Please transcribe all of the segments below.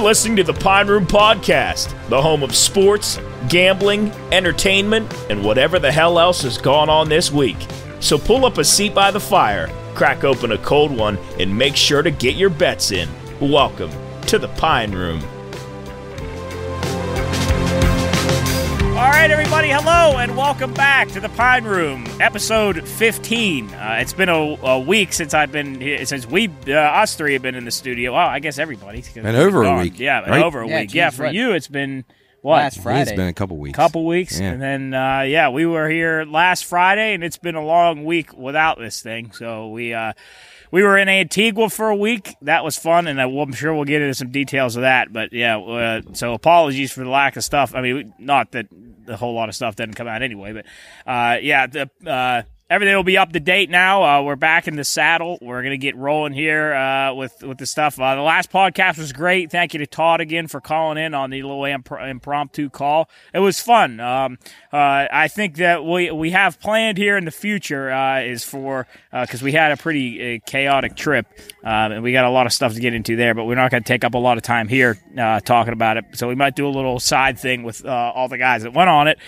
You're listening to the Pine Room Podcast, the home of sports, gambling, entertainment, and whatever the hell else has gone on this week. So pull up a seat by the fire, crack open a cold one, and make sure to get your bets in. Welcome to the Pine Room. Right, everybody, hello and welcome back to the Pine Room, episode 15. Uh, it's been a, a, week since I've been here, since we, uh, us three, have been in the studio. Well, I guess everybody. Been over a week. Yeah, been right? over a Yeah, week. yeah, for what? you, it's been what? Last Friday. It's been a couple weeks. couple weeks, Yeah. and then uh, yeah, we were here last Friday, and it's been a long week without this thing. So we uh, we were in Antigua for a week. That was fun, and I'm sure we'll get into some details of that. But yeah, uh, so apologies for the lack of stuff. I mean, not that the whole lot of stuff didn't come out anyway, but uh, yeah, the. Uh, Everything will be up to date now. Uh, we're back in the saddle. We're gonna get rolling here uh, with with the stuff. Uh, the last podcast was great. Thank you to Todd again for calling in on the little imp- impromptu call. It was fun. Um, uh, I think that we we have planned here in the future uh, is for because we had a pretty uh, chaotic trip and we got a lot of stuff to get into there. But we're not going to take up a lot of time here uh, talking about it. So we might do a little side thing with uh, all the guys that went on it.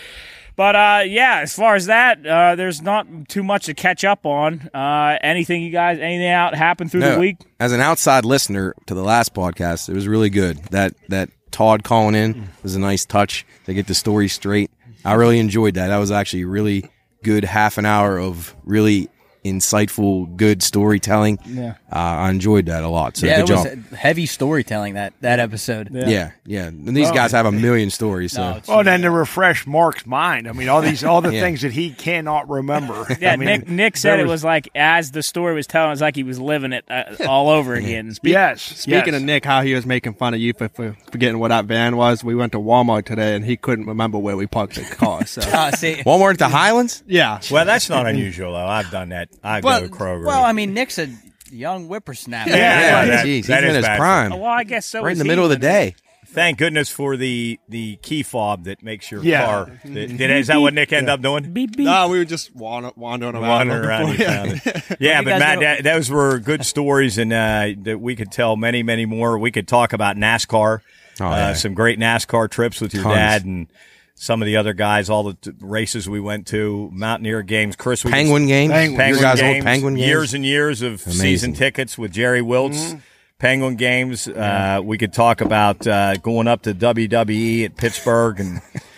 But uh, yeah, as far as that, uh, there's not too much to catch up on. Uh, anything you guys, anything out happened through the week? As an outside listener to the last podcast, it was really good. That that Todd calling in was a nice touch to get the story straight. I really enjoyed that. That was actually a really good half an hour of really insightful, good storytelling. Yeah. Uh, I enjoyed that a lot. So yeah, good it was heavy storytelling that that episode. yeah, yeah. And these guys have a million stories. So No, it's- Well, then to refresh Mark's mind, I mean, all these, all the Yeah. things that he cannot remember. Yeah, I mean, Nick, Nick said there it was like as the story was telling, it was like he was living it uh, all over again. yes. Speaking yes. of Nick, how he was making fun of you for, for forgetting what that van was, we went to Walmart today and he couldn't remember where we parked the car. So Uh, see, Walmart at the Highlands. yeah, Well, that's not unusual, though. I've done that. I But- go to Kroger. well, I mean, Nick's a young whippersnapper. Yeah, Yeah, that- jeez, that he's is in his bad. prime, well, I guess so. right in is the he, middle of the day. Thank goodness for the the key fob that makes your Yeah. car. That, did- is that what Nick ended up doing? Beep beep. no, we were just wander, wandering around. Wandering around, looking he for- found it. Yeah, but guys Matt, that, those were good stories, and uh, that we could tell many, many more. We could talk about NASCAR, Oh, uh, some great NASCAR trips with your Tons. dad, and some of the other guys. All the t- races we went to, Mountaineer games, Chris, we could- Penguin games. Penguin. Your guys' old games, penguin games. years and years of season tickets with Jerry Wiltz. Penguin games. Uh, we could talk about uh, going up to WWE at Pittsburgh, and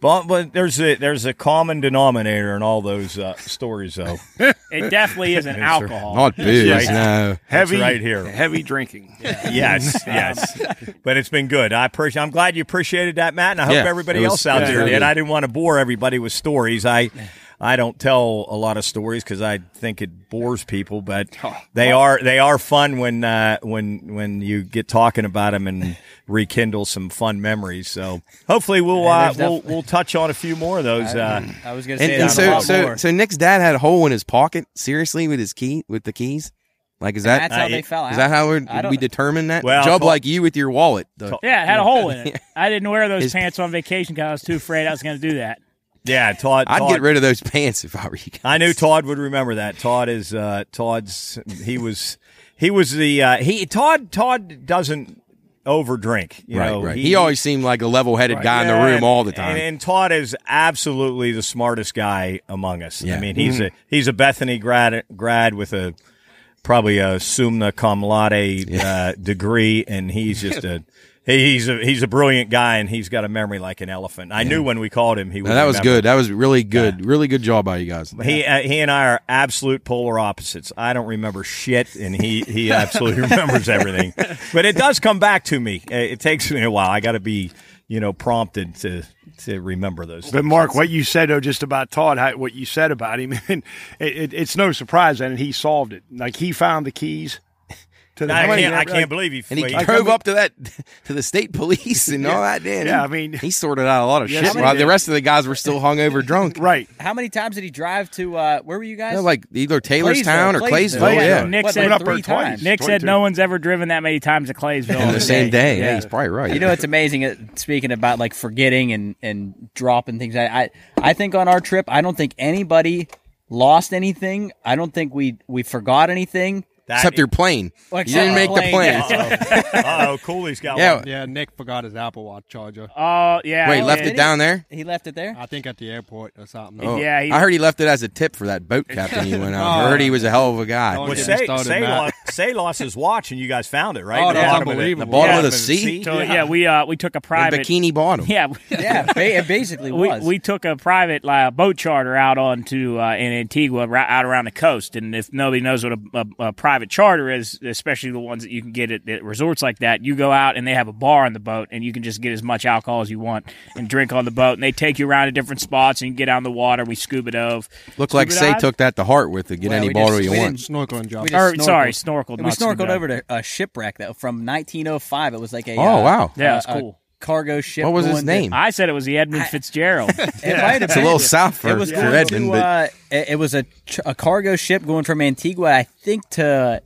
but, but there's a there's a common denominator in all those uh, stories, though. It definitely isn't Yes, alcohol. Not booze. Right. No. heavy, right here. heavy drinking. yes, yes. But it's been good. I appreciate. I'm glad you appreciated that, Matt, and I hope Yeah, everybody it was- else out it was there really did. good. I didn't want to bore everybody with stories. I. I don't tell a lot of stories because I think it bores people, but they are they are fun when uh, when when you get talking about them and rekindle some fun memories. So hopefully we'll uh, there's we'll we'll touch on a few more of those. Uh, I was going to say And, and a so, lot so, more. so Nick's dad had a hole in his pocket. Seriously, with his key, with the keys. Like, is that that's how uh, they fell out. is that how we're, we determine that? Well, Jub Paul- like you with your wallet. The- yeah, it had a hole in it. I didn't wear those pants on vacation because I was too afraid I was going to do that. Yeah, Todd. I'd Todd- get rid of those pants if I were you. Guys. I knew Todd would remember that. Todd is uh, Todd's. He was he was the uh, he Todd Todd doesn't overdrink. You right, know, right. He, always seemed like a level-headed guy in the room and- all the time. And, and Todd is absolutely the smartest guy among us. I mean, he's a he's a Bethany grad grad with a probably a summa cum laude uh, degree, and he's just a. He's a he's a brilliant guy, and he's got a memory like an elephant. I knew when we called him, he would. No, that was remember. good. That was really good. Really good job by you guys. He uh, he and I are absolute polar opposites. I don't remember shit, and he he absolutely remembers everything. But it does come back to me. It takes me a while. I got to be you know prompted to to remember those. But Mark, what you said though, just about Todd, how, what you said about him, and it, it, it's no surprise that he solved it. Like he found the keys to the. I money. can't, I Like, can't believe he. And he he- drove up to that to the state police and all that. Damn, Yeah, I mean- he sorted out a lot of Yes, shit. he While did. the rest of the guys were still hungover drunk. Right. How many times did he drive to? Uh, where were you guys? Yeah, like either Taylorstown or Claysville. Claysville. Claysville. Yeah, Nick What, said like up there three twice. times. Nick said no one's ever driven that many times to Claysville in the same day. Yeah, Yeah. he's probably right. You know, it's amazing. uh, Speaking about like forgetting and and dropping things, I, I I think on our trip, I don't think anybody lost anything. I don't think we we forgot anything. That- except your plane. Well, you didn't the make the plane, plane. Uh oh, Cooley's got Yeah. one. Yeah, Nick forgot his Apple Watch charger. Oh yeah. Wait, he left did. it down there. He left it there. I think at the airport or something. Oh, Yeah, he- I heard he left it as a tip for that boat captain he went out. I Oh. heard he was a hell of a guy. Don't Well, say, started, say, lost, say lost his watch and you guys found it, right? Oh, The that's bottom of it. unbelievable. The bottom Yeah. of the sea, So yeah, we uh we took a the private bikini bottom. Yeah, Yeah, it basically was. we took a private uh, boat charter out onto uh, in Antigua, right out around the coast. And if nobody knows what a, a, a private charter is, especially the ones that you can get at, at resorts like that, you go out and they have a bar on the boat, and you can just get as much alcohol as you want and drink on the boat. And they take you around to different spots, and you get out in the water. We scuba dove. Looked like Scuba Say took that to heart with to get Well, any we bottle you we want. Snorkeling job. We just Or, sorry, snorkeled. snorkeled. we not snorkeled over to a shipwreck though from 1905. It was like a Oh, uh, wow. Yeah, it's a- a cool. Cargo ship. What was his going to- name? I said it was the Edmund Fitzgerald. It might have It's a been. little south for, It was for going Edmund, to, but uh, it, it was a tr- a cargo ship going from Antigua, I think, to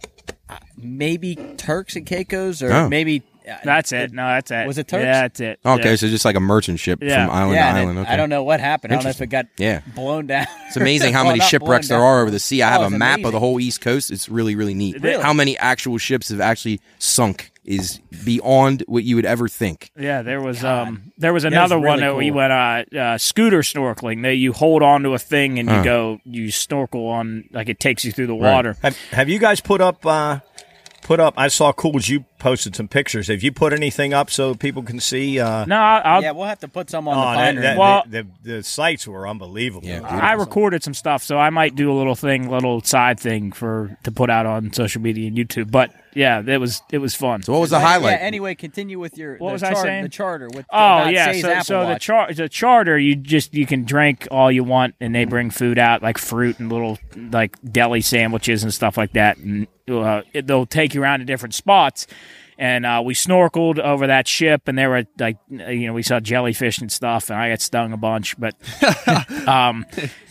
uh, maybe Turks and Caicos, or Oh. maybe. uh, That's it. No, that's it. Was it Turks? Yeah, that's it. okay, Yeah. so just like a merchant ship Yeah. from island yeah, to and island. it- Okay. I don't know what happened. I don't know if it got Yeah. blown down. It's amazing how many shipwrecks there are over the sea. I have Oh, a it's map of amazing. the whole East Coast. It's really, really neat. Really? How many actual ships have actually sunk is beyond what you would ever think. Yeah, there was um there was was another one really that we went uh, uh scooter snorkeling. That you hold onto a thing and you Huh. go you snorkel on like it takes you through the Right. water. Have, have you guys put up? Uh, put up. I saw Cool's. You posted some pictures. Have you put anything up so people can see? Uh, No, I, I'll, yeah, we'll have to put some on oh, the finder. that- Well- the, the, the sites were unbelievable. Yeah. I recorded some stuff, so I might do a little thing, little side thing for to put out on social media and YouTube. But yeah, it was it was fun. So what was the highlight? Yeah, anyway, continue with your What the was I chart- saying? The charter with Oh about yeah, Say's so, Apple so the Watch. char the charter you just you can drink all you want and they bring food out like fruit and little like deli sandwiches and stuff like that and uh, it, they'll take you around to different spots and uh, we snorkeled over that ship and there were like you know we saw jellyfish and stuff and I got stung a bunch but um,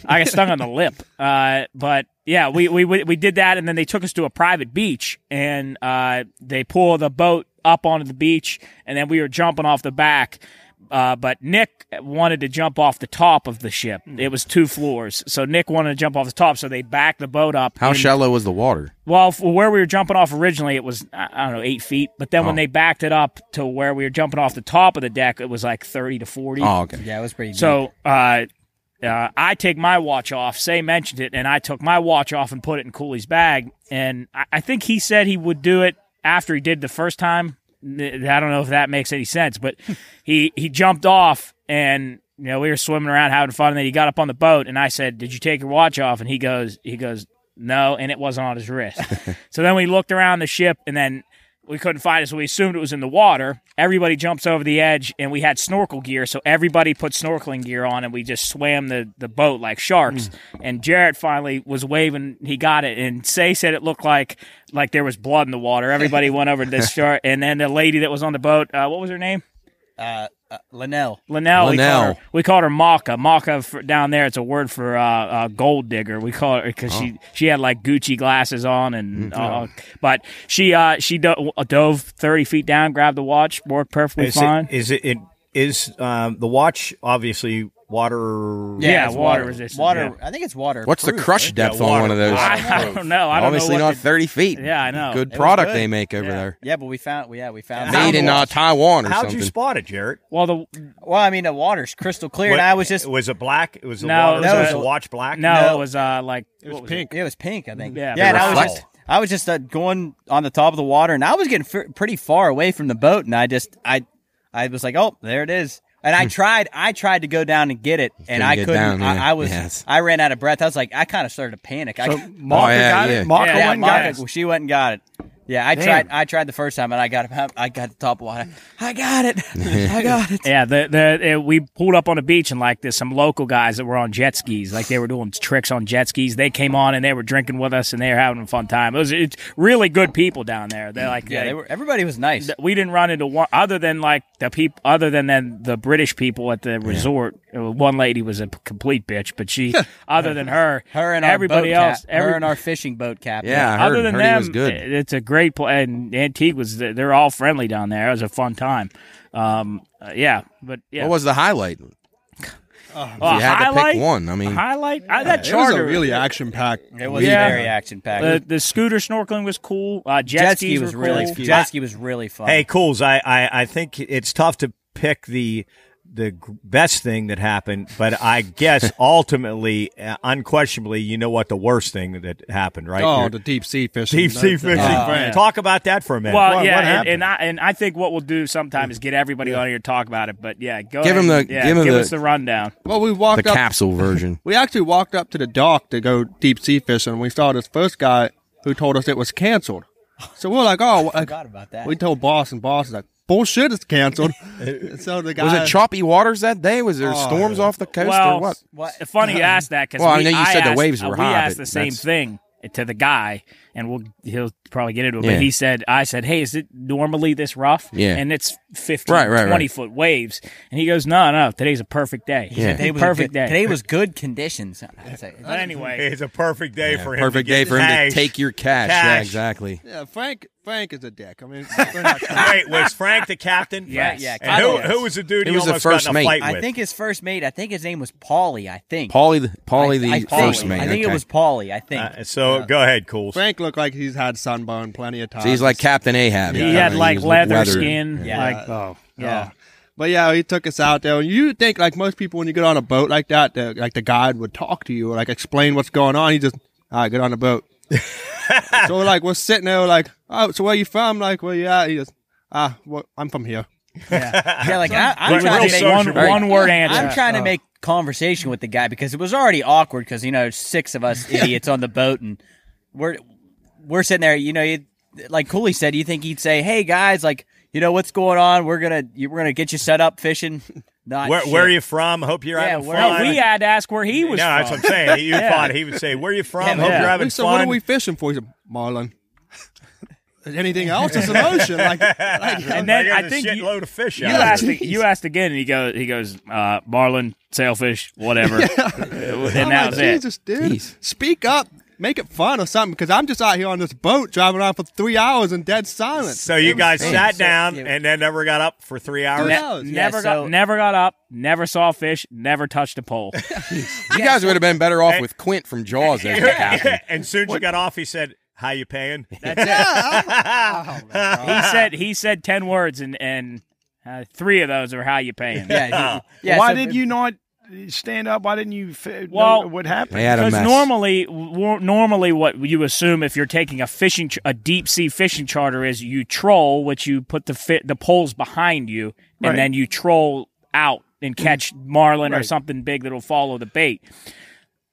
I got stung on the lip. Uh, but yeah we, we we did that and then they took us to a private beach and uh, they pull the boat up onto the beach and then we were jumping off the back uh, but Nick wanted to jump off the top of the ship. It was two floors, so Nick wanted to jump off the top. So they backed the boat up. How in- shallow was the water? Well, for where we were jumping off originally, it was I I don't know eight feet. But then when Oh. they backed it up to where we were jumping off the top of the deck, it was like thirty to forty. Oh, okay. Yeah, it was pretty. deep. So uh, uh, I take my watch off. Say mentioned it, and I took my watch off and put it in Cooley's bag. And I, I think he said he would do it after he did the first time. I don't know if that makes any sense, but he he jumped off, and you know we were swimming around having fun. And then he got up on the boat, and I said, "Did you take your watch off?" And he goes, he goes, "No," and it wasn't on his wrist. so then we looked around the ship, and then we couldn't find it, so we assumed it was in the water. Everybody jumps over the edge, and we had snorkel gear, so everybody put snorkeling gear on, and we just swam the, the boat like sharks. And Jarrett finally was waving, he got it, and Say said it looked like like there was blood in the water. Everybody went over to this shark, and then the lady that was on the boat, uh, what was her name? uh, uh, Linnell. Linnell. We called her, we called her Maka. Maka for, down there, it's a word for uh, uh, gold digger. We call her because she she had like Gucci glasses on, and uh, but she uh, she do- dove thirty feet down, grabbed the watch, worked perfectly Is fine. it, is it, it is um, the watch obviously water? Yeah, it's water resistant, Water. yeah. I think it's water. What's the crush right? depth Yeah, on one of those? I, I don't know. I don't Obviously know what not the- 30 feet. Yeah, I know. Good It product good. they make over Yeah. there. Yeah, but we found. Yeah, we found. Made in uh, Taiwan or something. How'd something. you spot it, Jarrett? Well, the Well, I mean, the water's crystal clear, and I was just. was it black? It was the No, water. it was was the a- watch black. no, No. it was uh like It was what pink. It was pink, I think. Yeah, yeah. I was just, I was just uh, going on the top of the water, and I was getting f- pretty far away from the boat, and I just, I, I was like, oh, there it is. And I hmm. tried, I tried to go down and get it, and I couldn't. down, yeah. I, I was, Yes. I ran out of breath. I was like, I kind of started to panic. So yeah, Maka Oh, yeah, got yeah. it. Maka Yeah, went and got Maka- it. she went and got it. Yeah, I Damn. tried. I tried the first time, and I got it. I got the top of water. I got it. I got it. Yeah, the the uh, we pulled up on the beach and like there's some local guys that were on jet skis, like they were doing tricks on jet skis. They came on and they were drinking with us and they were having a fun time. It was it's really good people down there. They're like Yeah, they- they were. Everybody was nice. th- we didn't run into one other than like the people other than then the British people at the resort. Uh, One lady was a p- complete bitch, but she other than her, Her and our everybody boat else, cap, every- her and our fishing boat captain. Yeah, I heard, other than heard them, he was good. it- it's a great place. And was they're all friendly down there. It was a fun time. Um, uh, yeah, but yeah, What was the highlight? Well, you had to pick highlight, one, I mean- highlight. I, that It was a really action packed. It was Yeah. very action packed. The, the scooter snorkeling was cool. Uh, jet, jet skis ski was were really cool. jet ski was really fun. Hey, Cools, I, I, I think it's tough to pick the the best thing that happened, but I guess ultimately, uh, unquestionably, you know what the worst thing that happened, right? Oh, You're- the deep sea fishing. deep sea fishing. Oh, yeah. Talk about that for a minute. Well, What- yeah, what and, and I and I think what we'll do sometime is get everybody on here to talk about it. But yeah, go Give ahead 'em the- and- yeah, give 'em the- us the rundown. Well, we The walked up. capsule version. We actually walked up to the dock to go deep sea fishing. and We saw this first guy who told us it was canceled. So we're like, oh, like, forgot about that. we told boss, and boss is like, bullshit, it's canceled. so the guy Was it choppy waters that day? Was there Oh, storms off the coast well, or what? What? funny you asked that because Well, I know you said the waves were uh, we asked the same thing to the guy, and we'll he'll probably get into it. Yeah. But he said, I said, hey, is it normally this rough? Yeah. and it's 15, Right, right, 20 right. foot waves, and he goes, no, no, today's a perfect day. Yeah. Today was perfect good, day. Today was good conditions. I'd say. But anyway, it's a perfect day for him. Perfect to get day for him cash. to take your cash. Yeah, Cash. exactly. Yeah, Frank. Frank is a dick. I mean, we're Wait, was Frank the captain? Yes. yeah, And who, Yes. who was the dude He he was the almost got first in a mate. fight I think his first mate. I think his name was Paulie. I think. Paulie, the, Paulie, the I think. first mate. I think okay. it was Paulie. I think. Uh, so go ahead, Cool. Frank looked like he's had sunburn plenty of times. So he's like Captain Ahab. he Yeah, had like was leather weathered. skin. Yeah. Like, Oh, yeah. But yeah, he took us out there. And you think like most people when you get on a boat like that, the, like the guide would talk to you or like explain what's going on. He just, all right, get on the boat. so like, we're sitting there, we're like, oh, so where you from? Like, where you at? He just, ah, well, I'm from here. yeah, yeah like I, I'm Real trying to make social. one, one word answer. I'm trying to make conversation with the guy because it was already awkward because you know six of us idiots on the boat and we're we're sitting there. You know, you, like Cooley said, you think he'd say, "Hey guys, like you know what's going on? We're gonna you, we're gonna get you set up fishing." Not Where, shit. where are you from? Hope you're Yeah, having where- fun. no, we had to ask where he was. no, was that's from. what I'm saying. You thought he would say, "Where are you from? Yeah, Hope yeah. you're having so fun." what are we fishing for? He said, Marlin. Anything else is an ocean. Like, like And then There's I a think you, shitload of fish you out there. asked you asked again, and he goes he goes uh, marlin, sailfish, whatever, and I'm that like, was it. Jesus, dude. Jeez. Speak up. Make it fun or something because I'm just out here on this boat driving around for three hours in dead silence. So you guys sat so- down yeah. and then never got up for three hours. Three Ne- hours. Yeah, Never so- got never got up, never saw a fish, never touched a pole. You guys would have been better off with Quint from Jaws as the captain. and soon as you got off, he said, "How you paying?" That's it. he said he said ten words, and and uh, three of those are how you paying. Yeah, he- yeah. Why so- did you not stand up? Why didn't you fi- Well, know what happened? They had a Because normally, w- normally, what you assume if you're taking a fishing, ch- a deep sea fishing charter is you troll, which you put the fit the poles behind you, and Right. then you troll out and catch marlin or something big that'll follow the bait.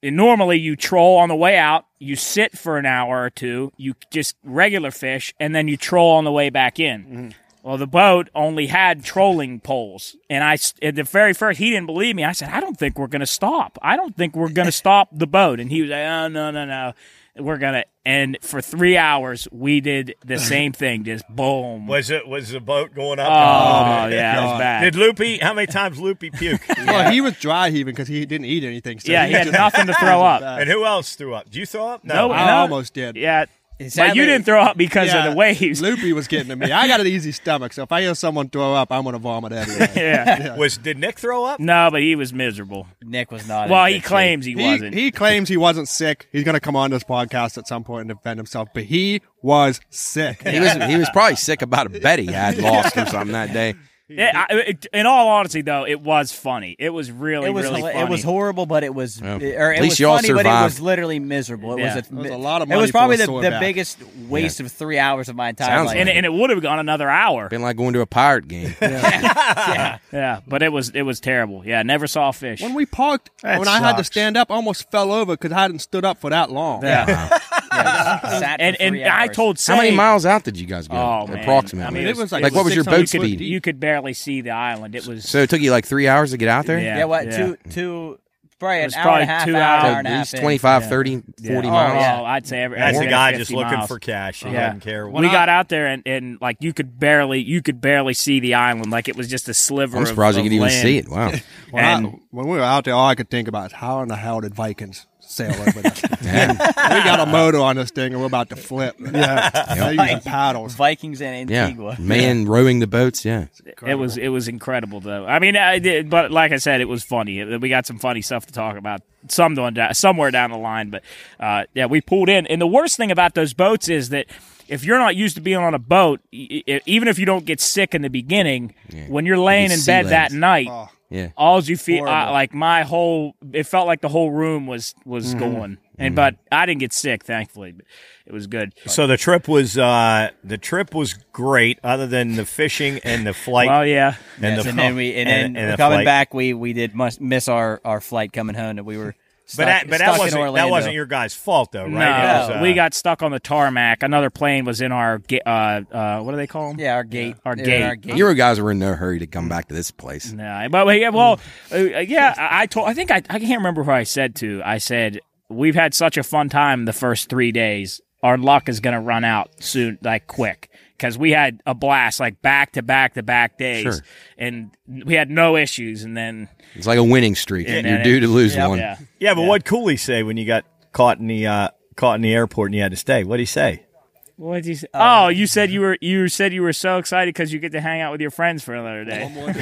And normally, you troll on the way out, you sit for an hour or two, you just regular fish, and then you troll on the way back in. Mm-hmm. Well, the boat only had trolling poles, and I at the very first he didn't believe me. I said, "I don't think we're going to stop. I don't think we're going to stop the boat." And he was like, "Oh no, no, no, we're gonna." And for three hours, we did the same thing, just boom. Was it was the boat going up? Oh, oh yeah, it was bad. Did Loopy? How many times Loopy puke? Well, he was dry heaving because he didn't eat anything. So yeah, he had nothing to throw up. and who else threw up? Did you throw up? No, I no. almost did. Yeah, but you didn't throw up because Yeah, of the waves. Loopy was getting to me. I got an easy stomach, so if I hear someone throw up, I'm gonna vomit everywhere. yeah. Was did Nick throw up? No, but he was miserable. Nick was not. Well, he claims he, he, wasn't. he claims he wasn't sick. He's gonna come on this podcast at some point and defend himself, but he was sick. He was he was probably sick about a bet he had lost or something that day. Yeah, I, it, in all honesty, though, it was funny. It was really, It was really funny. it was horrible, but it was Yeah. or it At least was y'all funny, but it was literally miserable. It Yeah. was a, It was a lot of It was probably a the, the biggest waste of three hours of my entire Sounds life. and, it- and it would have gone another hour. Been like going to a pirate game. yeah. Yeah, but it was it was terrible. Yeah, never saw a fish. When we parked, That when I had to stand up, I almost fell over because I hadn't stood up for that long. yeah, Yeah, sat and and three I told Say, How many miles out did you guys go? Oh, man. Approximately. I mean, it was like, Like, what was your boat speed? deep. you could barely see the island. It was so it took you like three hours to get out there? Yeah. Yeah, what two two probably an was hour probably and a half, two hour, hours. hour and a at half. least in. 25, Yeah. 30, 40 Yeah. miles. Oh, yeah. I'd say every, That's a guy just looking miles. for cash. He Yeah. doesn't care. When we I- got out there and, and like you could barely you could barely see the island like it was just a sliver. I'm of- surprised you of could even land. see it. Wow. When, I- when we were out there, all I could think about is how in the hell did Vikings sail over there. we got a motor on this thing, and we're about to flip. Yeah, they're using paddles. Vikings and Yeah, Antigua. man, rowing the boats. Yeah, It was it was incredible though. I mean, I did, but like I said, it was funny. We got some funny stuff to talk about. Some doing down, somewhere down the line, but uh, yeah, we pulled in. And the worst thing about those boats is that if you're not used to being on a boat, e- e- even if you don't get sick in the beginning, when you're laying in sea bed that legs. night, yeah. all you feel uh, Horrible. like my whole it felt like the whole room was was going. And but I didn't get sick, thankfully. But it was good. So the trip was uh, the trip was great, other than the fishing and the flight. Well, yeah. and Yes, the and then we and, and- then and coming flight. back, we we did must miss our our flight coming home, and we were. Stuck, But that, but stuck that wasn't that wasn't your guys' fault though, right? No, was, uh, we got stuck on the tarmac. Another plane was in our ga- uh uh what do they call them? Yeah, our gate. Our gate. in Our gate. Euro guys were in no hurry to come back to this place. No, but yeah, well, uh, yeah, I, I told. I think I, I can't remember who I said to. I said we've had such a fun time the first three days. Our luck is going to run out soon, like quick, because we had a blast, like back to back to back days, Sure. and we had no issues. And then It's like a winning streak. Yeah, You're man, due to lose Yep. one. yeah, yeah, but what Cooley say when you got caught in the uh, caught in the airport and you had to stay? What did he say? what did you say? Oh, you said you were you said you were so excited because you get to hang out with your friends for another day.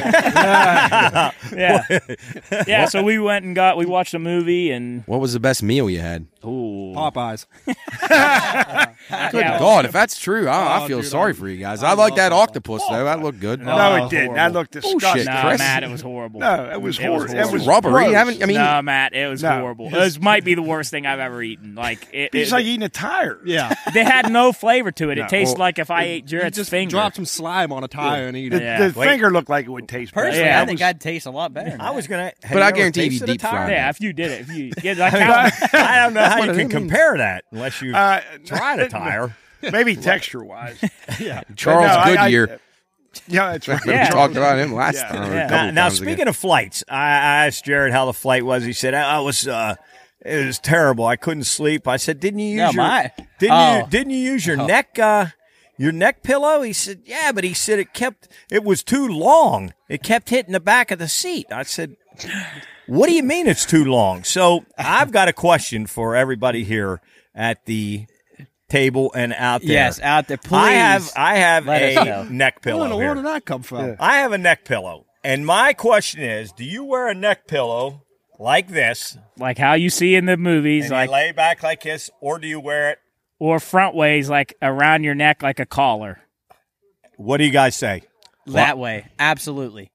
yeah, yeah. So we went and got we watched a movie and What was the best meal you had? Ooh, Popeyes. yeah, God, if that's true, I, I Oh, feel dude, sorry I'm- for you guys. I, like that octopus though. That looked good. No. No, Oh, it didn't. horrible. That looked Bullshit, disgusting. no, Chris. Matt, it was horrible. No, it was horrible. It was rubbery. gross. Haven't I mean? no, Matt, it was No. horrible. This might be the worst thing I've ever eaten. Like it, It's it- like eating a tire. Yeah, they had no flavor to it. It No. tastes Well, like if I ate you Jarrett's just finger. drop some slime on a tire and eat The, it. Yeah. the Wait. finger looked like it would taste better. Personally, Yeah, I it think was- I'd taste a lot better. than I was gonna, have But you I ever guarantee if you tasted a deep tire? fry yeah, if you did it, if you yeah, like how, I don't know how you I can mean. compare that unless you Uh, tried a tire. Maybe texture wise. Yeah. Charles No, I- I- Goodyear. yeah, that's right. Yeah. We talked about him last Yeah. time. Yeah. Now, now times ago. speaking of flights, I, I asked Jarrett how the flight was. He said, "I was, uh, it was terrible. I couldn't sleep." I said, "Didn't you use No, your, my- didn't oh. you, didn't you use your neck, uh, your neck pillow?" He said, "Yeah, but he said it kept, it was too long. It kept hitting the back of the seat." I said, "What do you mean it's too long?" So I've got a question for everybody here at the table and out there. Yes, out there. Please. I have, I have let us know. a neck pillow in where did that come from? I have a neck pillow. And my question is, do you wear a neck pillow like this like how you see in the movies, and like you lay back like this, or do you wear it? or front ways, like around your neck, like a collar. What do you guys say? that way. Absolutely.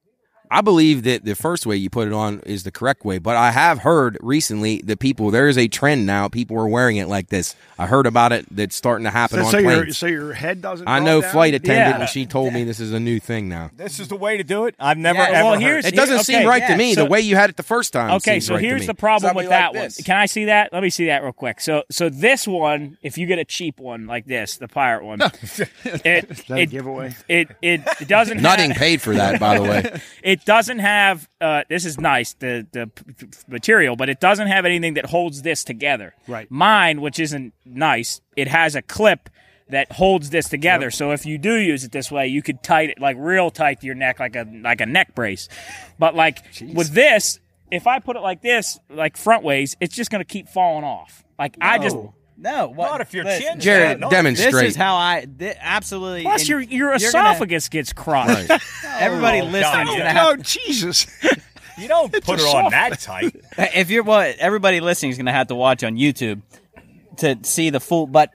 I believe that the first way you put it on is the correct way, but I have heard recently that people there is a trend now. People are wearing it like this. I heard about it. That's starting to happen So, on so your planes. so your head doesn't. I know down? flight attendant, Yeah. and she told me this is a new thing now. This is the way to do it. I've never Yeah, ever well, heard. here's- It doesn't okay, seem right yeah, to me so- the way you had it the first time. Okay, seems so right to here's me. the problem with Somebody that like one. Can I see that? Let me see that real quick. So, so this one, if you get a cheap one like this, the pirate one, it Is that a it, giveaway? it it it doesn't Not have, paid for that, by the way. it doesn't have uh, this is nice the the material but it doesn't have anything that holds this together. Right. mine which isn't nice it has a clip that holds this together. So if you do use it this way you could tight it like real tight to your neck like a like a neck brace. But like with this if i put it like this like front ways it's just going to keep falling off. Like i just No. What, Not if your listen, chin's Jarrett, down. demonstrate. This is how I thi- absolutely. plus and your your you're gonna- esophagus gets crushed everybody Oh, listening gonna have. Oh Jesus! You don't put it on that tight. If you're what everybody listening is gonna have to watch on YouTube to see the full. But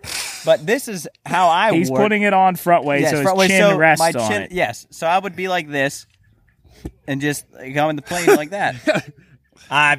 but this is how I. he's work. putting it on front way yes, so his front way, chin so rests my on it Yes, so I would be like this, and just go in the plane like that. I,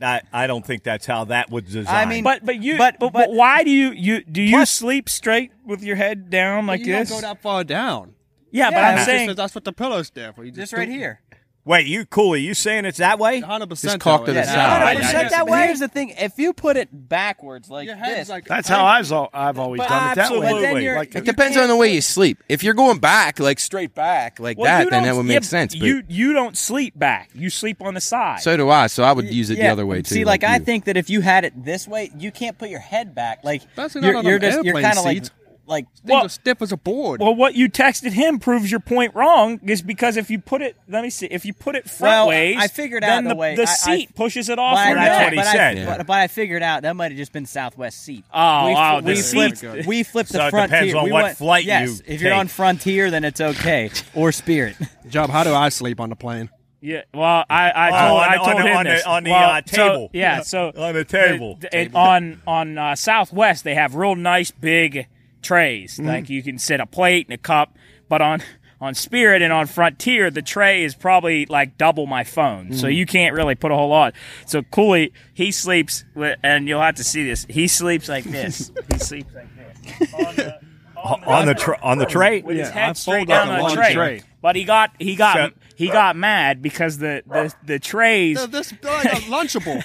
I, I, I don't think that's how that was designed. I mean, But but you But- but, but- but why do you you do you Plus- sleep straight with your head down like you don't this? go that far down. yeah, but Yeah, I'm saying That's, that's what the pillow's there for. You just right here. Wait, you Cooley, you saying it's that way? Hundred percent. Just cock to the Yeah, side. no, I- I- I- I- that way? Here's the thing: if you put it backwards like Your head's this, like That's how I've I've always But done it that way. but then Absolutely. you're, Like- It depends on the way you sleep. If you're going back, like straight back, like well, that, then don't- that would yeah, make sense. But you you don't sleep back. You sleep on the side. so do I. So I would use it the other way too. See, like, I you. think that if you had it this way, you can't put your head back. Like Especially you're, not on you're them just you're airplane kind of like seats. Like Things Well- are stiff as a board. Well, what you texted him proves your point wrong. Is because if you put it, let me see, if you put it Well, front ways, I figured then out the, the way- the I- I- seat pushes it off. But I, from know, there. what he but, I, said. but, but I figured out that might have just been Southwest seat. Oh, we, wow, we the flipped. seat- We flipped So the it frontier. depends on we what went, flight yes, you if you're take. on Frontier, then it's okay. or Spirit. Jub, how do I sleep on the plane? Yeah, well, I, I Oh, told, on I told on him on the- on the, Well, uh, so- table. yeah, so On the table. it- it- on on uh, Southwest they have real nice big trays. Mm-hmm. Like you can sit a plate and a cup. But on on Spirit and on Frontier, the tray is probably like double my phone, so Mm. you can't really put a whole lot. So Cooley, he sleeps, with, and you'll have to see this. He sleeps like this. he sleeps like this on the on on the tra- on the tray. with his head straight down on the tray. tray. But he got he got So- he got mad because the the, the trays This like a lunchable.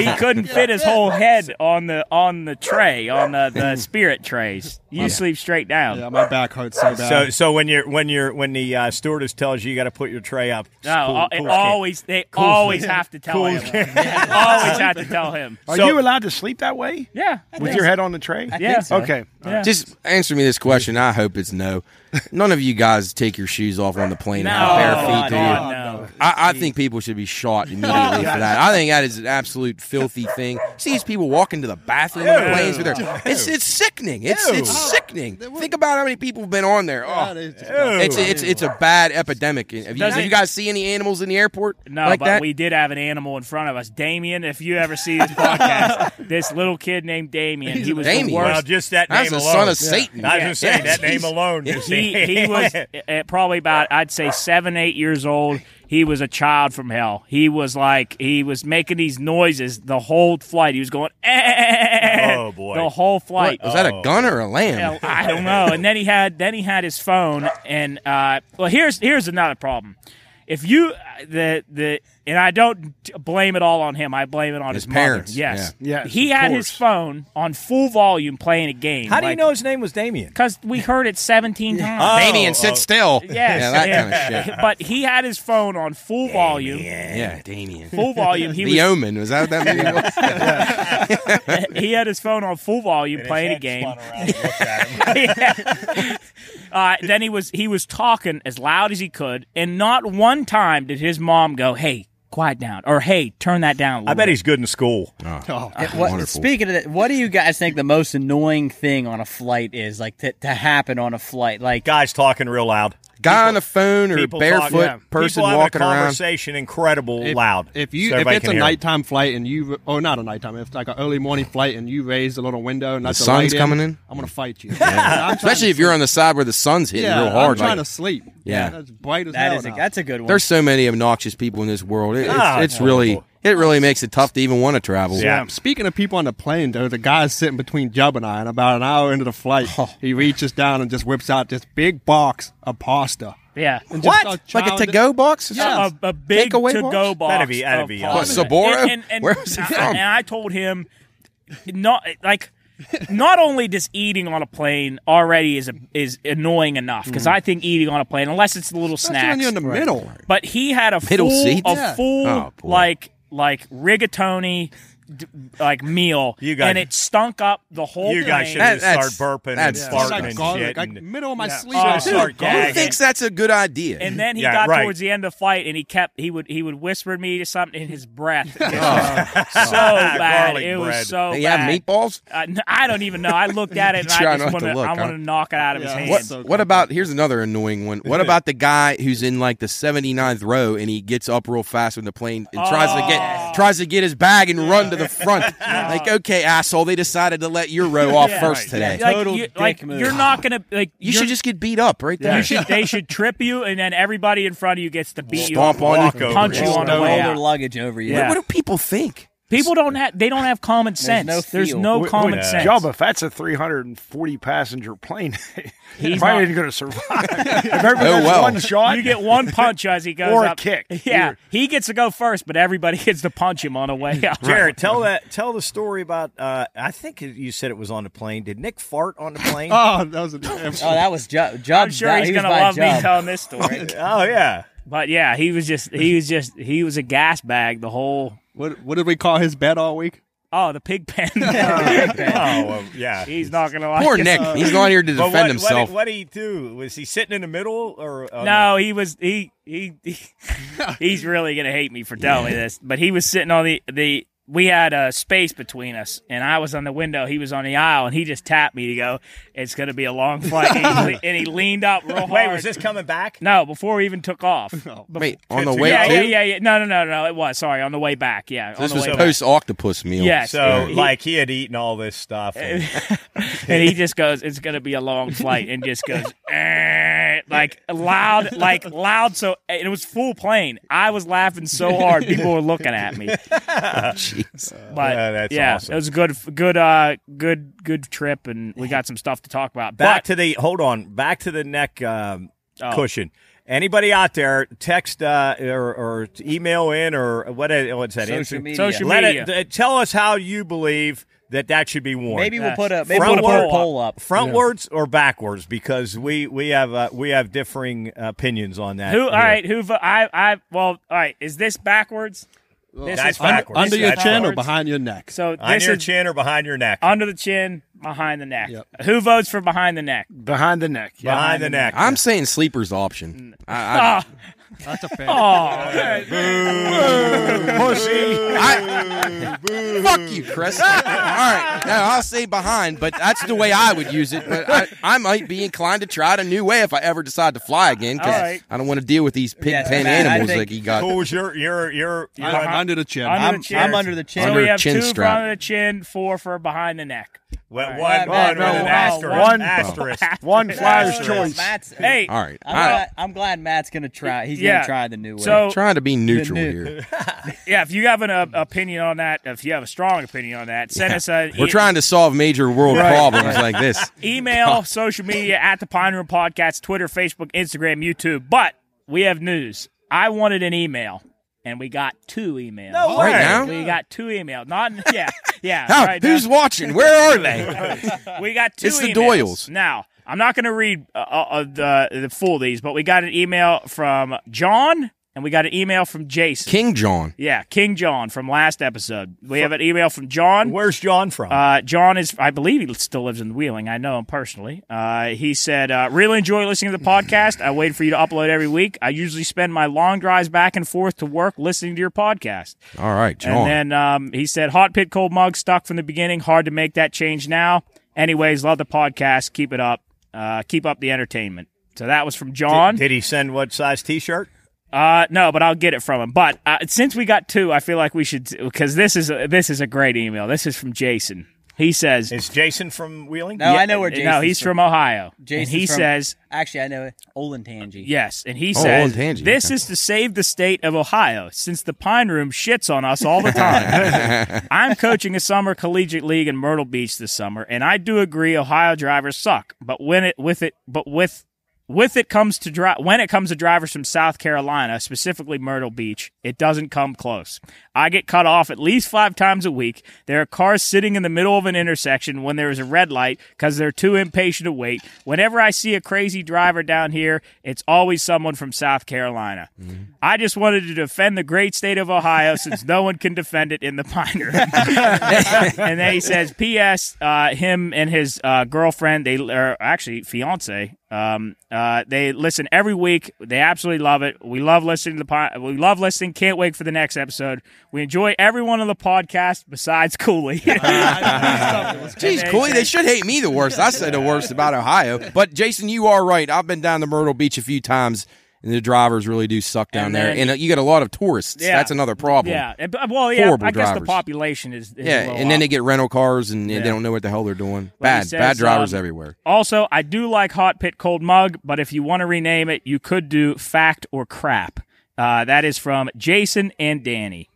he couldn't fit his whole head on the on the tray on the, the spirit trays. You sleep straight down. yeah, my back hurts so bad. So so when you're when you're when the uh, stewardess tells you you got to put your tray up. it's No, cool- uh, cool it kid. always they always have to tell him. always have to tell him. Are So- you allowed to sleep that way Yeah, with your head on the tray? I Yeah. think so. Okay. Yeah. Just answer me this question. I hope it's no. None of you guys take your shoes off on the plane no, and have bare God, do you? God, no. I, I think people should be shot immediately for that. I think that is an absolute filthy thing. See these people walking to the bathroom on the planes with their it's it's sickening. It's it's sickening. Think about how many people have been on there. Oh, That is just- it's it's it's a bad epidemic. Have you, Does did it- you guys see any animals in the airport? No, like but that? we did have an animal in front of us. Damien, if you ever see this podcast, this little kid named Damien, he was Damien. the Well, worst. just that That's name the alone. son of Satan. I was Yeah. gonna say Yes, that name alone. Just he he was at probably about I'd say seven eight years old. He was a child from hell. He was like he was making these noises the whole flight. He was going eh, eh, eh, eh Oh, boy. the whole flight. Was that a oh. gun or a lamb? I don't know. And then he had then he had his phone and uh, well here's here's another problem. If you uh, the the and I don't blame it all on him. I blame it on His his, parents, Mother. Yes. yeah. Yes, He of had his phone on full volume playing a game. How do you know his name was Damien? Because we heard it 17 times. Oh, Damien, sit oh. still. Yes, yeah, that yeah. kind of shit. But he had his phone on full volume. Yeah, Damien. Full volume. He the was Omen was that what that movie was? he had his phone on full volume playing a game. Uh, then he was he was talking as loud as he could, and not one time did his mom go, "Hey, quiet down," or "Hey, turn that down." a I little bet bit." he's good in school. Oh, What, speaking of that, what do you guys think the most annoying thing on a flight is? Like to, to happen on a flight? Like Guys talking real loud. Guy on the phone or barefoot talking- yeah. person People having walking a around. conversation incredible if, loud. If you so if it's a hear 'em. nighttime flight and you or not a nighttime, if it's like an early morning flight and you raise the little window and that's a sun's light coming in? I'm gonna fight you. I'm Especially to if you're on the side where the sun's hitting yeah, real hard. I'm trying like- to sleep. Yeah. that's bright as that hell is a, now. that's a good one. there's so many obnoxious people in this world. It, Ah, it's it's it's really it really makes it tough to even want to travel. Yeah. Speaking of people on the plane, there was a guy sitting between Jub and I, and about an hour into the flight, Oh. he reaches down and just whips out this big box of pasta. yeah. And What? Like a to go box? Yeah. a, a big Takeaway to go box? box. That'd be- that'd of be pasta. What, Sbarro? And, and, Where was it from? And I told him, not like. Not only does eating on a plane already is a, is annoying enough because mm. I think eating on a plane, unless it's the little Especially when snacks, you're in the middle. but he had a Middle full, seats? a Yeah. full Oh, boy. like like rigatoni, d- like meal, You guys- and it stunk up the whole. You guys should That- start that's- burping that's- and Yeah. It's farting like and garlic, shit. like and- middle of my Yeah. sleep. Oh, Should start Who gagging. thinks that's a good idea? And then he Yeah, got right. towards the end of the fight, and he kept he would he would whisper me to something in his breath. Oh. so bad, Garlic it bread. was so They bad. have meatballs? Uh, n- I don't even know. I looked at it and Try I not just to want to. look, I huh? want to knock it out of his Yeah. hand. What, so what about here's another annoying one. What about the guy who's in like the 79th row and he gets up real fast when the plane and tries to Oh. get tries to get his bag and run to the front? Like, okay, asshole, they decided to let your row off Yeah. first Right. today. Like, Total you, dick like move. you're not gonna like. You you're- should just get beat up right there. You should. They should trip you, and then everybody in front of you gets to beat you Stomp up, on you. walk, Walk punch you. you on the Throw way all their out. luggage over you. Yeah. What do people think? People don't have. They don't have common sense. no There's no Wait, common wait, sense. Jub, if that's a 340 passenger plane, He's he's probably not- ain't going to survive. if Oh, well. one shot, You get one punch as he goes Or a up. kick. Yeah, Either. he gets to go first, but everybody gets to punch him on the way out. Jarrett, tell that. Tell the story about. Uh, I think you said it was on the plane. Did Nick fart on the plane? Oh, that was a. Oh, that was Jub. Jub I'm sure he's gonna love me telling this story. oh yeah. but yeah, he was just he was just he was a gas bag the whole. What, what did we call his bed all week? Oh, the pig pen. Oh, oh, well, yeah. He's not gonna like Poor it. Nick. He's not here to defend what, himself. What, what did he do? Was he sitting in the middle or? Oh, on No, he was he he, he he's really gonna hate me for telling me this, but he was sitting on the the. We had a space between us, and I was on the window. He was on the aisle, and he just tapped me to go. It's gonna be a long flight, and he, and he leaned up real the- hard. Wait, was this coming back? No, before we even took off. Wait, on the way yeah, yeah, yeah, yeah. No, no, no, no. It was sorry on the way back. Yeah, on This was way post octopus meal. Yes. So, He- like, he had eaten all this stuff. and- and he just goes, "It's gonna be a long flight," and just goes, "Eh," like loud, like loud. So and it was full plane. I was laughing so hard, people were looking at me. Jeez. But Yeah, that's yeah, awesome. it was a good, good, uh, good, good trip, and we got some stuff to talk about. back But to the hold on, back to the neck um, Oh. cushion. Anybody out there, text uh, or, or email in or what? What's that? Social Instant- media. social Let media. it uh, tell us how you believe that that should be worn. Maybe we'll put a maybe Front we'll put a poll up. frontwards or backwards because we we have uh, we have differing opinions on that. who? All here. right, who? I, I. Well, all right. Is this backwards? This That's is Under, backwards. under your That's chin or behind your neck. So on this your is chin or behind your neck? under the chin, behind the neck. Yep. Who votes for behind the neck? Behind the neck. Yeah. behind the neck. I'm saying sleeper's option. I, I, Ah, That's a fair. I- fuck you, Chris. All right, now I'll say behind, but that's the way I would use it. But I, I might be inclined to try it a new way if I ever decide to fly again because All right. I don't want to deal with these pig Yes, pen Matt, animals think- like he got. Cool. You're you're you're. you're I'm under the chin. Under I'm, the chin. I'm under the chin. So Under we have chin two strap. for under the chin, four for behind the neck. Well, All one, right. one, No, with no, asterisk. one- asterisk. One flyer's choice. Matt's, Hey, All right, I'm, I, glad, I'm glad Matt's gonna try. He's Yeah. gonna try the new way. so trying to be neutral new- here. yeah, if you have an uh, opinion on that, if you have a strong opinion on that, send us a We're trying to solve major world problems like this. email, social media at the Pine Room Podcast, Twitter, Facebook, Instagram, YouTube. But we have news. I wanted an email, and we got two emails. No Right way. now? We got two emails. Not yeah, yeah. How, right who's now. watching? Where are they? We got two. It's the. Doyles. Now, I'm not going to read uh, uh, the the full of these, but we got an email from John, and we got an email from Jason. King John. Yeah, King John from last episode. We have an email from John. Where's John from? Uh, John is, I believe he still lives in Wheeling. I know him personally. Uh, he said, uh, really enjoy listening to the podcast. I wait for you to upload every week. I usually spend my long drives back and forth to work listening to your podcast. All right, John. And then um, he said, hot pit cold mug stuck from the beginning. Hard to make that change now. Anyways, love the podcast. Keep it up. Uh, keep up the entertainment. So that was from John. did, did he send what size T-shirt? Uh, no, but I'll get it from him. But uh, since we got two, I feel like we should because this is a, this is a great email. This is from Jason. He says, Is Jason from Wheeling? no, I know where Jason's No, he's from Ohio. and Jason's he from- says, Actually, I know it. Olentangy. yes, and he Oh, says, Olentangy, this okay. is to save the state of Ohio since the Pine Room shits on us all the time. I'm coaching a summer collegiate league in Myrtle Beach this summer, and I do agree Ohio drivers suck. But when it with it, but with with it comes to dri- when it comes to drivers from South Carolina, specifically Myrtle Beach, it doesn't come close. I get cut off at least five times a week. There are cars sitting in the middle of an intersection when there is a red light because they're too impatient to wait. Whenever I see a crazy driver down here, it's always someone from South Carolina. I just wanted to defend the great state of Ohio since no one can defend it in the Pine Room. and then he says, P.S. Uh, him and his uh, girlfriend, they are actually fiance. Um, uh, they listen every week. They absolutely love it. We love listening to the pod. We love listening. Can't wait for the next episode. We enjoy every one of the podcast besides Cooley. Jeez, they Cooley, they should hate me the worst. I said the worst about Ohio. But Jason, you are right. I've been down to Myrtle Beach a few times, and the drivers really do suck down And there. And uh, you get a lot of tourists. Yeah. That's another problem. yeah. And- Well, yeah. Horrible I guess the population is. is Yeah, and then they get rental cars, and Yeah. they don't know what the hell they're doing. Bad, says, bad drivers um, everywhere. Also, I do like Hot Pit Cold Mug, but if you want to rename it, you could do Fact or Crap. Uh, that is from Jason and Danny.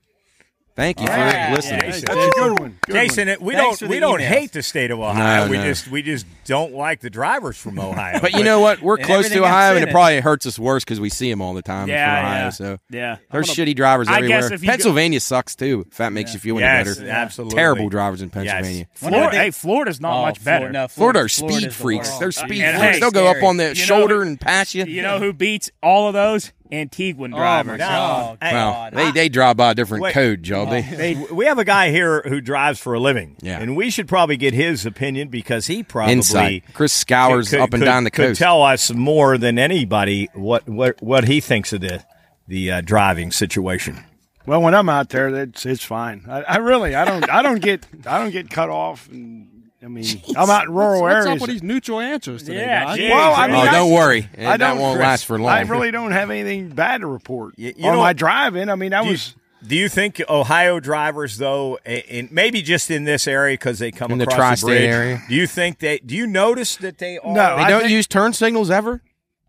Thank you for Yeah, listening. yeah. Jason. That's a good one. Good Jason, it- we Thanks don't we don't emails. hate the state of Ohio. No, we no. just we just don't like the drivers from Ohio. But you know what? We're close to everything else Ohio, and it it. probably hurts us worse because we see them all the time Yeah, from Ohio. yeah. So Yeah. there's shitty drivers I guess everywhere. if you go- Pennsylvania sucks too. If that makes you feel any yes, better. absolutely Terrible drivers in Pennsylvania. Florida, hey, Florida's not Oh, much Flor- better. no, Florida are Florida's speed the freaks. worst. They're speed freaks. They'll go up on the shoulder and pass you. You know who beats all of those? Antiguan Oh drivers. my god! Hey, Well, God. they they drive by a different Wait. code, Joe. They, we have a guy here who drives for a living, Yeah. and we should probably get his opinion because he probably Insight. Chris scours could- up and could- down the could coast. tell us more than anybody what what what he thinks of the the uh, driving situation. Well, when I'm out there, it's it's fine. I, I really, I don't, I don't get, I don't get cut off. And I mean, I'm out in rural What's areas. up with these neutral answers today, Yeah, guys? geez. Well, I oh, mean, oh, I- don't worry. I that don't, won't Chris, last for long. I really don't have anything bad to report You- you on know- my driving. I mean, I Do you, was. do you think Ohio drivers, though, a- in maybe just in this area because they come In the tri-state bridge, area? Do you think they? Do you notice that they are? No, they I don't think- use turn signals ever.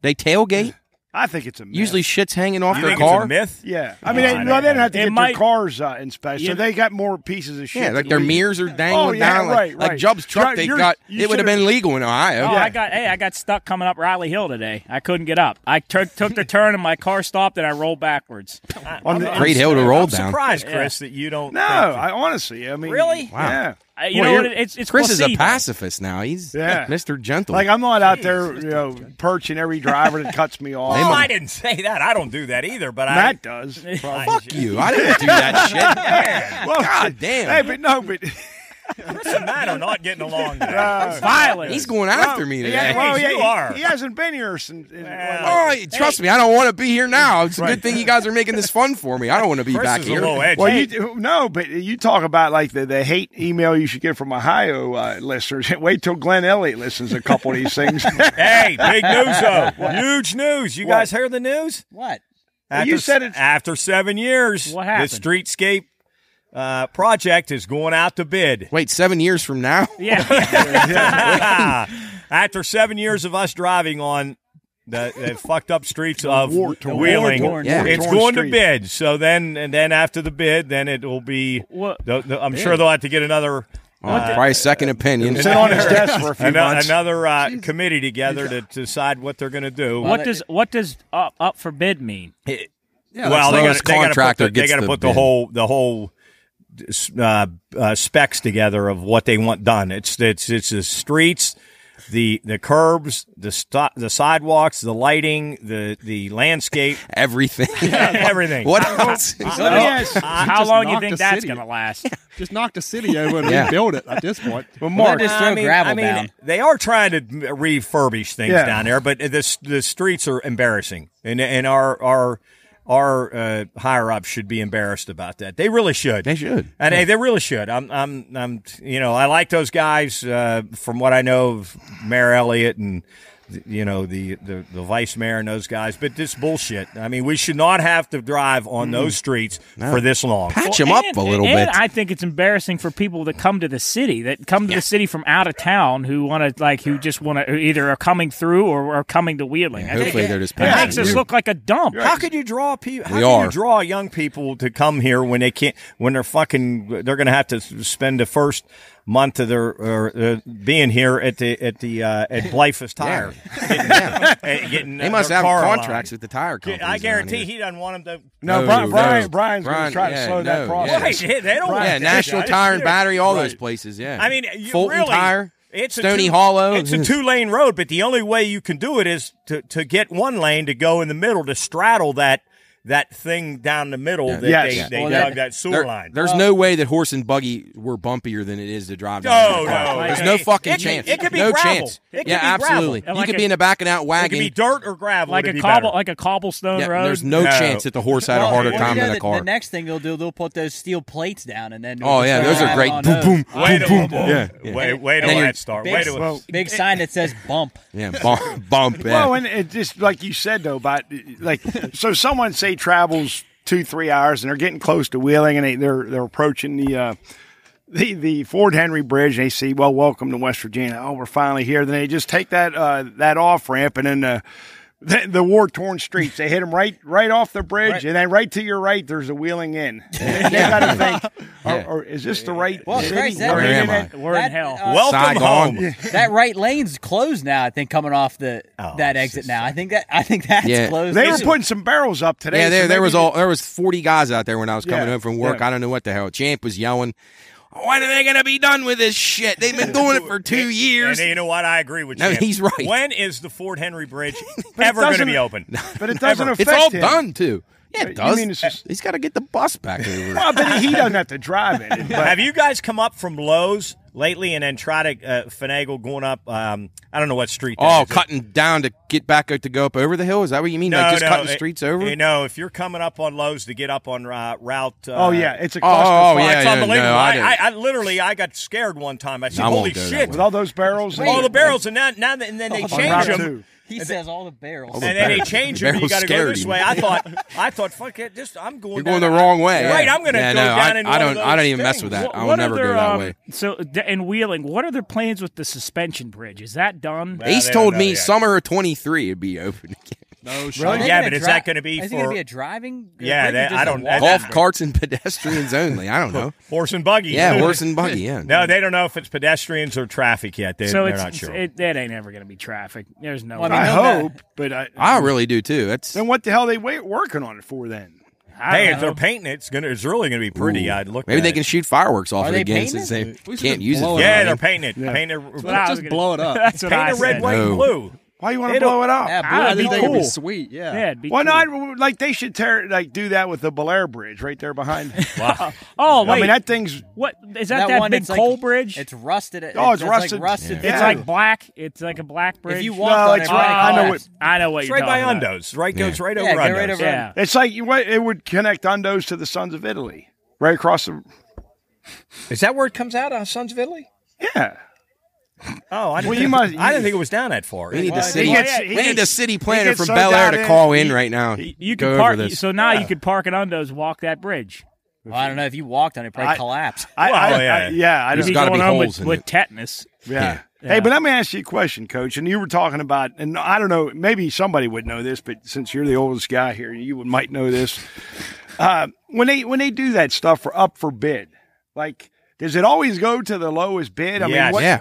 They tailgate. I think it's a myth. Usually, shit's hanging off you their think car. it's a myth? Yeah, I mean, No, they, no, they don't- don't have to it get might- their cars uh, inspected, so they got more pieces of shit. Yeah, like their leave. mirrors are dangling Oh, yeah, down. Like, right, like right. Jub's truck, they you're- got. you It would have been legal in Ohio. Oh, I got hey, I got stuck coming up Riley Hill today. I couldn't get up. I took took the turn and my car stopped and I rolled backwards. On the- Great hill to roll I'm down. surprised, Chris, that you don't. No, I honestly, I mean, Really? Wow. Yeah. You Well, know what? it's it's Chris is a pacifist now. He's Yeah. Mr. Gentle. Like I'm not out there, you know, perching every driver that cuts me off. Oh, I didn't say that. I don't do that either. But Matt does. Fuck you. I didn't do that shit. Well, God damn. Hey, but no, but Chris and Matt are not getting along. Today. uh, Violent. He's going after me he, today. well, yeah, you he- are. He hasn't been here since. in- Oh, trust me, I don't want to be here now. It's a Right. good thing you guys are making this fun for me. I don't want to be Chris back is a here. little edgy. Well, you no, but you talk about like the, the hate email you should get from Ohio uh, listeners. Wait till Glenn Elliott listens to a couple of these things. hey, big news though. Huge news. You What? guys heard the news? What? Well, you said it's- after seven years. What happened? The Streetscape uh, project is going out to bid. Wait, seven years from now? yeah. after seven years of us driving on the, the fucked up streets of war-torn- Wheeling, war-torn- Yeah. it's war-torn going to bid. So then, and then after the bid, then it will be. What- the- the- I'm sure they'll have to get another. Oh, probably a second opinion. Sit on his desk for a few ano- months. Another uh, committee together to decide what they're going to do. what does what does up, up for bid mean? well, they lowest got they got to put the, they got to put the whole the whole uh, uh, specs together of what they want done. It's it's it's the streets, the the curbs, the sto- the sidewalks, the lighting, the the landscape, Everything. everything. what else? Let me ask- How just long you think that's going to last? Just knock the city over and Yeah. rebuild it at this point. Well, Well, Mark, just throw I mean, gravel I mean, down. They are trying to refurbish things Yeah. down there, but the the streets are embarrassing, and and our our our uh, higher ups should be embarrassed about that. They really should. They should. And hey, they really should. I'm, I'm, I'm. You know, I like those guys. Uh, from what I know of Mayor Elliott and you know the, the the vice mayor and those guys, but this bullshit. I mean, we should not have to drive on those streets for this long. Patch him up And- a little and bit. I think it's embarrassing for people that come to the city, that come to the city from out of town, who want to like, who just want to either are coming through or are coming to Wheeling. I think Hopefully they're just it makes us look like a dump. How could you draw people? How We can are. you draw young people to come here when they can't? When they're fucking, they're going to have to spend the first month of their or, uh, being here at the at the uh, at Blyfus Tire. Getting, uh, getting, They uh, must have contracts aligned. with the tire company. I guarantee he doesn't want them to. no, No, Brian, no. Brian, Brian's going Brian, to try to yeah, slow that no, process. Right, they don't. Yeah, National that. Tire and Battery, all those places. Yeah. I mean, you Fulton really, Tire, it's a Stony two- Hollow. It's a two lane road, but the only way you can do it is to, to get one lane to go in the middle to straddle that that thing down the middle that Yes. they, Yeah. they Well, dug that- that sewer There- line. there's no way that horse and buggy were bumpier than it is to drive down. No, in a car. no. There's It- no fucking it chance. it could be no gravel. chance. It could yeah, be absolutely. And you could a- be in the back and out it wagon. could be dirt or gravel. like a be cobble, better. like a cobblestone Yeah, road. there's no, No. chance that the horse had a harder well, time you know, than a the, car. The next thing they'll do, they'll put those steel plates down, and then oh yeah, those are great. on Boom, boom, boom, boom. Yeah, yeah. Wait, wait till that start. big, Wait till Well, big sign that says bump. yeah, bump, bump. Well, and just like you said though, about like so someone say travels two three hours and they're getting close to Wheeling and they, they're they're approaching the uh, the the Fort Henry Bridge. And they see well, welcome to West Virginia. Oh, we're finally here. Then they just take that uh, that off ramp and then. Uh, the, the war torn streets. They hit them right, right off the bridge, Right. and then right to your right, there's a Wheeling Inn. And they got to think, Yeah. or, or is this the right Well, city? Christ, that- We're Where in am I? We're That, in hell. uh, Welcome Saigon. home. that right lane's closed now. I think coming off the Oh, that exit just- now. I think that I think that's Yeah. closed. They were putting some barrels up today. Yeah, so there, there was all there was forty guys out there when I was coming Yeah, home from work. yeah. I don't know what the hell. Champ was yelling. when are they going to be done with this shit? They've been doing it for two years. And you know what? I agree with No, you. he's right. When is the Fort Henry Bridge ever going to be open? But it doesn't affect It's all him. done too. Yeah, You it does. mean it's just- He's got to get the bus back over. Well, but he doesn't have to drive it. But Have you guys come up from Lowe's lately and then try to uh, finagle going up? Um, I don't know what street. that oh, is. cutting down to get back out to go up over the hill. Is that what you mean? No, like just no, cutting it- streets over? You know, if you're coming up on Lowe's to get up on uh, route. Uh, oh yeah, it's a Oh, cluster oh, fire. yeah, it's yeah, unbelievable. no, I I, didn't. I, I literally, I got scared one time. I said, I won't "Holy go that shit!" with all those barrels. and- all the barrels, and now, now, and then they on change Route them. two. He says all the barrels. And then they change them. and You got to go this way. I thought, I thought, fuck it, just I'm going. You're going down the wrong way. Right, yeah. I'm going to yeah, go no, down I, in I don't. I don't those even mess with that. What- I will never are go that um, way. So d- in Wheeling, what are their plans with the suspension bridge? Is that done? Well, Ace told me yet. summer of 23 it'd be open again. No Are shit. they Yeah, gonna but is dri- that gonna be Is it going to be a driving? Yeah, bridge that- just I a don't- walking Golf carts and pedestrians only. I don't know. horse and buggy. Yeah, horse and buggy. Yeah. No, they don't know if it's pedestrians or traffic yet. They, so they're it's, not sure. it, that ain't ever going to be traffic. There's no. Well, I I mean, they'll hope, but I, I really do too. That's then what the hell are they wait, working on it for then? I hey, if they're painting it, it's gonna. It's really gonna be pretty. I'd look. maybe at they it. can shoot fireworks off Are it they again painting since they We can't use it. blow for it Yeah, they're painting it. Yeah. Paint it. That's I Just gonna- blow it up. That's what Paint I it red, said. white, and blue. Why you want to blow it up? Yeah, Ah, blue I that'd think be they could be cool. sweet. Yeah. Yeah, it'd be Why cool. not? Like they should tear like do that with the Bellaire Bridge right there behind. wow. Oh wait, I mean that thing's what is that? That, one, big it's like- coal bridge? It's rusted. Oh, it's like rusted. rusted. It's Yeah. like black. It's like a black bridge. If you No, on it's it, right- right I know what- I know what It's you're right by talking about. Undos. Right, goes right Yeah, over go Undos. right over Yeah. it's like you what it would connect Undos to the Sons of Italy right across the Is that where it comes out on Sons of Italy? yeah. Oh, I didn't, Well, think, you must- I didn't think it was down that far. We need the city. gets- he we need gets- the city planner from so Bellaire to call in he- right now. You Go could park. over this. So now you could park at Undos, walk that bridge. Well, I don't know if you walked on it, probably I- collapse. I, Well, I, yeah. I, yeah, I You'd just gotta going be holes with, in with it. tetanus. Yeah. Yeah. Hey, but let me ask you a question, Coach. And you were talking about, and I don't know, maybe somebody would know this, but since you're the oldest guy here, you would, might know this. Uh, when they when they do that stuff for up for bid, like, does it always go to the lowest bid? I Yes. mean, what, Yeah.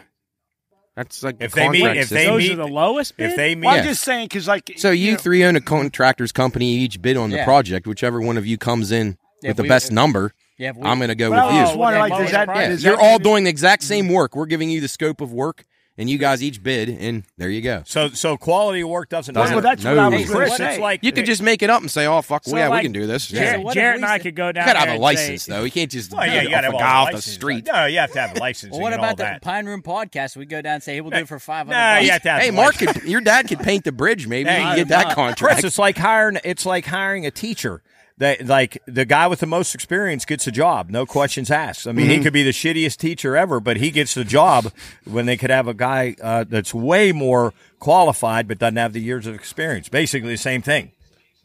That's like If the they meet- contract if they system. Those are the lowest bid. If they meet, Well, I'm just saying because, like, So you know, three own a contractor's company. Each bid on the Yeah. project. Whichever one of you comes in Yeah, with the we- best number, Yeah, if we- I'm going to go Well, I with was you. just like, does that, yeah, does You're all mean- doing the exact same work. We're giving you the scope of work, and you guys each bid, and there you go. so so quality of work doesn't Well, matter. well, that's what I was Chris, to say. it's like You could just make it up and say, "Oh fuck, So, yeah, like, we can do this." Jarrett, So what Jarrett and I could go You down. gotta there have a license say, though. You can't just Well, yeah, you off got to a have all guy off the street. No, you have to have a license Well, what and all about the that. Pine Room podcast? We go down and say, "Hey, we'll do it for five hundred Nah, bucks." you have to have Hey, Mark, could, your dad could paint the bridge. Maybe you get that contract. Chris, it's like hiring. It's like hiring a teacher. That like the guy with the most experience gets a job, no questions asked. I mean, Mm-hmm. he could be the shittiest teacher ever, but he gets the job when they could have a guy uh, that's way more qualified but doesn't have the years of experience. Basically, the same thing.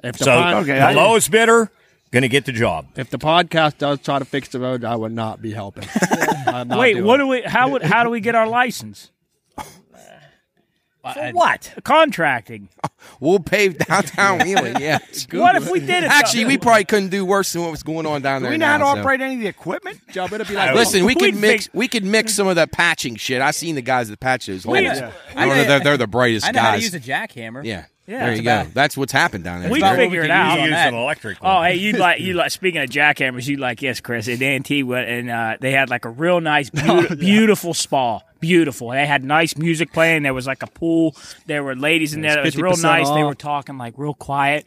If the, So pod- Okay, the I- lowest bidder gonna get the job. if the podcast does try to fix the road, I would not be helping. Not Wait, what it. do we? How would? How do we get our license? For what? Contracting. we'll pave downtown Wheeling. Yeah. What if we did it? Actually, we probably couldn't do worse than what was going on down Do there. we know how to so. operate any of the equipment? Jub, it'll be like, Listen, we We could mix. think- We could mix some of the patching shit. I seen the guys that patch those holes. We- I don't know. They're, they're the brightest I know how to guys. use a jackhammer. yeah. Yeah, There you go. about- That's what's happened down there. We about what figure we it out. use You use that. an electric one. Oh, hey, you like you like speaking of jackhammers, you like yes, Chris at Antigua, and uh, they had like a real nice, beautiful, beautiful spa, beautiful. They had nice music playing. There was like a pool. There were ladies in there. It was real 50% nice. They were talking like real quiet.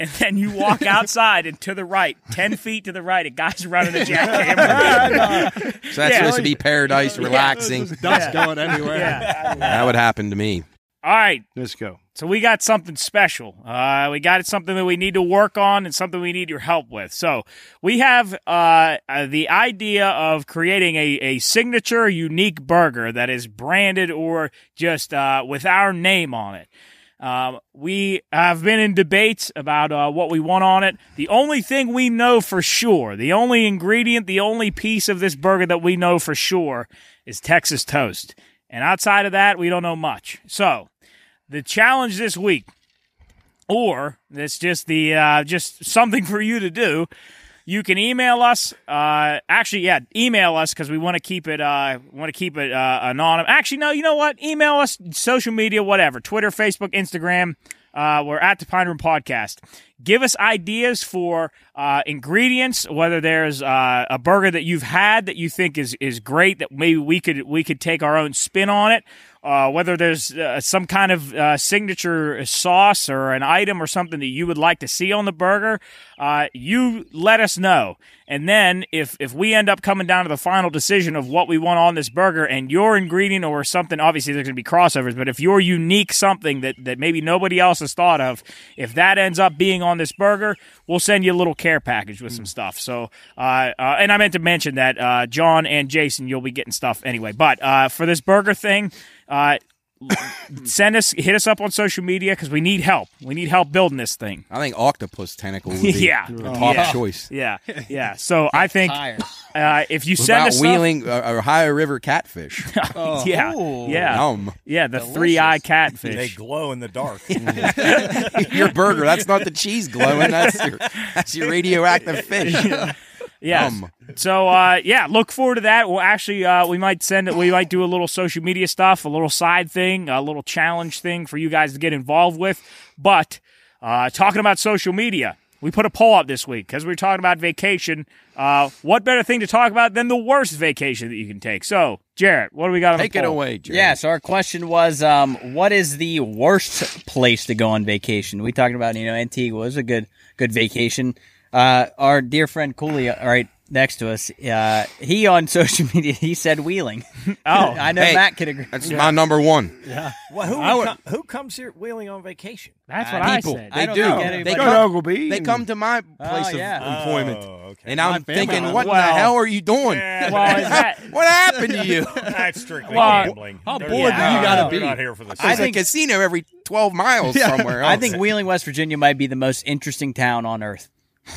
And then you walk outside, and to the right, ten feet to the right, a guy's running a jackhammer. So that's Yeah. supposed to be paradise, relaxing. dust going anywhere. yeah. That would happen to me. All right. Let's go. So we got something special. Uh, we got something that we need to work on and something we need your help with. So we have uh, uh, the idea of creating a, a signature, unique burger that is branded or just uh, with our name on it. Um, we have been in debates about uh, what we want on it. The only thing we know for sure, the only ingredient, the only piece of this burger that we know for sure is Texas toast. And outside of that, we don't know much. So the challenge this week, or it's just the uh, just something for you to do. You can email us. Uh, actually, yeah, email us because we want to keep it. Uh, want to keep it uh, anonymous. Actually, no. You know what? Email us. Social media, whatever. Twitter, Facebook, Instagram. Uh, we're at the Pine Room Podcast. Give us ideas for uh, ingredients, whether there's uh, a burger that you've had that you think is is great that maybe we could we could take our own spin on it. Uh, whether there's uh, some kind of uh, signature sauce or an item or something that you would like to see on the burger, uh, you let us know. And then if if we end up coming down to the final decision of what we want on this burger and your ingredient or something, obviously there's going to be crossovers, but if your unique something that, that maybe nobody else has thought of, if that ends up being on this burger, we'll send you a little care package with some stuff. So, uh, uh, and I meant to mention that uh, John and Jason, you'll be getting stuff anyway. But uh, for this burger thing, uh, send us, hit us up on social media because we need help. We need help building this thing. I think octopus tentacle would be Yeah. the top Yeah. choice. Yeah, yeah. So I think uh, if you What send about us stuff- wheeling uh, Ohio River catfish? yeah, Ooh. yeah, Yum. yeah. The three eye catfish. They glow in the dark. your burger. That's not the cheese glowing. That's your that's your radioactive fish. Yes. Yum. So uh, yeah, look forward to that. We'll actually uh, we might send it. We might do a little social media stuff, a little side thing, a little challenge thing for you guys to get involved with. But uh, talking about social media, we put a poll up this week because we were talking about vacation. Uh, what better thing to talk about than the worst vacation that you can take? So, Jarrett, what do we got on Take the it poll? away, Jerry. Yeah, so our question was, um, what is the worst place to go on vacation? We talking about, you know, Antigua was a good, good vacation. Uh, our dear friend Cooley, uh, right next to us, uh, he on social media, he said Wheeling. Oh, I know Hey, Matt could agree. That's my number one. well, who, would com- who comes here wheeling on vacation? that's Uh, what People. I said. I They don't do. think They anybody- Go come- to Oglebay. They come to my place of yeah. employment, Oh, okay. and I'm thinking, what Well- the hell are you doing? well, is that, what happened to you? That's strictly Well, gambling. how They're- bored do you gotta be? not here for the I sex. think casino every 12 miles somewhere. I think Wheeling, West Virginia might be the most interesting town on earth.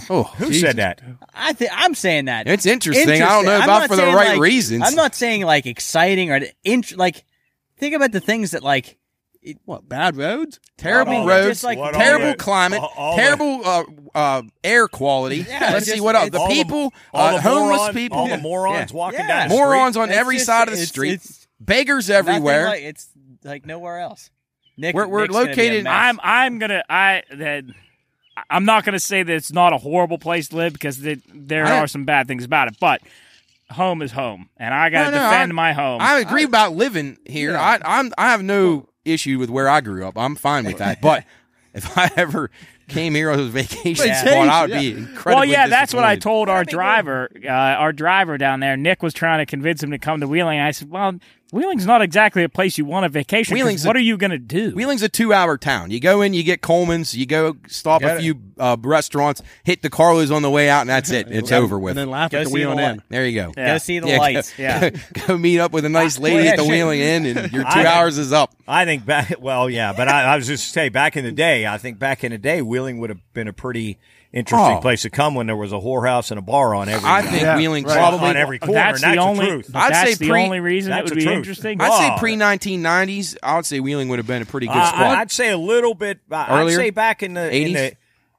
Oh, Who said that? I think I'm saying that. It's interesting. I don't know about for the right like- reasons. I'm not saying like exciting or int- like think about the things that like What bad roads? terrible roads, just like terrible the- climate, all- all terrible uh, uh, air quality. Yeah, Let's it's see what else. The all the- people, all uh, the homeless moron- people, all the morons Yeah. walking Yeah. down the morons street. on It's every just- side of the it's- street, it's beggars everywhere. like- it's like nowhere else. Nick, We're- we're Nick's gonna located- I'm I'm gonna I that I'm not gonna say that it's not a horrible place to live because the, there I- are some bad things about it, but home is home, and I gotta No, no, defend I- my home. I agree about living here. I, I'm I have no issue with where I grew up. I'm fine with that. But if I ever came here on his vacation Yeah. spot, I would be incredibly. well, yeah, that's what I told our driver. Uh, our driver down there, Nick, was trying to convince him to come to Wheeling. I said, "Well, Wheeling's not exactly a place you want a vacation. Wheeling's a- what are you gonna do? Wheeling's a two-hour town. You go in, you get Coleman's, you go stop a few uh, restaurants, hit the Carlos on the way out, and that's it. It's over with. And then laugh Go at the see the wheel light. in. there you go. Yeah. Go see the Yeah, lights. Go, Yeah. go meet up with a nice lady yeah, at the shit. Wheeling Inn, and your two I- hours is up. I think back. Well, yeah, but I, I was just to say back in the day. I think back in the day, Wheeling would have been a pretty interesting Oh. place to come when there was a whorehouse and a bar on every. I think Yeah, Wheeling right. probably. on every corner. that's and the only. the truth. I'd that's say the pre- only reason it would be truth. interesting. I'd say Oh. pre 1990s. I would say Wheeling would have been a pretty good I- spot. I, would say a little bit. I- I'd Earlier? say back in the 80s?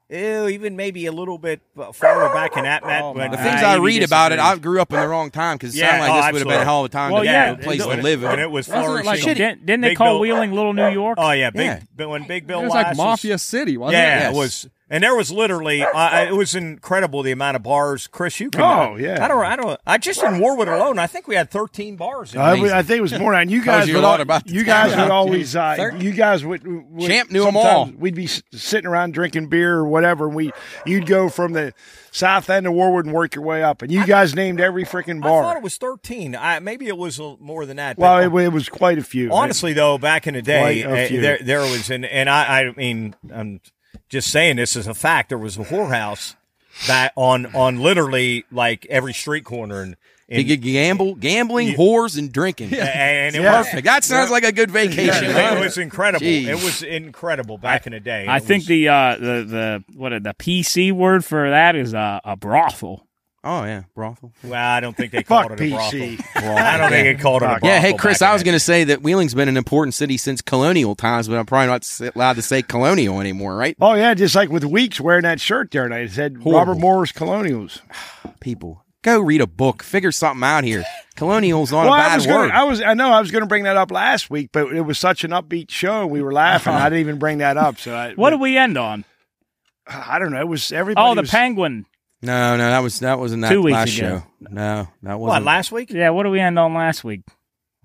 In the. Ew, even maybe a little bit farther back in that. Matt, Oh, when, my the things uh, I read about it, I grew up in the wrong time because it Yeah, sounded like oh, this would have been a absolutely. hell of a time Well, to yeah, a place when to live when in. it was flourishing. like Didn't, didn't they Big call Bill- Wheeling Little New York? Oh yeah, big. Yeah. When Big Bill It was like Lass Mafia City, wasn't Yeah, it? Yes. it was, and there was literally, uh, it was incredible the amount of bars. Chris, you can. Oh, uh, yeah. I don't, I don't, I just in Warwood alone, I think we had thirteen bars. In I, think it was more than you guys. you would a lot al- about you guys would always. Uh, you guys would. would Champ knew 'em sometimes all. We'd be sitting around drinking beer or whatever. And we, you'd go from the south end of Warwood and work your way up, and you guys named every freaking bar. I thought it was thirteen. I, maybe it was a- more than that. well, it, it was quite a few. honestly, though, back in the day, Quite a uh, few. there there was, an, and I, I mean, I'm just saying this as a fact. There was a whorehouse that on on literally like every street corner and. You could gamble, gambling, whores, and drinking. and it Yeah. was Perfect. That sounds like a good vacation. it was incredible. Jeez. It was incredible back in the day. I It think was- the uh, the the what the PC word for that is uh, a brothel. Oh yeah, brothel. Well, I don't think they called it a brothel. PC. I don't think they called it a brothel. Yeah, hey Chris, I was going to say that Wheeling's been an important city since colonial times, but I'm probably not allowed to say colonial anymore, right? Oh yeah, just like with Weeks wearing that shirt there, and I said Horrible. Robert Morris Colonials. People, Go read a book. Figure something out here. Colonial's on Well, a I bad was word. gonna, I was, I know, I was going to bring that up last week, but it was such an upbeat show, and we were laughing. I uh-huh. didn't even bring that up. So, I, What did we end on? I don't know. It was everybody. Oh, the was, penguin. No, no, that was that wasn't that Two weeks last ago. show. No, that wasn't. last week? Yeah, what did we end on last week?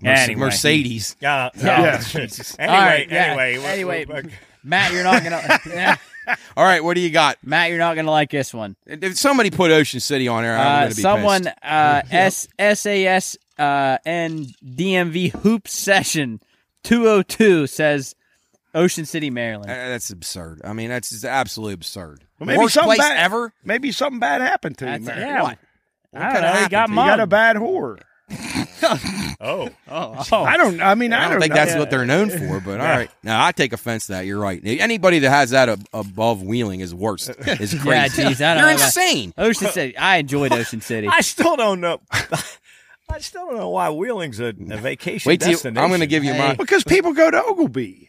Merce- anyway. Mercedes. Yeah. Yeah. Jesus. Anyway, right, yeah. anyway, we're- Anyway. we're- Matt, you're not gonna. yeah. All right, what do you got? Matt, you're not gonna like this one. If somebody put Ocean City on there, I'm Uh, going to be someone pissed. uh, S S A S uh, and DMV hoop session 202 says Ocean City, Maryland. Uh, that's absurd. I mean, that's just absolutely absurd. Well, maybe Worst something place bad, ever. Maybe something bad happened to him. That's- man. Yeah. What? I don't know. He got you? You got a bad whore. oh, Oh, I don't. I mean, I, I don't think know. that's what they're known for, but all right. Now I take offense to that. You're right. Anybody that has that ab- above wheeling is worst. Is crazy. Yeah, geez, I don't You're know about- insane. Ocean City. I enjoyed Ocean City. I still don't know. I still don't know why Wheeling's a, a vacation Wait till you, destination. I'm going to give you my. because people go to Oglebay.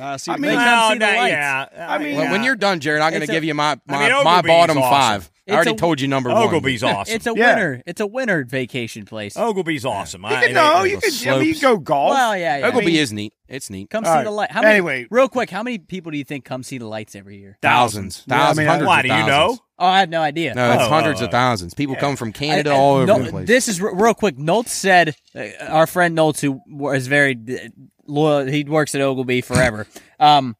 Uh, see, I mean, they- come Well, see the no, lights. yeah. I mean, When, when you're done, Jarrett, I'm going to give you my my, mean, my bottom awesome. five. I already a- told you number one. Oglebay's awesome. It's a Yeah. winter. It's a winter vacation place. Oglebay's awesome. You I, can, and no, it- you the can. I mean, you go golf. Well, yeah, yeah. Oglebay I mean- is neat. It's neat. Come All see right. the light. How many, Anyway. real quick, how many people do you think come see the lights every year? Thousands, Yeah, I thousands, mean, hundreds Why of do you know? Oh, I had no idea. No, it's Oh, hundreds oh, of thousands. People come from Canada I- I- all over Nol- the place. This is r- real quick. Noltz said, uh, our friend Noltz, who was very loyal, he works at Oglebay forever. um,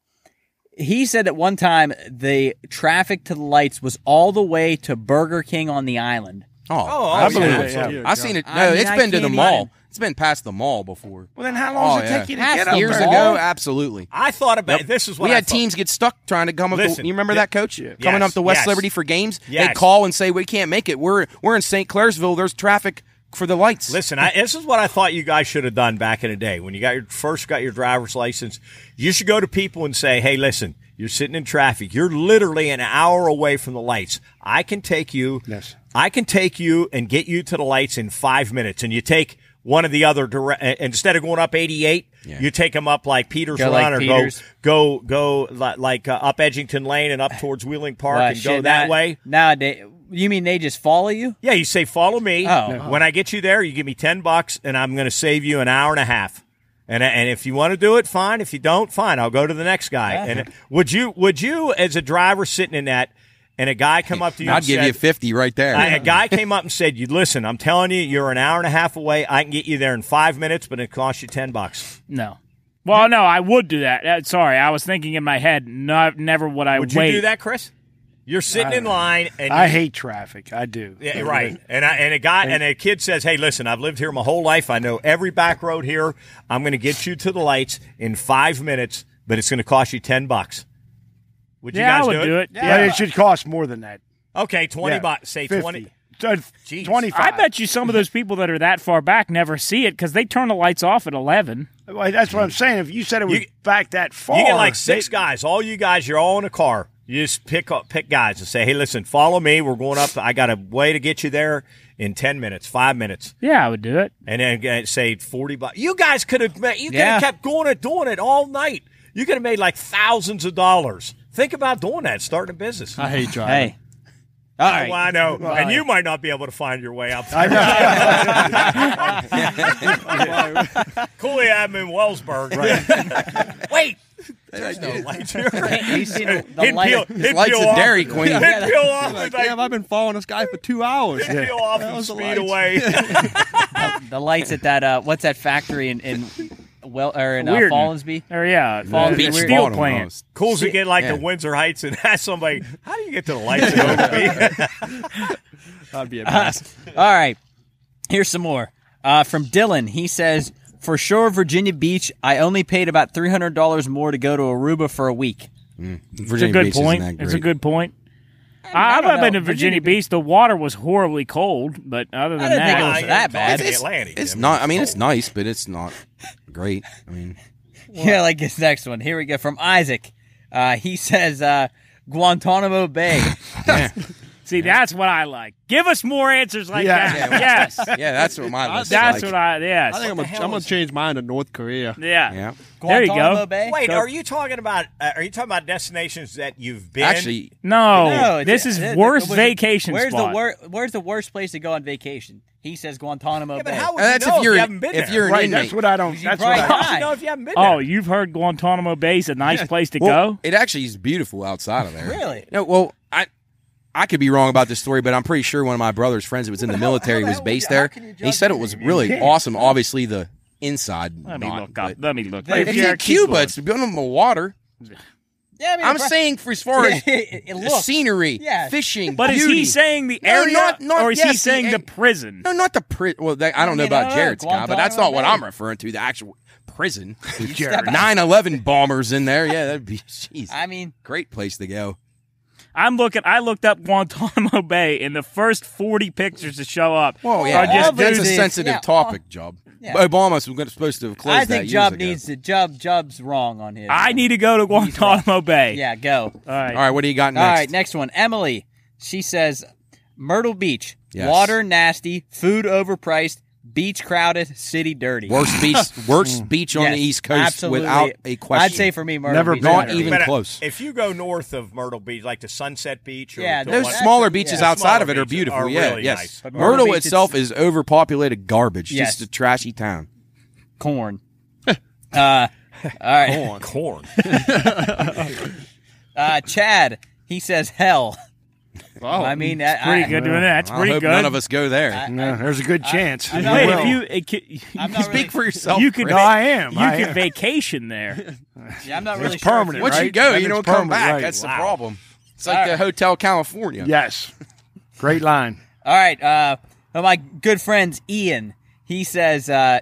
he said that one time the traffic to the lights was all the way to Burger King on the island. oh, Oh, I've I seen believe it. it, yeah. I've seen it. I mean, it's I been to the mall. even- It's been past the mall before. Well, then how long does Oh, it yeah. take you to Half get the up Years there? ago, absolutely. I thought about this is what we I had thought. teams get stuck trying to come up. Listen, the, you remember yeah. that coach Yeah. coming Yes, up to West yes. Liberty for games? They call and say we can't make it. We're we're in St. Clairsville. There's traffic for the lights. Listen, I, this is what I thought you guys should have done back in the day when you got your first got your driver's license. You should go to people and say, "Hey, listen, you're sitting in traffic. You're literally an hour away from the lights. I can take you. Yes. I can take you and get you to the lights in five minutes. And you take one of the other direct instead of going up 88, you take them up like Peters Go Run like or Peters. go go go like uh, up Edgington Lane and up towards Wheeling Park Well, and shit, go that now- way. Nowadays, you mean they just follow you? Yeah, you say follow me. Oh. When I get you there, you give me ten bucks, and I'm going to save you an hour and a half. And and if you want to do it, fine. If you don't, fine. I'll go to the next guy. And would you would you as a driver sitting in that, and a guy come up to you? I'd and give said, you fifty right there. I- a guy came up and said, "You listen. I'm telling you, you're an hour and a half away. I can get you there in five minutes, but it costs you ten bucks. No. Well, no, I would do that. Uh, sorry, I was thinking in my head. No, never would I Would you wait. do that, Chris? You're sitting in line, and I you- hate traffic. I do. Yeah, right. And I, and a guy and a kid says, "Hey, listen, I've lived here my whole life. I know every back road here. I'm going to get you to the lights in five minutes, but it's going to cost you ten bucks." Would you Yeah, I guys would do do it? it. But it should cost more than that. Okay, twenty Yeah, bucks. Say 50. twenty. Jeez. 25. I bet you some of those people that are that far back never see it because they turn the lights off at 11. Well, that's what I'm saying. If you said it was You- back that far, You get like six they- guys. All you guys, you're all in a car. You just pick up, pick guys and say, "Hey, listen, follow me. We're going up. I got a way to get you there in ten minutes, five minutes." Yeah, I would do it. and then uh, say forty bucks. You guys could have you could Yeah. kept going and doing it all night. You could have made like thousands of dollars. Think about doing that, starting a business. I hate driving. Hey. All Oh, well, I know, and you might not be able to find your way out. I There. Cooley, I'm in Wellsburg. Wait, there's no lights here. You seen the, the He'd light? peel, he'd lights peel at off. Dairy Queen. He'd Yeah, peel off. Like, Like, damn, I've been following this guy for two hours. he'd peel off That and was the speed away. the lights at that uh, what's that factory in, in well or in uh, Weird. Follansbee? Or yeah, Follansbee steel Baltimore plant. almost. Cool to get like Yeah. the Windsor Heights and ask somebody, how do you get to the lights in Oglebay? That'd be a mess. All right. Here's some more. Uh, from Dylan. He says, For sure, Virginia Beach, I only paid about $300 more to go to Aruba for a week. It's Virginia a good Beach isn't point. that It's a great. good point. I I've been to Virginia Virginia Beach. The water was horribly cold, but other than didn't think that, it was that bad. It's Atlantic. It's I not. I mean, it's nice, but it's not great. I mean, Yeah, like this next one. Here we go. From Isaac. Uh, he says, uh, Guantanamo Bay. says See, that's what I like. Give us more answers like Yeah. that. yes. Yeah, that's what my list. That's like. what I, yes. I think I'm gonna, I'm gonna change mine to North Korea. yeah. Yeah. There you Guantanamo go. Bay? Wait, Go- are you talking about? Uh, are you talking about destinations that you've been? Actually, No, No, this is it- it- worst was- vacation Where's spot. the wor- Where's the worst place to go on vacation? He says Guantanamo yeah, but Bay. how would you that's know if if you're you haven't been if there? you're an Right, inmate. that's what I don't. You That's probably what How I, would you know if you haven't been oh, you've heard Guantanamo Bay's a nice place to Well, go. it actually is beautiful outside of there. Really? No, well, I I could be wrong about this story, but I'm pretty sure one of my brother's friends that was in the military was based there. can He said it it? was really awesome. Obviously, the inside. Let me not, look up. but- Let me look. If If you're in keep Cuba, going. it's building the water. Yeah, I mean, I'm pro- saying for as far as it, it looks. scenery, Yeah. fishing, But is beauty. he saying the No, area, not- not- or is he yes, the saying the a- prison? No, not the prison. Well, that, I don't know You about know, Jarrett's guy, but that's not what Guantanamo I'm Bay. referring to. The actual prison. Jarrett. 9/11 bombers in there. Yeah, that'd be. Jeez, I mean, great place to go. I'm looking. I looked up Guantanamo Bay, and the first 40 pictures to show up Well, are yeah, just that's a sensitive yeah, topic, Jub. yeah. Obama's supposed to have closed I think years Jub needs to. Jub Jub's wrong on his. I need to go to Guantanamo Bay. Yeah, go. All right. All right, what do you got next? All right, next one. Emily. She says Myrtle Beach. Yes. Water nasty, food overpriced, beach crowded, city dirty. Worst beach, worst beach on Yes, the East Coast absolutely. without a question. I'd say for me, Myrtle Never Beach. Not there. even But, uh, close. If you go north of Myrtle Beach, like to Sunset Beach, or Yeah, to those Those smaller beaches yeah. outside Smaller of it are beautiful. are yeah, really yes. nice. But Myrtle Myrtle Beach, itself is overpopulated garbage. Yes. Just a trashy town. corn. uh, all right. corn. Uh, Chad. He says hell. Oh, I mean, that's Pretty I- good doing that. That's I pretty hope good. none of us go there. I- No, there's a good chance. I'm You Wait, if you, it, could- I'm not really, Speak for yourself. you could Chris. no, I am. you I could am. vacation there. Yeah, I'm not really It's sure permanent, you- Once you go, you it's don't come permanent, back. right. That's Wow. the problem. It's like All the right. Hotel California. Yes. Great line. All right. Uh, my good friends, Ian, he says, uh,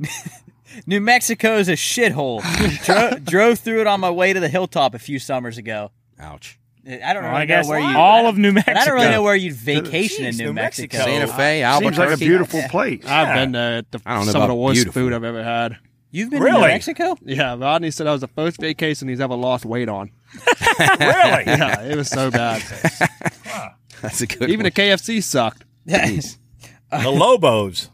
New is a shithole. Dro- drove through it on my way to the hilltop a few summers ago. Ouch. I don't Well, really I guess know where you. all of New Mexico. I don't really know where you'd vacation in New, New Mexico. Mexico. Santa Fe, Seems Albuquerque. like a beautiful place. I've been there. The, I don't know some of about the worst beautiful. food I've ever had. You've been to New Mexico? Yeah, Rodney said that was the first vacation he's ever lost weight on. really? Yeah, it was so bad. That's a good Even the. KFC sucked. Jeez. the Lobos.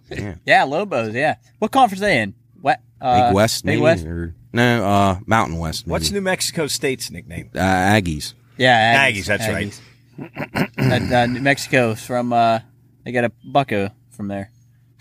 yeah, Lobos. Yeah. What conference are they in? What? Uh, Big West, Big? West. Or, no, uh, Mountain West. Maybe. What's New Mexico State's nickname? uh, Aggies? Yeah, Aggies, that's right. right. uh, uh, New Mexico's from. Uh, they got a bucko from there.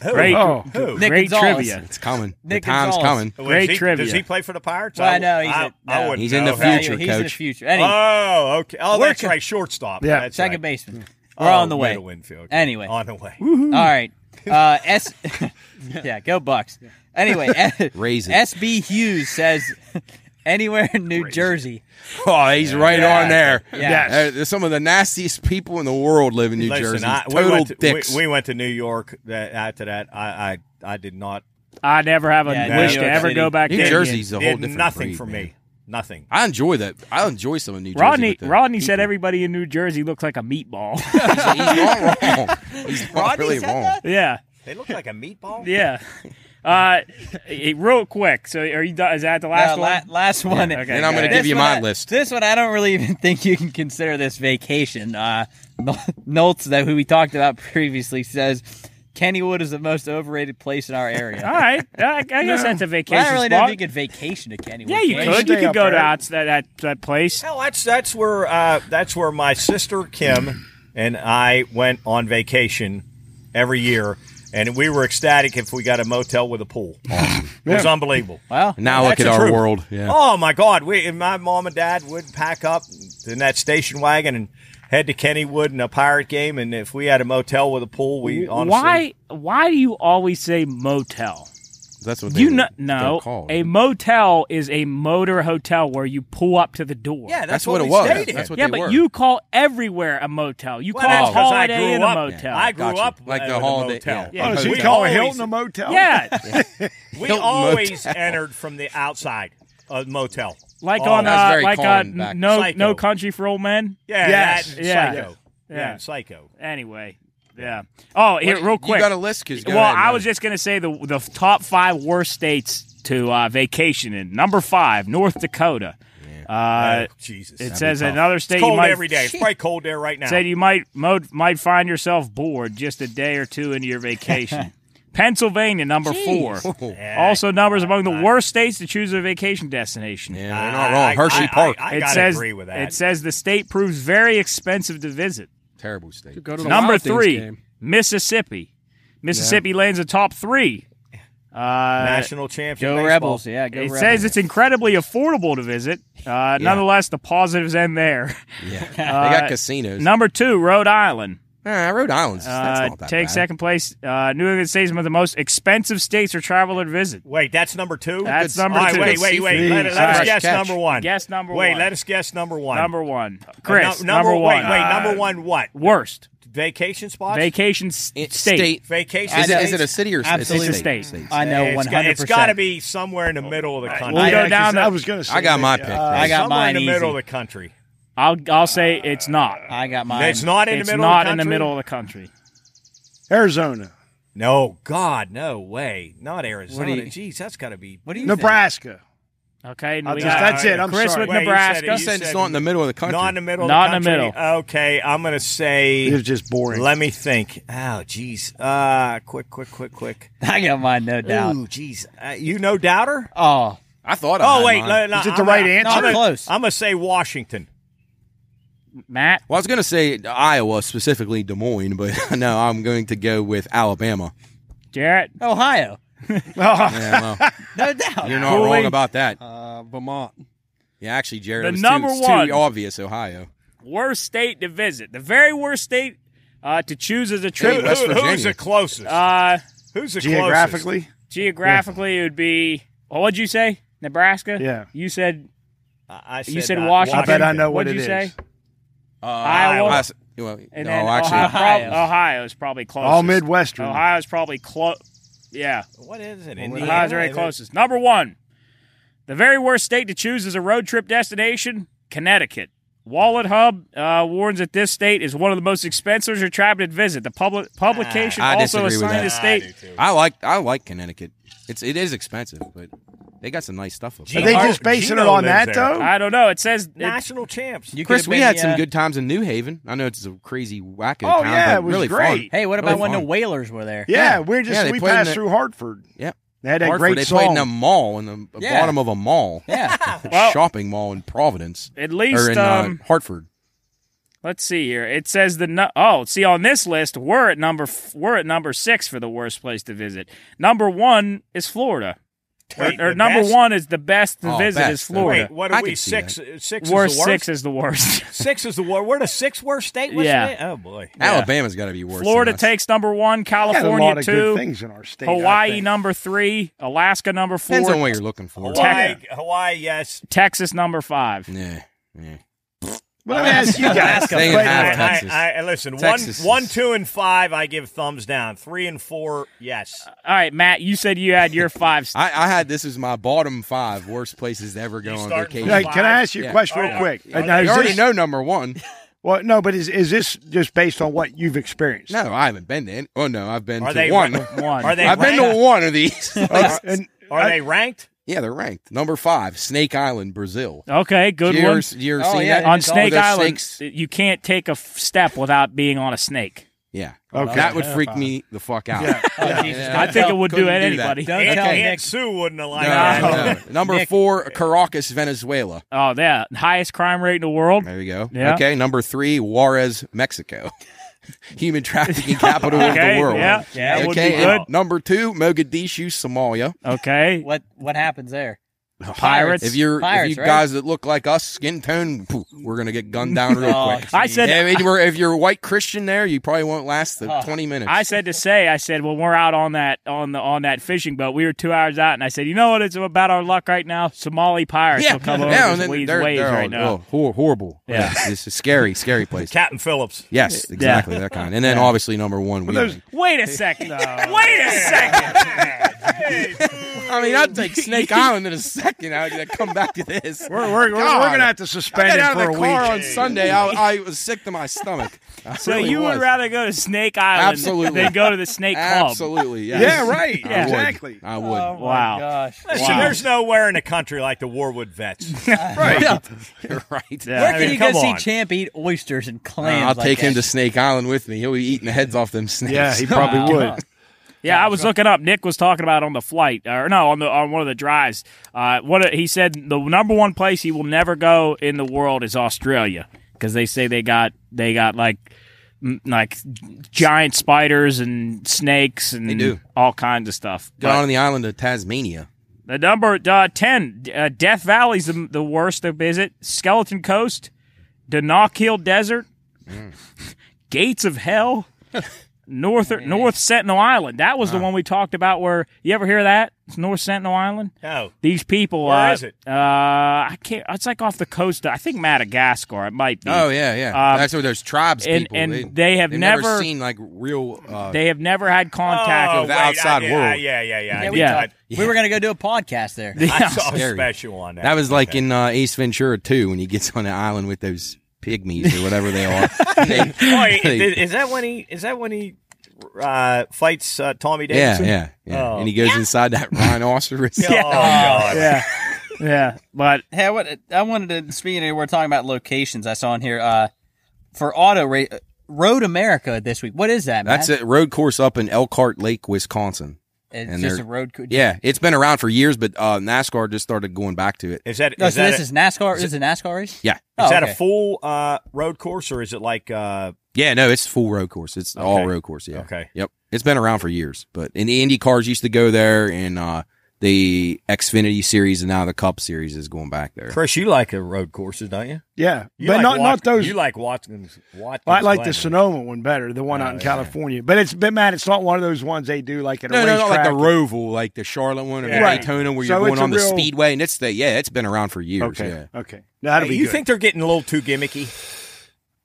Great, Oh. Nick great Gonzales. trivia. It's coming. Nick the time's Gonzales. coming. Does Great he, trivia. Does he play for the Pirates? Well, I know he's I, a- I no. wouldn't He's in the know. Yeah, future, he's in the coach. future. Anyway, Oh, okay. Oh, that's Working- right. Shortstop. Yeah. That's second right. baseman. We're Oh, on the way. middle infield. Anyway. on the way. All right. Uh, S. yeah, go Bucks. Anyway, Raise it. SB Hughes says anywhere in New Jersey. Oh, he's right Yeah. on there. Yeah. There's some of the nastiest people in the world live in New Listen, Jersey. I, we, Total went to, we, dicks. we went to New York. That, after that, I, I I did not. I never have a Yeah, wish to ever City. go back New there. Jersey's a whole Did different nothing breed, for man. me. Nothing. I enjoy that. I enjoy some of New Jersey. Rodney with the Rodney said everybody in New Jersey looks like a meatball. he's not wrong. He's not Rodney really said wrong. that? yeah, They look like a meatball. yeah. Uh, real quick. So, are you? Is that the last Uh, one? la- last one. Okay, And I'm going to give you my I- list. This one, I don't really even think you can consider this vacation. Uh, Noltz, that who we talked about previously, says Kennywood is the most overrated place in our area. All right, I, I guess that's a Well, vacation I don't really know if you could vacation to Kennywood. yeah, you can you could. You stay could go to there. that, that that place. Hell, that's that's where uh, that's where my sister Kim and I went on vacation every year, and we were ecstatic if we got a motel with a pool. Awesome. It was unbelievable. Well, Now look at our truth. world. Yeah. Oh my God! We my mom and dad would pack up in that station wagon and head to Kennywood and a pirate game. And if we had a motel with a pool, we honestly Why? Why do you always say motel? That's what they you know? No, a motel is a motor hotel where you pull up to the door. Yeah, that's, That's what we it was. stayed in. That's what yeah, they but were. you call everywhere a motel. You Well, call that's 'cause I Holiday grew Inn a up- motel. I grew Gotcha. up Like the with Holiday- a motel. yeah. Oh, so We you call always- a Hilton a motel? yeah, We always Motel. entered from the outside of motel. like Oh, on that's uh, like uh, common back- no Psycho. no country for old men. Yeah, Yes. Yeah. Psycho. Yeah. Yeah, Psycho. Anyway, yeah. Oh, here, real quick. You got a list? Cause well, ahead, I was just gonna say the the top five worst states to uh, vacation in. Number five, North Dakota. Uh, oh, Jesus. it says another state It's cold you might every day. It's probably cold there right now. said you might might find yourself bored just a day or two into your vacation. Pennsylvania, number four. Also, numbers among the worst states to choose a vacation destination. Yeah, they're not wrong. Hershey I, Park, I, I, it gotta says agree with that. it says the state proves very expensive to visit. Terrible state. Go to Number Wild three, game. Mississippi. Mississippi lands a top three. Uh, National champion. Go baseball. Rebels. Yeah, go it Rebels. says it's incredibly affordable to visit. Uh, Nonetheless, the positives end there. Yeah, they got Uh, casinos. Number two, Rhode Island. Rhode Island's that's Uh, not that take bad. second place. Uh, New England states one of the most expensive states for traveler to visit. Wait, that's number two. That's Good- number All right, two. Wait, wait, wait. Let, let us Fresh guess catch. number one. Guess number wait, one. let us guess number one. Number one, Uh, Chris. no- number, one. Wait, wait. Uh, number one. What? Worst Vacation spots. vacation s- It- state. Vacation. Is it, is it a city or Absolutely. It's a State. state. I know It's one got- hundred It's got to be somewhere in the middle of the country. We'll go Yeah, down 'cause the- I was going to say. I got that, my uh, pick. I got somewhere mine in the easy. middle of the country. I'll I'll say it's not. I got mine. It's not in it's the middle. not of the in the country? middle of the country. Arizona, No, God, no way. Not Arizona. What you- Jeez, that's got to be. What do you think? Nebraska. Okay, and I'll we just- got that's it. I'm Chris sorry. with Wait, you Nebraska. said You You said it's not in the middle of the country. Not in the middle. Not of in the the country. Okay, I'm gonna It say. was just boring. Let me think. Oh, jeez. Uh, quick, quick, quick, quick. I got mine, no doubt. Ooh, jeez. Uh, you know doubter? Oh, I thought. I Oh had wait, mine. no, no, Is it I'm the right gonna- answer? I'm gonna, Close. I'm gonna say Washington. Matt. Well, I was going to say Iowa, specifically Des Moines, but no, I'm going to go with Alabama. Jarrett. Ohio, Oh, Yeah, well, no doubt. you're not Cooley. wrong about that. Uh, Vermont. Yeah, actually, Jarrett, The it was number too, it's one. too obvious. Ohio. Worst state to visit. The very worst state uh, to choose as a Who, trip. West who- who's the closest? Uh, who's the closest? geographically, geographically, it would be. Well, what'd you say? Nebraska. Yeah. You said. I, I You said uh, Washington. I bet I know what What'd it you is. Say? Uh, Iowa. I s- well, And no, then actually, Ohio, Ohio. prob- Ohio is probably closest. all Midwestern. Ohio's probably close. Yeah, What is it? Ohio's Indiana? very closest. Number one, the very worst state to choose as a road trip destination: Connecticut. Wallet Hub uh, warns that this state is one of the most expensive for travel to visit. The public publication I also assigned the state. do too. I like I like Connecticut. It's it is expensive, but they got some nice stuff up Gino- Are they just basing it lives on that there. though? I don't know. It says it, National champs. You Chris, could've we been had the, some uh, good times in New Haven. I know it's a crazy wacko Oh, town, yeah, but it was really great. fun. Hey, what about Really when the fun. Whalers were there? yeah, we're just Yeah, they we played in passed the- through Hartford. Yep. They had that Hartford, great they song. played in a mall in the Yeah. bottom of a mall, Yeah. Well- shopping mall in Providence, at or least. in um, uh, Hartford. Let's see here. It says the nu- oh, see on this list we're at number f- we're at number six for the worst place to visit. Number one is Florida. Wait, or or number best? one is the best to Oh, visit best. is Florida. Wait, what I are we? can Six. that. Uh, six worst is the worst. six is the worst. Six is the worst. We're the sixth worst state. What's Yeah. the name? Oh boy. Alabama's got to be worse. Florida than us. takes number one, We had a California lot of two, good things in our state. Hawaii number three, Alaska number four. Depends on four, what you're looking for. Hawaii. Hawaii. Yes. Texas number five. Yeah, yeah. Well, let me ask you guys. Staying in Wait, half wait, I, I, listen. Texas one, one, two, and five. I give thumbs down. Three and four. Yes. All right, Matt, you said you had your five. I, I had this is my bottom five worst places to ever go You on vacation. Hey, can I ask you a Yeah. question real Are- quick? are Now, You already this- know number one. Well, no, but is is this just based on what you've experienced? No, I haven't been to any. Oh no, I've been Are to they one. One. Are they? I've been to one of these. Uh, and Are I- they ranked? Yeah, they're ranked. Number five, Snake Island, Brazil. Okay, good you one. ever, you ever Oh, seen yeah, that? On It's Snake Island, snakes- you can't take a f- step without being on a snake. Yeah. Okay. That would freak me the fuck out. Yeah. Oh, Jesus. Yeah. I think it would do it do that. anybody. Don't Aunt, tell Aunt Nick. Sue wouldn't have No, that. no, no. Number Nick. four, Caracas, Venezuela. Oh, yeah, highest crime rate in the world. There you go. Yeah. Okay. Number three, Juarez, Mexico. Human trafficking capital of the world. yeah, Yeah, that would okay. be good. Number two, Mogadishu, Somalia. Okay, What what happens there? Pirates. If you're Pirates, if you right? guys that look like us, skin tone, poof, we're gonna get gunned down real Oh, quick. I said- Yeah, if you're, if you're a white Christian there, you probably won't last the Oh. twenty minutes. I said to say, I said when we're out on that on the on that fishing boat, we were two hours out, and I said, you know what? It's about our luck right now. Somali pirates yeah, will come over yeah, yeah, and then these they're, waves they're right now. oh, hor- horrible. Yeah. it's a scary, scary place. Captain Phillips. Yes, exactly that kind. And then obviously number one, those- Wait a second. Wait a second. I mean, I'd take Snake Island in a second. I'd come back to this. We're, we're, we're, we're going to have to I suspend got it out for of a the car week. on Sunday. I, I was sick to my stomach. I So really you was. would rather go to Snake Island Absolutely. than go to the Snake Club? Absolutely, yes. Yeah, right. I would. Exactly. I would. Wow. Gosh. Listen, there's nowhere in the country like the Warwood vets. Right. You're right. Yeah. Where I can mean, you go come see. Champ eat oysters and Uh, clams? I'll like take him to Snake Island with me. He'll be eating the heads off them snakes. Yeah, he probably would. Yeah, I was looking up. Nick was talking about on the flight, or no, on the on one of the drives. Uh, what he said, the number one place he will never go in the world is Australia because they say they got they got like m- like giant spiders and snakes and all kinds of stuff. Go on the island of Tasmania. The number uh, ten, uh, Death Valley's the, the worst to visit. Skeleton Coast, Danakil Desert, Mm. Gates of Hell, North North Sentinel Island. That was the one we talked about. Where you ever hear that? It's North Sentinel Island. No. These people. Where uh, is it? Uh, I can't. It's like off the coast. Of, I think Madagascar. It might be. Oh yeah, yeah. Um, That's where those tribes and- people. and they have they've never- seen like real. Uh, They have never had contact. Oh, with the outside I- yeah, world. Yeah, yeah, yeah. Yeah, we, Yeah. I, we were going to go do a podcast there. I saw a special on that. that was like Okay. in uh, Ace Ventura 2 when he gets on the island with those pygmies or whatever they are. They- Oh, wait, they- is that when he? Is that when he uh, fights uh, Tommy yeah, Davidson? yeah, yeah. Oh. And he goes inside that rhinoceros. Oh, God. yeah, yeah. But Hey, I, want- I wanted to speaking of we're talking about locations. I saw in here uh, for auto ra- Road America this week. What is that? Man? That's a road course up in Elkhart Lake, Wisconsin. It's and just a road. Co- Yeah, it's been around for years, but uh, NASCAR just started going back to it. Is that No, is so that this a- is NASCAR. Is it NASCAR race? Yeah, Oh, is that okay. a full uh, road course or is it like uh, yeah, no, it's full road course. It's all road course. Yeah, Okay. yep. It's been around for years, but and the Indy cars used to go there, and uh, the Xfinity series and now the Cup series is going back there. Chris? You like the road courses, don't you? Yeah. You but like not, Wat- not those. You like Watkins? Watkins I like the Sonoma one better, the one out in Oh, yeah. California. But it's, but man, it's not one of those ones they do like at a No, no, not like the. Roval, like the Charlotte one or Yeah. the Right. Daytona, where So you're going it's a on the real- speedway, and it's the yeah, it's been around for years. Okay, Yeah. okay, that'll Hey, be you good. think they're getting a little too gimmicky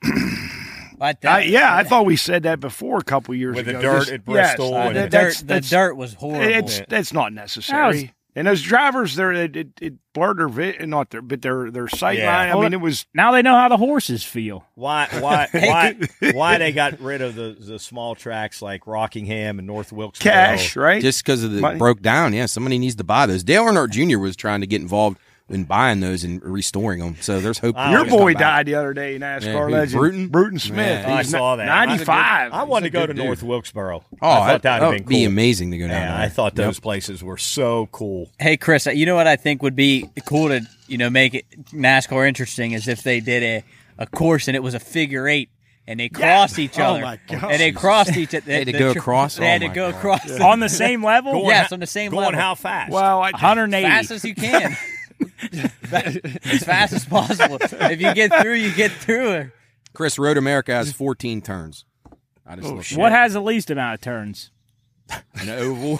I, uh, I, yeah, I thought we said that before a couple years ago. With the dirt Just- at Bristol yes, and the dirt. that's- The dirt was horrible. It's that's not necessary. and those drivers, they're it, it, it blurred their vi- not their but their their sight Yeah. line. I Well, mean, it was now they know how the horses feel. Why? Why? why? Why they got rid of the the small tracks like Rockingham and North Wilkesboro? cash, right? Just because of the Money. broke down, yeah, somebody needs to buy those. Dale Earnhardt Jr. was trying to get involved in buying those and restoring them. So there's hope. Wow. Your boy died the other day, NASCAR Yeah, legend Bruton? Bruton Smith. Yeah. I saw that. Ninety five. I wanted to go to dude. North Wilkesboro. Oh, I thought that that would would have be amazing to go down Yeah, there. I thought Yep. those places were so cool. Hey, Chris, you know what I think would be cool to you know make it NASCAR interesting is if they did a, a course and it was a figure eight and they crossed each Oh, other my God. and they crossed each other. They had to go across? They had Oh, to my go God. across. on the same level. Going Yes, on the same Going level. how fast? Well, I, 180. fast as you can. as fast as possible. If you get through, you get through. it. Chris Road America has 14 turns. I just oh, looked What has the least amount of turns? an oval.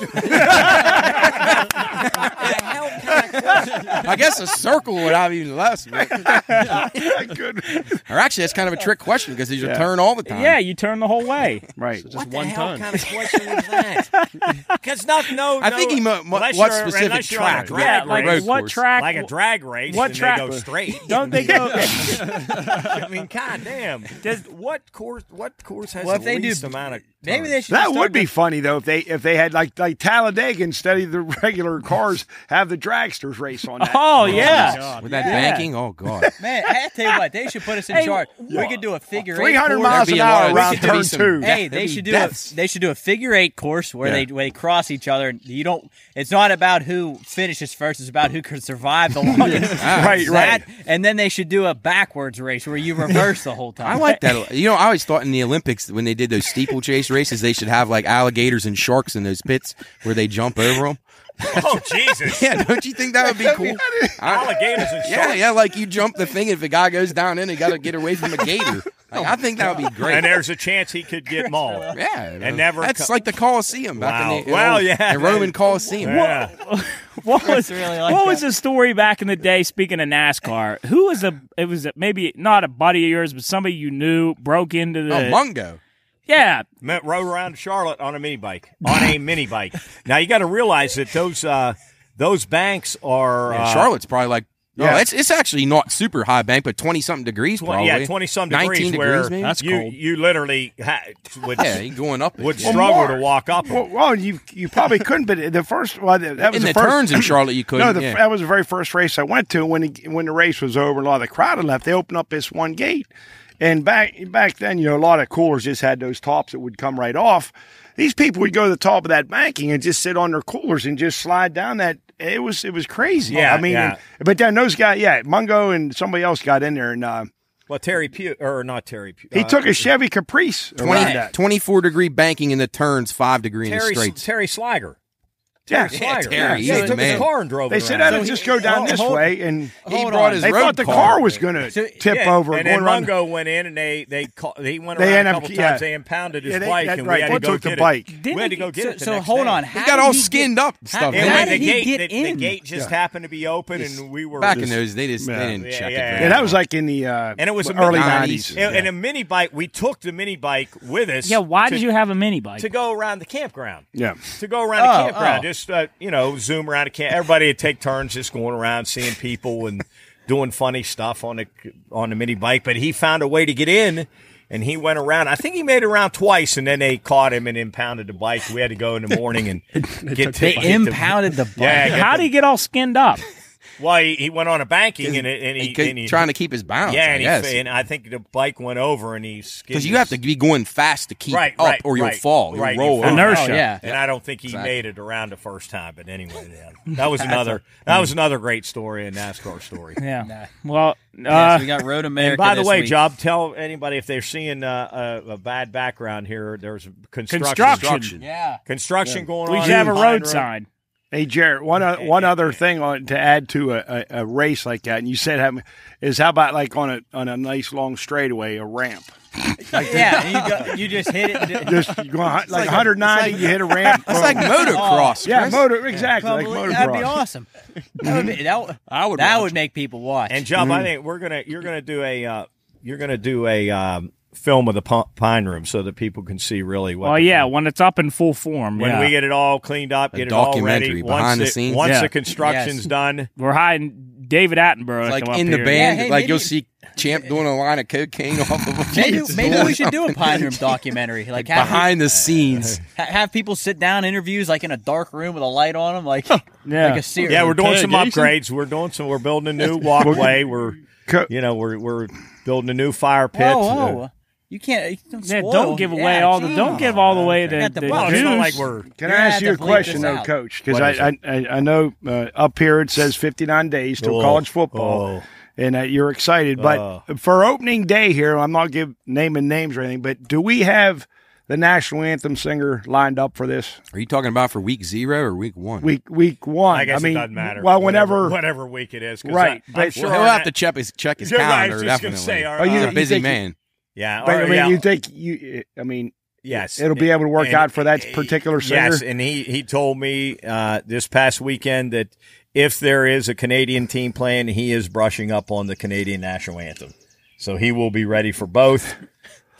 I guess a circle would have even less. but- or actually, that's kind of a trick question because you turn all the time. Yeah, you turn the whole way. right. what one the hell kind of question was that? Because not no. I think he mo- mo- what you're- specific unless you're a track, drag Yeah, like race, what track? like a drag race. What and track- They go straight. Don't they go? I mean, goddamn. Does what course? What course has Well, the they do- least amount of? Maybe they should. That would be funny though if they if they had like like Talladega instead of the regular cars have the dragsters race on that. Oh yeah. Oh, With that Yeah. banking, oh god. Man, I tell you what, they should put us in Hey, charge. We could do a figure eight. Three hundred course. miles There'd an be a lot hour of- around we could turn do some- two. Hey, There'd they be should do deaths. a they should do a figure eight course where Yeah. they where they cross each other. You don't. It's not about who finishes first. It's about who can survive the longest. Right, right. That, and then they should do a backwards race where you reverse the whole time. I like that. You know, I always thought in the Olympics when they did those steeplechase races, they should have like alligators and sharks in those pits where they jump over them. Oh Jesus! Yeah, don't you think that would be cool? Alligators and Yeah, sharks. yeah, like you jump the thing. If a guy goes down in, he got to get away from a gator. Like, I think that would be oh, great. And there's a chance he could get mauled. yeah, and never That's co- like the Colosseum back Wow. in the Well, old- yeah. the Roman Colosseum. Yeah. What was really like what was the story back in the day? Speaking of NASCAR, who was a? It was a, maybe not a buddy of yours, but somebody you knew broke into the. Oh, Mungo. Yeah, Met- rode around Charlotte on a mini bike. On a mini bike. Now you got to realize that those uh, those banks are Yeah, uh, Charlotte's probably like. Oh, Yeah. it's it's actually not super high bank, but twenty something degrees tw- probably. yeah, twenty some 19 degrees, where maybe. That's you cold. you literally ha- would yeah, you going up. would yeah. struggle more. to walk up. Well, well, you you probably couldn't, but the first well, that was in the, the, first, turns in Charlotte, you couldn't. No, the, yeah. that was the very first race I went to. When the, when the race was over, and a lot of the crowd had left. They opened up this one gate, and back back then, you know, a lot of coolers just had those tops that would come right off. These people would go to the top of that banking and just sit on their coolers and just slide down that. It was it was crazy. Yeah, I mean, yeah. and- but then those guys, yeah, Mungo and somebody else got in there, and uh, Well, Terry Pugh or not Terry Pugh. he uh, took a Chevy Caprice. around 20, 24 degree banking in the turns, five degree in the Terry straights. Terry Sliger. Yeah, Sliger. Terry, yeah, he's he the took his man. car and drove They it said around. that would just go down this hold- way, and he Hold brought on. his they thought the car. car was going to So- tip Yeah, over. and going then around- Mungo went in and they they ca- he went around ended a up- couple yeah. times. They impounded his Yeah, they- bike, that- and right, we had they to go took the get bike. it. Didn't We had to go get so, it. So hold on. He got all skinned up and stuff. How, And how when did the he gate, get in? the gate just happened to be open, and we were Back in those, they just Yeah. they didn't Yeah, check yeah, it. yeah. that was like in the uh, And it was early nineties. And, and a mini bike. We took the mini bike with us. Yeah, why did you have a mini bike? to go around the campground? Yeah. to go around the campground. Just uh, you know, zoom around the camp. Everybody would take turns just going around, seeing people and doing funny stuff on the on the mini bike. But he found a way to get in, and he went around. I think he made it around twice, and then they caught him and impounded the bike. We had to go in the morning and get to They get the- impounded the bike. Yeah, How the- did he get all skinned up? Well, he, he went on a banking and, it- and he, He could- and he trying to keep his balance. yeah, I and, he, and I think the bike went over and he because you have to be going fast to keep right, up, right, or you'll right, fall. You'll right, roll. you fall. Inertia. Oh, yeah. And I don't think he Exactly. made it around the first time. But anyway, yeah. that was another that was another great story, a NASCAR story. Yeah. Well, Yeah, uh, so we got Road America. And by the way, week. Jub, tell anybody if they're seeing uh, a, a bad background here. There's construction, Construction. Yeah. construction going we on. should have a in road Road. sign. Hey, Jarrett, one o- one other thing on, to add to a, a, a race like that, and you said how- is how about like on a on a nice long straightaway, a ramp, yeah, and you, go, you just hit it. just you go like, 190, you hit a ramp. It's like motocross. yeah, Chris. motor exactly like motocross. That'd be awesome. That would, be, that, would- I would that watch. would make people watch. And Jub, Mm-hmm. I think we're gonna you're gonna do a uh, you're gonna do a um, film of the Pine Room so that people can see really what. Well, the- yeah, when it's up in full form. When yeah. we get it all cleaned up, A get it all ready, documentary behind once the it- scenes. once Yeah. the construction's Yes. done, We're hiding David Attenborough. to like come up in the here. band, Yeah, hey, like maybe- you'll see Champ doing a line of cocaine off of a maybe, maybe we should do a Pine Room documentary. Like have, behind the scenes. ha- have people sit down interviews like in a dark room with a light on them, like Yeah. like a series. yeah, we're doing some upgrades. We're doing some. We're building a new walkway. We're you know we're we're building a new fire pit. Whoa, Uh, whoa. You can't. You don't, Yeah, don't give away Yeah, all the. Don't give all the way the, Got the the well, juice. not like we're Can I ask you a have to bleep question, though, out. Coach? Because I, I. I I know uh, up here it says 59 days till Oh, college football, oh. and uh, you're excited. But Oh. for opening day here, I'm not give naming names or anything, but do we have the national anthem singer lined up for this Are you talking about for week zero or week one? week week one? I guess mean, it doesn't matter. Well, whatever whenever. whatever week it is, Right, I, but- am sure Well, he'll have to check his check his Yeah, right, calendar. was just gonna definitely. say, our- Oh, you- He's a busy man. Yeah, But or- I mean, yeah, you think you? I mean, Yes, It'll be able to work And- out for that particular singer? Yes, and he he told me uh, this past weekend that if there is a Canadian team playing, he is brushing up on the Canadian national anthem, so he will be ready for both.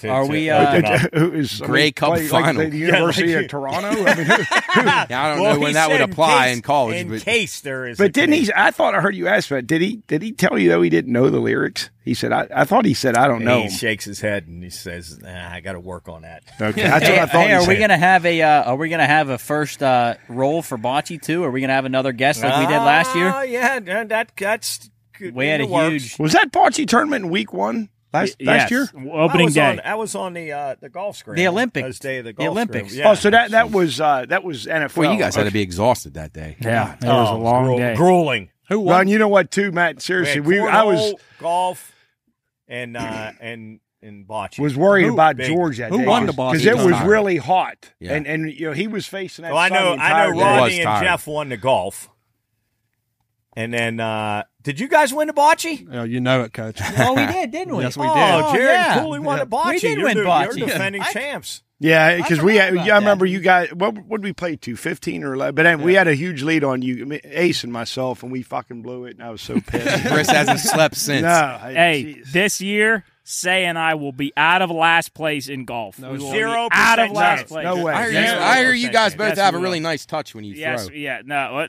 To- Are to we, open uh, up. who is Grey Cup play, final. like the University like- of Toronto. I mean, who- Yeah, I don't Well, know when that would said apply case- in college, In but case there is, a but didn't he? I thought I heard you ask that. Did he? Did he tell you though he didn't know the lyrics? He said. I, I thought he said I don't And know. he shakes his head and he says, nah, "I got to work on that." Okay, that's Hey, what I thought. hey, he are we gonna have a? Uh, are we gonna have a first uh, role for Bocce too? Are we gonna have another guest like we did last year? Oh yeah, that that- that's good We had a works. huge. Was that Bocce tournament in week one last Yes. last year? I opening was day. On, I was on the uh, the golf screen. The Olympic- That was day of the the Olympics. Yeah. Oh, so that that was uh, that was NFL. well, you guys had to be exhausted that day. yeah, it Oh, was a long gruel- day. grueling. Who Well, won? and you know what, too, Matt? Seriously, had we I was golf and uh, and and bocce. was worried Who- about big- George that who day won the Bocce because it was tournament? really hot, Yeah. and and you know he was facing that. Well, I know I know day. Rod- Rodney and tired. Jeff won the golf. And then uh, did you guys win the bocce? Oh, you know it, Coach. Oh, we did, didn't we? Yes, we did. oh. Jarrett yeah. Cooley won the Yeah. bocce. We did you're win the, bocce. You're defending I- champs. Yeah, because we had, yeah, I remember that. you guys. What what did we play to? Fifteen or eleven? But then we had a huge lead on you, I mean, Ace and myself, and we fucking blew it. And I was so pissed. Chris hasn't slept since. no, I- Hey, jeez. this year Say and I will be out of last place in golf. we will be Zero out of last chance. place. No way. I hear, you, Yes. I hear you guys both Yes, have a really will. nice touch when you Yes, throw. yeah, no,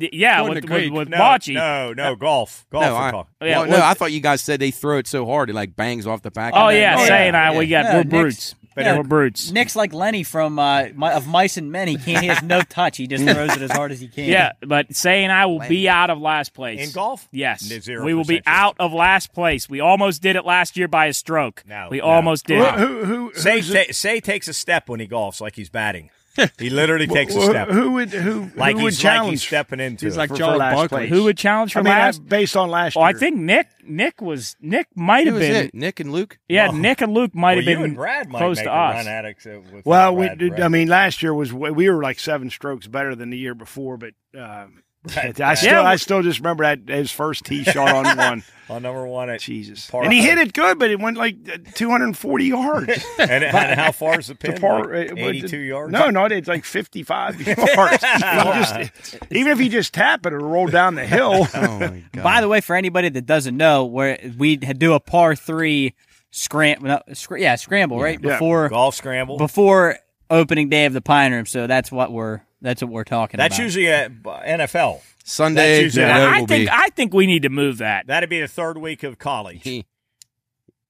yeah, with, with, with No, Bocce. no, no, golf, golf. No, I. Yeah, well, well- no, I thought you guys said they throw it so hard it like bangs off the back. Oh of yeah, net. Say and I, we got Yeah, we're brutes. But Yeah, yeah, we're brutes. Nick's like Lenny from uh, Mi- of Mice and Men. He can't. He has no touch. He just throws it as hard as he can. Yeah, but Say and I will be out of last place In golf? Yes, Zero we will be percent chance. out of last place. We almost did it last year by a stroke. No, we no. almost did. Who, who, who, Say, who's ta- say takes a step when he golfs like he's batting. He literally takes a step. who would who, like who would he's like challenge he's stepping into He's it. like for, for Charles last Barkley. place? Who would challenge for I mean, last? based on last Oh, I think Nick. Nick was Nick might have been. it? Nick and Luke. Yeah, Oh. Nick and Luke might well, have been you and Brad might close make to us. run at it. with Well, Brad, we, Brad. I mean, last year was we were like seven strokes better than the year before, but uh, Brad- I still Yeah, I still just remember that his first tee shot on one. on number one at Jesus, Par and he hit it good, but it went like uh, 240 yards. and, and how far is the pin? The par- Like it- 82 yards. No, no, it's like 55 yards. He just- even if he just tap it, it'll roll down the hill. Oh my god. By the way, for anybody that doesn't know, where we do a par three scram, no, scr- yeah, scramble right Yeah. before golf scramble. before opening day of the Pine Room. So that's what we're that's what we're talking That's about. That's usually a NFL. Sunday, usually- yeah, I think be. I think we need to move that. That'd be the third week of college. He-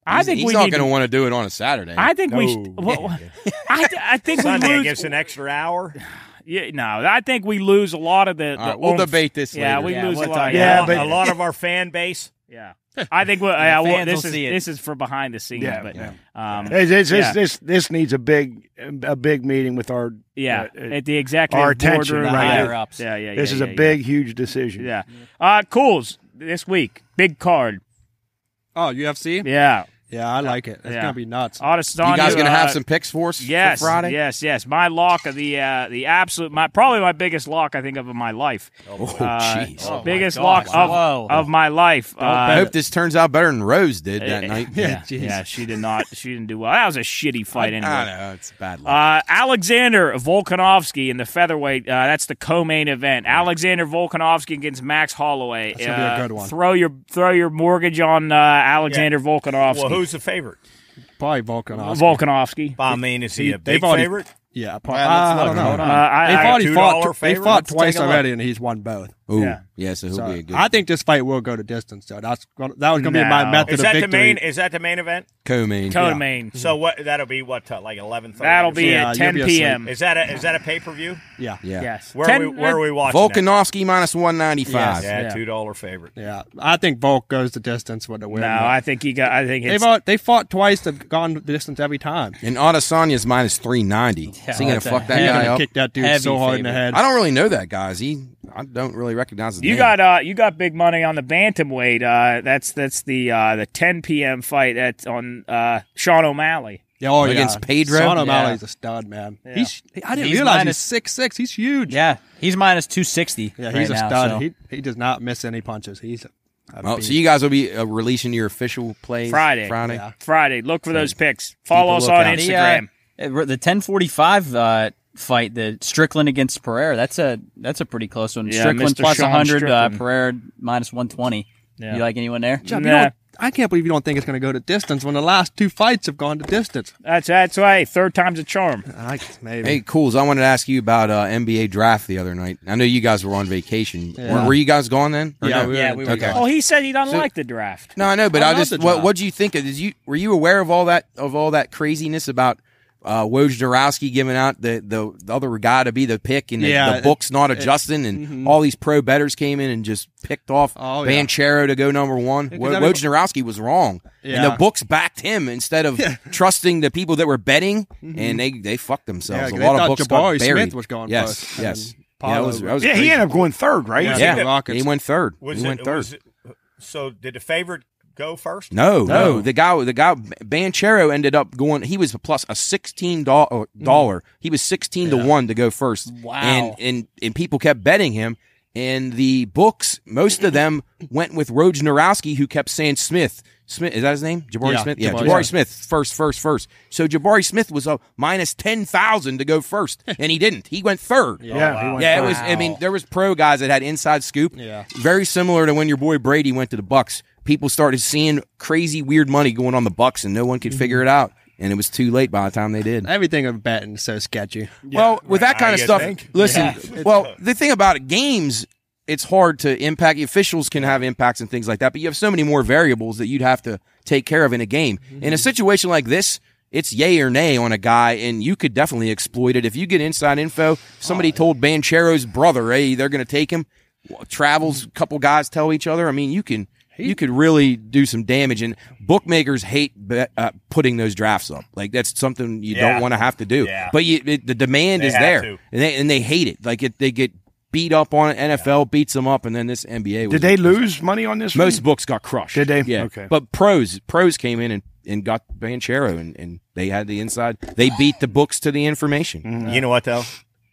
I think he's we not going to to. want to do it on a Saturday. I think we. No. Should, well, I, th- I think we Sunday lose. gives an extra hour. Yeah, no, I think we lose a lot of the. The right, we'll oomph. debate this Yeah, later. we Yeah, lose we'll a lot. about Yeah, but- a lot of our fan base. yeah. I think we'll, yeah, well, this is this is for behind the scenes, Yeah, but yeah. um, This, this, Yeah. this, this needs a big a big meeting with our yeah, uh, at the executive our attention right yeah. higher ups. Yeah, yeah, This yeah, is yeah, a yeah. big, huge decision. Yeah. Uh, Cools this week, big card. Oh, UFC? Yeah, Yeah, I like it. It's Yeah. gonna be nuts. Adesanya. you guys going to uh, have some picks for us Yes, for Friday? yes, yes. My lock of the uh, the absolute, my probably my biggest lock I think of my life. Oh, Uh, jeez. Oh, my biggest gosh. lock of, Whoa. of my life. I Uh, hope this turns out better than Rose did that eh, night. Yeah, jeez. yeah, she did not. She didn't do well. That was a shitty fight anyway. I know it's bad luck. Uh, Alexander Volkanovski in the featherweight. Uh, that's the co-main event. Alexander Volkanovski against Max Holloway. That's gonna be a Uh, good one. Throw your throw your mortgage on uh, Alexander Volkanovski. Well, who's the favorite? Probably Volkanovski. Volkanovski? I mean, is he He- a big they've already- favorite? Yeah, probably. let's I don't know. Uh, I, They I- fought, he fought, they fought Let's twice take a look. already, and he's won both. Ooh, yeah. Yeah. so he'll So be a good I think this fight will go to distance. though. that's that was going to be my No. method Is of that the victory. main? Is that the main event? co-main. co-main. So what? That'll be what? uh, Like eleven thirty. That'll be Yeah, at you'll 10 p.m. Is that a is that a pay per view? Yeah, Yeah. Yes. Where 10 are we where are we watching? that? Volkanovski minus one ninety five. Yeah, Yeah. two dollar favorite. yeah. I think Volk goes the distance with the win. No, I think he got. I think They've it's. all, they fought twice. They've gone the distance every time. And Adesanya's minus three ninety. Is he gonna fuck that guy up? kick that dude so hard in the head. I don't really know that guy. Is he? I don't really recognize his You name. got uh you got big money on the bantamweight. Uh, that's that's the uh the 10 p.m. fight that's on uh Sean O'Malley. Yeah, oh, Against yeah. Pedro? Sean Yeah. O'Malley's a stud, man. He's I didn't He's realize minus- he's six six. He's huge. Yeah, he's minus two sixty. yeah, right he's a now, stud. so- He he does not miss any punches. He's a, a Well, so you guys will be uh, releasing your official plays Friday. Friday. Yeah. Friday. Look for those picks. Follow us on lookout. The, Instagram. uh, the ten forty five uh, fight, the Strickland against Pereira. That's a that's a pretty close one. Yeah, Strickland Mr. plus Sean hundred, uh, Pereira minus one twenty. Yeah. You like anyone there? Jeff, Nah. you don't, I can't believe you don't think it's going to go to distance when the last two fights have gone to distance. That's that's right. Third time's a charm. I, maybe. Hey, Cools, I wanted to ask you about uh, NBA draft the other night. I know you guys were on vacation. Yeah. Were, were you guys gone then? Yeah, no? we were Yeah, in we were Texas. gone. Oh, he said he doesn't So- like the draft. No, I know, but I I, just what draft. what do you think? Of, Did you were you aware of all that of all that craziness about uh, Wojnarowski giving out the, the the other guy to be the pick and the, Yeah, the books not adjusting and all these pro betters came in and just picked off Oh, yeah. Banchero to go number one. 'cause Wo- everybody- Wojnarowski was wrong, and the books backed him instead of trusting the people that were betting, and they they fucked themselves. Yeah, a lot of books Jabari got buried. Smith was going yes, first, yes. and Yeah, that was, Paolo- was Yeah, he ended up going third, right? Yeah. Yeah, the he went third. Was he it, went third. was it- so did the favorite go first? No, no, No. The guy, the guy, Banchero ended up going. He was plus a sixteen dollar. Uh, mm. Dollar. He was sixteen to one to go first. Wow. And and and people kept betting him, And the books, most of them went with Rhodes Narowski, who kept saying Smith. Smith is that his name? Jabari Yeah, Smith. Yeah, Jabari Jabari, Smith. Smith first, first, first. So Jabari Smith was a minus ten thousand to go first, and he didn't. He went third. Yeah, he went Yeah, it third. was. I mean, there was pro guys that had inside scoop. Yeah. very similar to when your boy Brady went to the Bucks. People started seeing crazy, weird money going on the Bucks, and no one could figure mhm. it out. And it was too late by the time they did. Everything of betting is so sketchy. well, with that kind of stuff, think? listen. Well, the thing about it, games, it's hard to impact. Officials can have impacts and things like that, but you have so many more variables that you'd have to take care of in a game. Mm-hmm. In a situation like this, it's yay or nay on a guy, and you could definitely exploit it if you get inside info. Somebody oh. told Banchero's brother, "Hey, they're going to take him." Travels, a couple guys tell each other. I mean, you can. You could really do some damage, and bookmakers hate bet, uh, putting those drafts up. Like that's something you Yeah. don't want to have to do. Yeah. But you, it, the demand They is there, to. and they and they hate it. Like it, they get beat up on it. NFL beats them up, and then this NBA. Was Did they lose money on this? Most one? books got crushed. Did they? Yeah. Okay. But pros, pros came in and, and got Banchero, and, and they had the inside. They beat the books to the information. You know what though?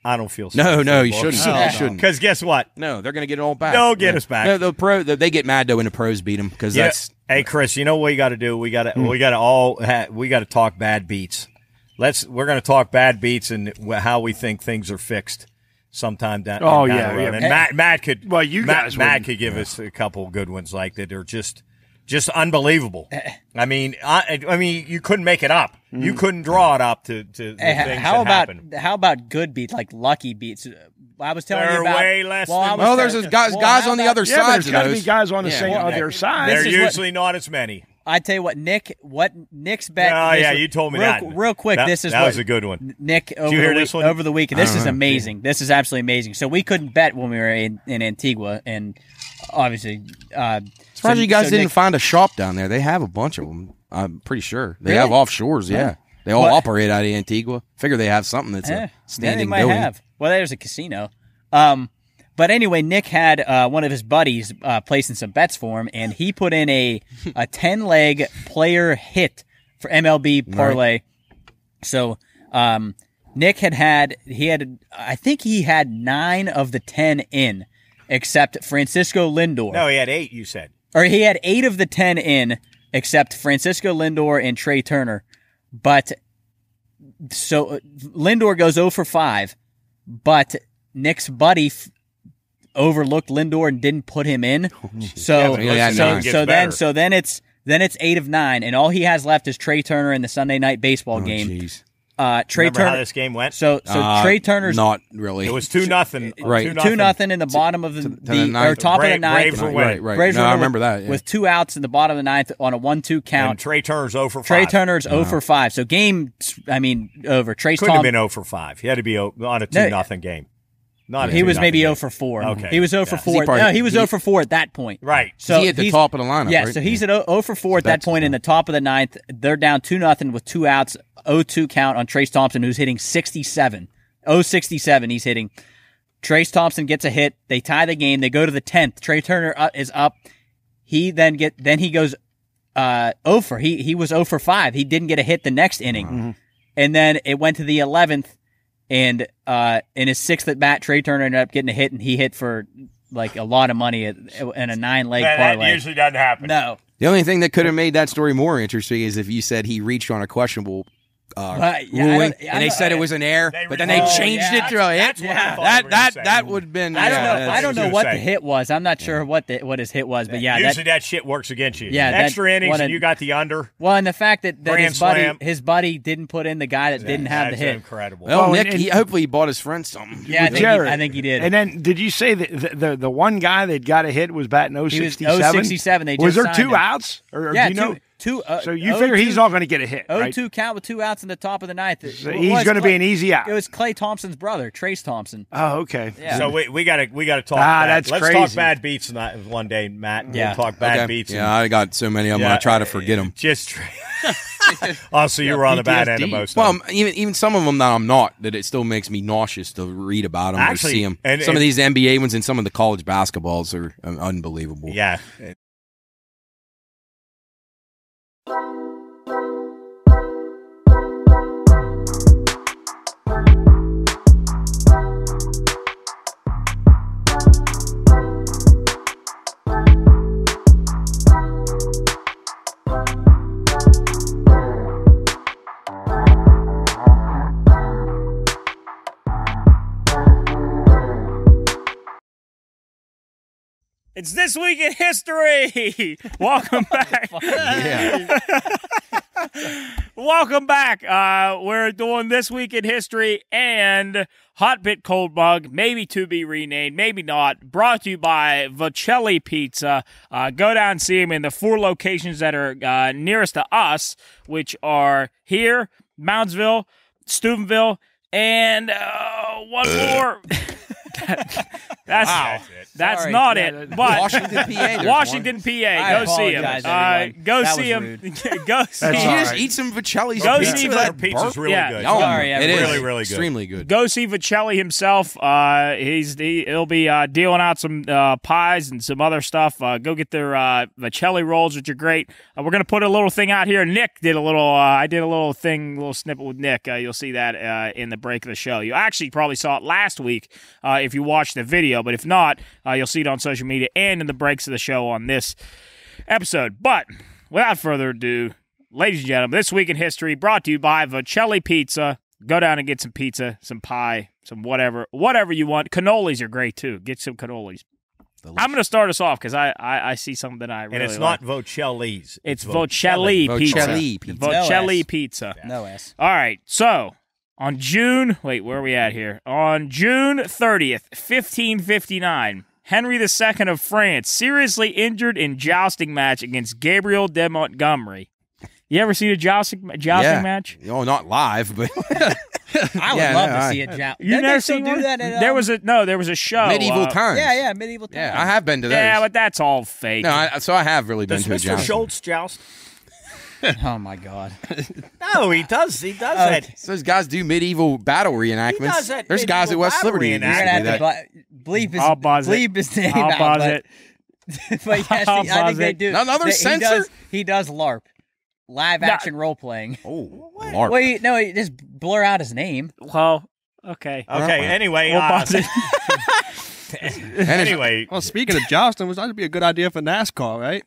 I don't feel No, no, you shouldn't. Oh, You shouldn't. Because guess what? No, they're going to get it all back. They'll get Yeah. us back. No, the pro, the, they get mad though when the pros beat them because Yeah. that's Hey, Chris, you know what we got to do? We got to Hmm. we got to all ha- we got to talk bad beats. Let's we're going to talk bad beats and wh- how we think things are fixed sometime down. Oh, down yeah, the road. yeah. And Matt Matt could Well, you Matt, guys Matt could give us a couple good ones like that are just just unbelievable. Eh. I mean, I, I mean, you couldn't make it up. Hmm. You couldn't draw it up to to the Hey, things how that about happen. how about good beats like lucky beats? I was telling They're you about way less Well, I than- was well. There's telling- those guys, well, guys how on the other Yeah, but sides there's of got to those. be guys on the Yeah. same Well, other side. They're this what- usually not as many. I tell you what, Nick, what Nick's bet? Oh yeah, was- you told me real, that. real quick. That- this is that what was a good one. Nick over you hear the this week, one? over the week. This is amazing. This is absolutely amazing. So we couldn't bet when we were in, in Antigua, and obviously, uh, Surprised so- you guys so didn't Nick- find a shop down there. They have a bunch of them. I'm pretty sure they Really? have offshores. Yeah, they all operate out of Antigua. Figure they have something that's Eh, a yeah, standing they might building. have. Well, there's a casino. Um, but anyway, Nick had uh, one of his buddies uh, placing some bets for him, and he put in a a ten leg player hit for MLB parlay. So um, Nick had had he had I think he had nine of the ten in, except Francisco Lindor No, he had eight. You said. or he had eight of the ten in, except Francisco Lindor and Trey Turner. But so Lindor goes 0 for 5, but Nick's buddy f- overlooked Lindor and didn't put him in. Oh, so listen, so, it gets so then so then it's then it's 8 of 9 and all he has left is Trey Turner in the Sunday night baseball Oh, game. jeez. Uh Trey Remember how Turner this game went? So so Uh, Trey Turner's not really. it was two nothing. Right. two nothing in the bottom of the, the the, or ninth. top of the ninth. Braves were right, winning. right. Braves no, were I remember with, that. yeah. with two outs in the bottom of the ninth on a one-two And count. Trey Turner's 0 for 5. Trey Turner's 0 for 5. So game, I mean, over. Trey couldn't have been 0 for 5. He had to be on a 2 No. nothing game. Not a he was maybe game. 0 for 4. Okay. He was 0 for Yeah. 4. He probably- no, he was he- 0 for 4 at that point. Right. So he at the he's- top of the lineup. Yeah, right? so he's at 0 for 4 at that point in the top of the ninth. They're down 2 nothing with two outs, 0-2 count on Trayce Thompson, who's hitting 67. 0-67 he's hitting. Trayce Thompson gets a hit. They tie the game. They go to the 10th. Trey Turner uh, is up. He then get then he goes uh 0 for. He he was 0 for 5. He didn't get a hit the next inning. And then it went to the 11th and uh in his sixth at bat Trey Turner ended up getting a hit and he hit for like a lot of money at, in a nine leg Man, that parlay. usually doesn't happen. no. the only thing that could have made that story more interesting is if you said he reached on a questionable uh, Right, yeah, I don't- I and they don't- said it was an error, They but then re- they Oh, changed yeah. it to a hit. That's what I That that gonna that would have been. I don't yeah, know. that's- I don't know gonna what the hit was. I'm not sure what the what his hit was, but yeah, Usually that, that, shit works against you. Yeah, that- Extra innings a- and you got the under. well, and the fact that, that his buddy slam. his buddy didn't put in the guy that didn't have the hit. incredible. Well, Well, Nick, and- he, hopefully he bought his friend something. Yeah, I think, he, I think he did. And then, did you say that the, the the one guy that got a hit was batting He 067? 067. They was there two outs? Or, or yeah, do you know? Two, two, uh, so you figure he's not going to get a hit, right? 0-2 count with two outs in the top of the ninth. So he's going to be an easy out. It was Klay Thompson's brother, Trayce Thompson. oh, okay. Yeah. So we we gotta we gotta talk. Ah, bad. that's Let's talk bad beats not- one day, Matt. Yeah. We'll talk bad Okay. beats. Yeah, I got so many of them. Yeah, I try to forget them. Just. tr- oh, so you were on the bad end of most. Well, of even even some of them that I'm not, that it still makes me nauseous to read about them Actually, or see them. and- some and- of these NBA ones and some of the college basketballs are um, unbelievable. yeah. It's this week in history. Welcome back. Welcome back. Uh, we're doing this week in history and Hot Bit Cold Mug, maybe to be renamed, maybe not. Brought to you by Vocelli Pizza. Uh, go down and see them in the four locations that are uh, nearest to us, which are here, Moundsville, Steubenville, and uh, one more. that's that's Sorry. not Yeah, it. But Washington, PA. Washington, I PA. Go see him. Uh, go That see him. go see Did you just right. eat some Vocelli's Go pizza? see That Their pizza's really Yeah. good. Yum. Sorry, it everyone. is Really, really good. Extremely good. go see Vocelli himself. Uh, he's he, he'll be uh, dealing out some uh, pies and some other stuff. Uh, go get their uh, Vicelli rolls, which are great. Uh, we're gonna put a little thing out here. Nick did a little. Uh, I did a little thing, a little snippet with Nick. Uh, you'll see that uh, in the break of the show. You actually probably saw it last week uh, if you watch the video, but if not, uh, you'll see it on social media and in the breaks of the show on this episode. But without further ado, ladies and gentlemen, this week in history brought to you by Vocelli Pizza. Go down and get some pizza, some pie, some whatever, whatever you want. Cannolis are great too. Get some cannolis. I'm going to start us off because I, I I see something that I really And it's like. not Vocelli's. It's Vocelli pizza. Vocelli pizza. Vocelli No S. pizza. No S. All right. So on June, wait, where are we at here? On June 30th, 1559, Henry II of France seriously injured in jousting match against Gabriel de Montgomery. You ever seen a jousting jousting Yeah. match? Oh, not live, but I would Yeah, love no, to I- see a joust. You never seen do one? that? At, there um, was a no. There was a show. medieval uh, times. Yeah, yeah, medieval times. Yeah, I have been to those. Yeah, but that's all fake. no, I, so I have really been Does to a Mr. joust. Schultz joust? Oh my god. No, he does. He does that. So those guys do medieval battle reenactments. does that There's guys at West Liberty. that You're used gonna do that. bu- bleep his I'll buzz it. bleep his name I'll out, buzz but, it. but yes, I'll he- I buzz think they it. do. Another they- censor? He does, he does LARP, live action role playing. Oh, Lord. Well, you, no, you just blur out his name. Well, okay. Okay, anyway. We'll uh, buzz it. Anyway, Well, speaking of jousting, was that'd be a good idea for NASCAR, right?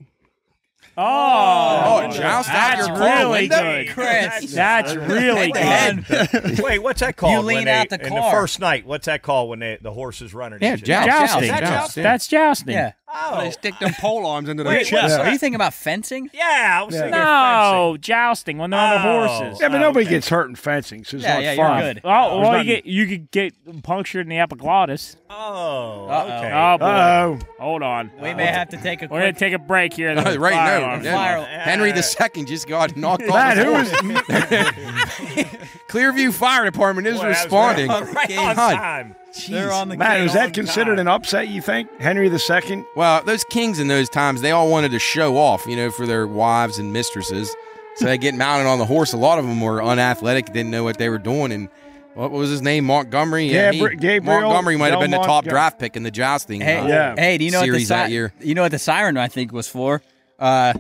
Oh, Oh, joust out that's your car really window? good. Chris. That's really good. wait, what's that called? You lean when they, out the In the first night, what's that called when they, the horses running? Yeah, joust. other? Jousting. Is that Joust, jousting? That's jousting. Yeah. Oh, They stick them pole arms into their Wait, chest. what's- Are you thinking about fencing? yeah, I was thinking No, jousting when they're on the Oh. horses. Yeah, but Oh, nobody okay. gets hurt in fencing, so it's Yeah, not yeah, you're fun. good. Oh, well, nothing- you get you could get punctured in the epiglottis. Oh, Uh-oh. okay. Oh boy, Oh, hold on. We may have to take a We're gonna take a break here. Right, now, no. alarm. yeah. Henry II just got knocked off. Matt, his who horse. was Clearview Fire Department is Boy, responding. Right, right on God. Time. They're on the Matt? Was that considered time. an upset? You think Henry II? Well, those kings in those times, they all wanted to show off, you know, for their wives and mistresses. So they get mounted on the horse. A lot of them were unathletic, didn't know what they were doing. And what was his name? Montgomery. Yeah, Gabri- he- Gabriel Montgomery might have been the top Montgo- draft pick in the jousting Hey, uh, Yeah. hey, do you know what the series that year. You know what the siren I think was for? Uh,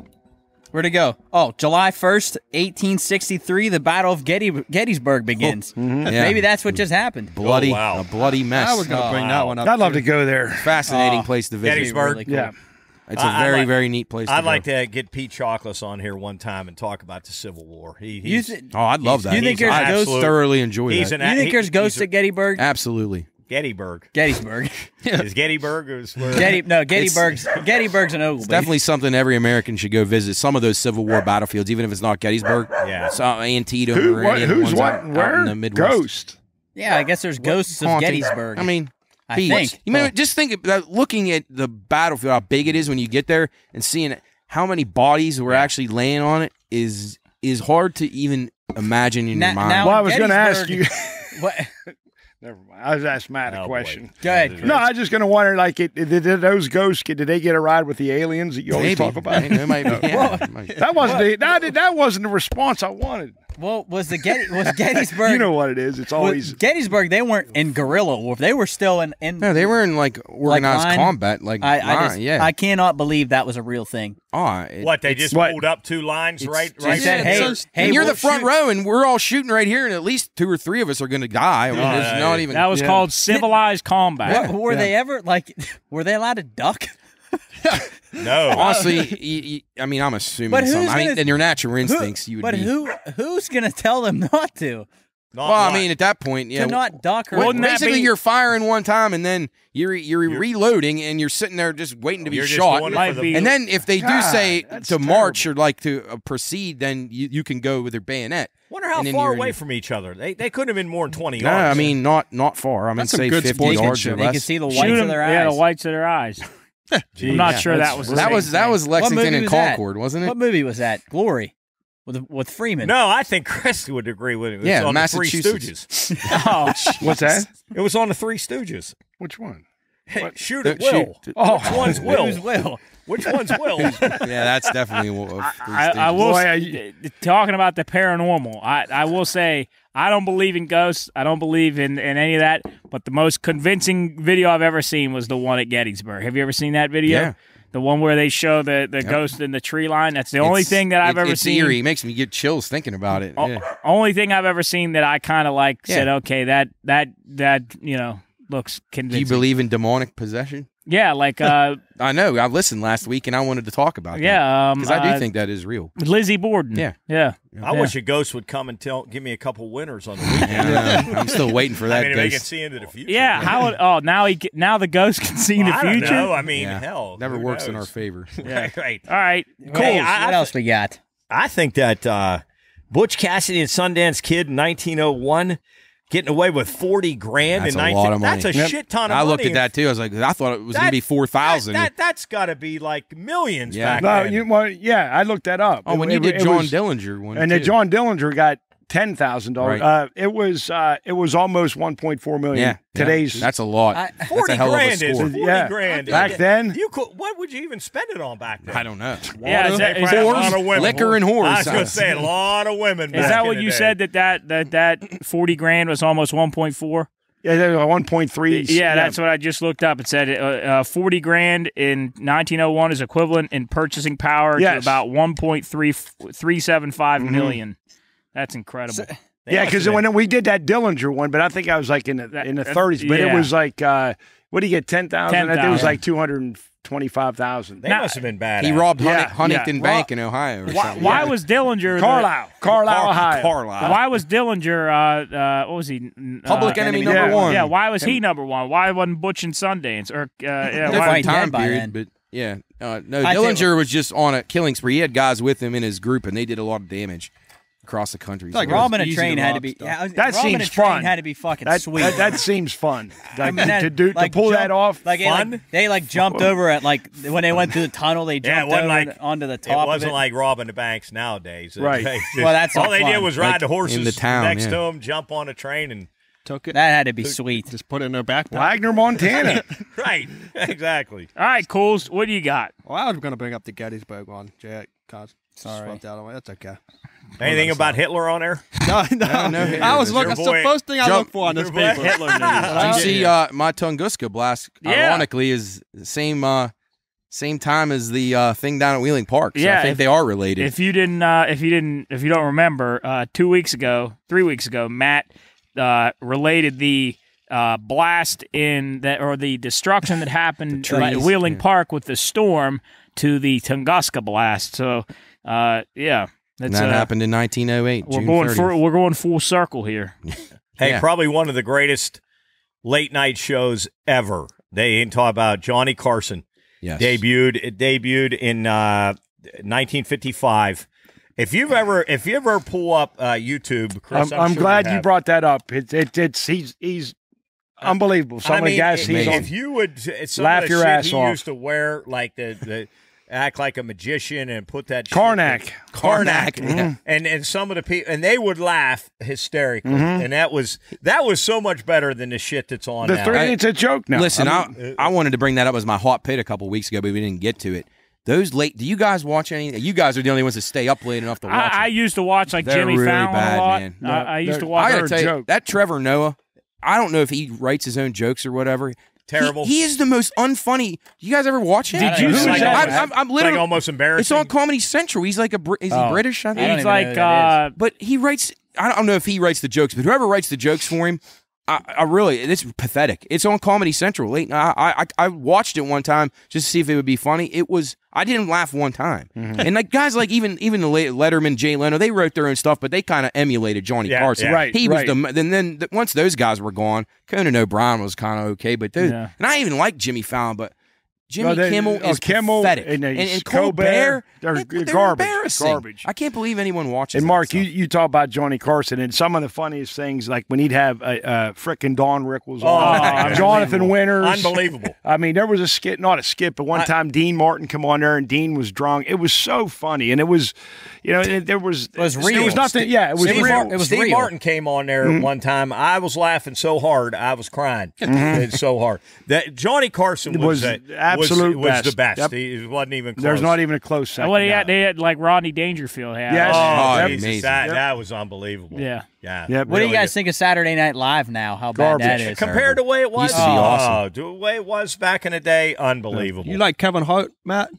where'd it go? Oh, July first, eighteen sixty-three. The Battle of Getty- Gettysburg begins. Oh, mm-hmm. Yeah. Maybe that's what just happened. bloody, Oh, wow. a bloody mess. I was going to bring that one up. I'd love too. to go there. Fascinating Oh, place to visit. Gettysburg. Really cool. Yeah. It's a I- I'd very, like- very neat place. to I'd go. like to get Pete Chocolates on here one time and talk about the Civil War. He, he's, th- Oh, I'd love that. you think there's an ghosts? absolute- thoroughly enjoy he's that. an you think he- there's ghosts a- at Gettysburg? Absolutely. Gettysburg. Gettysburg. Is Gettysburg is where Getty, no, Gettysburg's Gettysburg's an Oglebay. Definitely something every American should go visit. Some of those Civil War battlefields, even if it's not Gettysburg. Yeah. So Antietam Who? or What, any of the who's ones what? out, out Where? in the Midwest. Ghost. Yeah, I guess there's ghosts of Haunted. Gettysburg. I mean, I Pete, think. You mean, just think about looking at the battlefield, how big it is when you get there, and seeing how many bodies were actually laying on it is is hard to even imagine in Now- your mind. now- Well, I was going to ask you. Gettysburg- what? Never mind. I was asking Matt a Oh, boy. question. Go ahead. Chris. No, I was just going to wonder, like, it, did, did those ghosts get? Did they get a ride with the aliens that you always Maybe. talk about? It might be- yeah, might- That wasn't the, that, that wasn't the response I wanted. Well, was the Getty, was Gettysburg? You know what it is? It's was always Gettysburg. They weren't in guerrilla war. They were still in. in no, they were in like organized line? combat, like I, I line, just, yeah. I cannot believe that was a real thing. oh, it- what they just what- pulled up two lines right They right said, there. "Hey, So- hey, and you're we'll the front shoot- row, and we're all shooting right here, and at least two or three of us are going to die. I mean, there's yeah, not even. That was Yeah. called civilized combat. What, were they ever like? Were they allowed to duck? no. Honestly, I mean, I'm assuming But who's something. I mean, in your natural Who- instincts, you would but be. who who's gonna tell them not to? Not well, I mean, at that point, yeah. to not duck or well, basically, be- you're firing one time, and then you're you're, reloading, and you're sitting there just waiting to be You're shot. doing it Might for the- And then if they do God, say that's to march or like to uh, proceed, then you, you can go with your bayonet. Wonder how far you're- away from each other. They they couldn't have been more than twenty No, yards. I mean not not far. I mean That's some say good 50 sportsmanship. yards or they can see the whites Shoot of 'em- their yeah, eyes. the whites of their eyes. I'm not sure that was the that same was that was What movie Lexington and was that? Concord, wasn't it? What movie was that? Glory, with with Freeman. no, I think Chris would agree with it. It was Yeah, on the Three Massachusetts. Stooges. Oh, What's that? It was on the Three Stooges. Which one? Hey, shoot The- at Will. shoot- Oh. Which one's Will? Who's Will? Which one's Will? yeah, that's definitely a, a I, I will Boy, s- talking about the paranormal. I, I will say I don't believe in ghosts. I don't believe in, in any of that. But the most convincing video I've ever seen was the one at Gettysburg. Have you ever seen that video? Yeah. The one where they show the, the ghost in the tree line. That's the only thing that I've it- ever it's seen. Eerie. It makes me get chills thinking about it. O- Yeah. Only thing I've ever seen that I kind of like Yeah. said, okay, that that that you know looks convincing. Do convincing. you believe in demonic possession? Yeah, like uh, I know. I listened last week and I wanted to talk about that. yeah, um, because I do uh, think that is real. Lizzie Borden. Yeah. yeah. I Yeah. wish a ghost would come and tell, give me a couple winners on the weekend. Yeah, I know. I'm still waiting for I that mean, if they can see into the future. Yeah, how? Would, oh, now he ca- now the ghost can see in the I don't future. know. I mean, Yeah. hell, Never who works in our favor. Right, right. All right, cool. Hey, I- what else we got? I think that uh, Butch Cassidy and Sundance Kid in 1901 getting away with 40 grand That's in a 19 lot of money. That's a Yep. shit ton of I money. I looked at that too. I was like, I thought it was going to be four thousand. That, that, has got to be like millions Yeah. back No, then. you well, yeah, I looked that up. oh, when It- you it- did it John was- Dillinger one, and too. then John Dillinger got ten thousand dollars. Right. Uh, it was uh, it was almost one point four million. yeah, today's yeah. that's a lot. I- that's 40 a hell grand of a is 40 Yeah. grand. Back then? you could, what would you even spend it on back then? I don't know. yeah, is that, is Probably that, a what lot of women. liquor and I whores. was going to say a lot of women. is that what the you day. said that that that that forty grand was almost one point four? yeah, one point three. Yeah, that's what I just looked up. It said uh, uh, forty grand in nineteen oh one is equivalent in purchasing power to Yes. about one point three three seven five million. That's incredible. They yeah, because when we did that Dillinger one, but I think I was like in the That- in the thirties. But it was like uh, what do you get ten thousand? I think it was like two hundred and twenty five thousand. they Now- must have been bad. He robbed Yeah, Huntington yeah. Bank in Ohio. Or why, something. why Yeah. was Dillinger the- Carlisle, Carlisle, Ohio. Carlisle? Why was Dillinger? Uh, uh, what was he? n- Public uh, enemy Yeah. number one. Yeah, why was he number one? Why wasn't Butch and Sundance? Or uh, yeah, different why, time period, but yeah, uh, no. I think- Dillinger was just on a killing spree. He had guys with him in his group, and they did a lot of damage across the country. like So- it Robbing a train had to be. stuff. Yeah, That seems a train fun. had to be fucking That, sweet. that that seems fun. Like I mean, that- to do like, to pull jump- that off. Like, it, Fun? like they like jumped over at like when they went through the tunnel. They jumped wasn't over like- onto the top. It wasn't of it. like robbing the banks nowadays. Right. Just- Well, that's all not they did was ride Like the horses in the town, next yeah. to them, jump on a train, and Took it. that had to be sweet. Just put it in their backpack. Wagner, Montana. right, exactly. All right, Cools, what do you got? Well, I was going to bring up the Gettysburg one. Jack, cause Sorry. swept out of my. That's okay. Anything about Hitler on there? No, no, no, Hitler I was looking. Your That's the first thing I Jump- look for on this your paper. Hitler news. You see uh, my Tunguska blast? Yeah. Ironically, is the same uh, same time as the uh, thing down at Wheeling Park. So Yeah, I think if- they are related. If you didn't, uh, if you didn't, if you don't remember, uh, two weeks ago, three weeks ago, Matt uh, related the uh, blast in that or the destruction that happened The trees, at Wheeling yeah. Park with the storm to the Tunguska blast. So, uh, yeah, and that's that uh, happened in 1908. We're June going 30th. for we're going full circle here. Hey, Yeah. probably one of the greatest late night shows ever. They didn't talk about Johnny Carson. yes. Debuted it debuted in uh, 1955. If you've ever if you ever pull up uh, YouTube, Chris, I'm, I'm, I'm sure glad you, you brought that up. It's it, it's he's he's unbelievable. Some I of the guys he's if, on. if you would it's Laugh your ass he off. used to wear, like the the act like a magician and put that shit- Karnak. Karnak, Yeah. and and some of the people and they would laugh hysterically, Mm-hmm. and that was that was so much better than the shit that's on The now. three, it's a joke now. Listen, I I, mean, I wanted to bring that up as my hot pit a couple weeks ago, but we didn't get to it. Those late, do you guys watch any? You guys are the only ones that stay up late enough to watch. I, I used to watch like They're Jimmy really Fallon bad, a lot. man. I, I used to watch. I gotta a tell you, joke. that Trevor Noah, I don't know if he writes his own jokes or whatever. He- Terrible. He, is the most unfunny. You guys ever watch him? Did you It's see like, I'm, I'm, I'm literally. like almost embarrassed. it's on Comedy Central. He's like a. Is he Oh. British? I I think. He's even like uh, But he writes. I don't know if he writes the jokes, but whoever writes the jokes for him, I, I really, it's pathetic. It's on Comedy Central. Late. I, I I watched it one time just to see if it would be funny. It was. I didn't laugh one time. Mm-hmm. And like guys like even even the Letterman, Jay Leno, they wrote their own stuff, but they kind of emulated Johnny Yeah, Carson. yeah. Right, He was right. the. Then then th- once those guys were gone, Conan O'Brien was kind of okay, but those, Yeah. and I even like Jimmy Fallon, but. Jimmy Well, they- Kimmel oh, is Kimmel pathetic, and, and, uh, and, Colbert, Colbert, they're they're, garbage, embarrassing. garbage. I can't believe anyone watches. And that Mark, you, you talk about Johnny Carson and some of the funniest things, like when he'd have a, uh, frickin' Don Rickles Oh, on, unbelievable. Jonathan Winters, Unbelievable. I mean, there was a skit, not a skit, but one I- time Dean Martin come on there and Dean was drunk. It was so funny, and it was, you know, it, there was It was There real. was nothing. Yeah, it was Steve, real. Martin, It was Steve real. Martin came on there Mm-hmm. one time. I was laughing so hard, I was crying. It's so hard. That Johnny Carson was, Was uh, absolute was, was the best. Yep. He wasn't even close. There's not even a close second. What he had, they had like Rodney Dangerfield had. Yes. Oh, Oh, Jesus, amazing. that, Yep. that was unbelievable. Yeah. yeah. Yep. What do you Really guys think of Saturday Night Live now? How bad Garbage. that is? Compared to the way it was, Used to be oh, awesome. the way it was back in the day, unbelievable. You like Kevin Hart, Matt?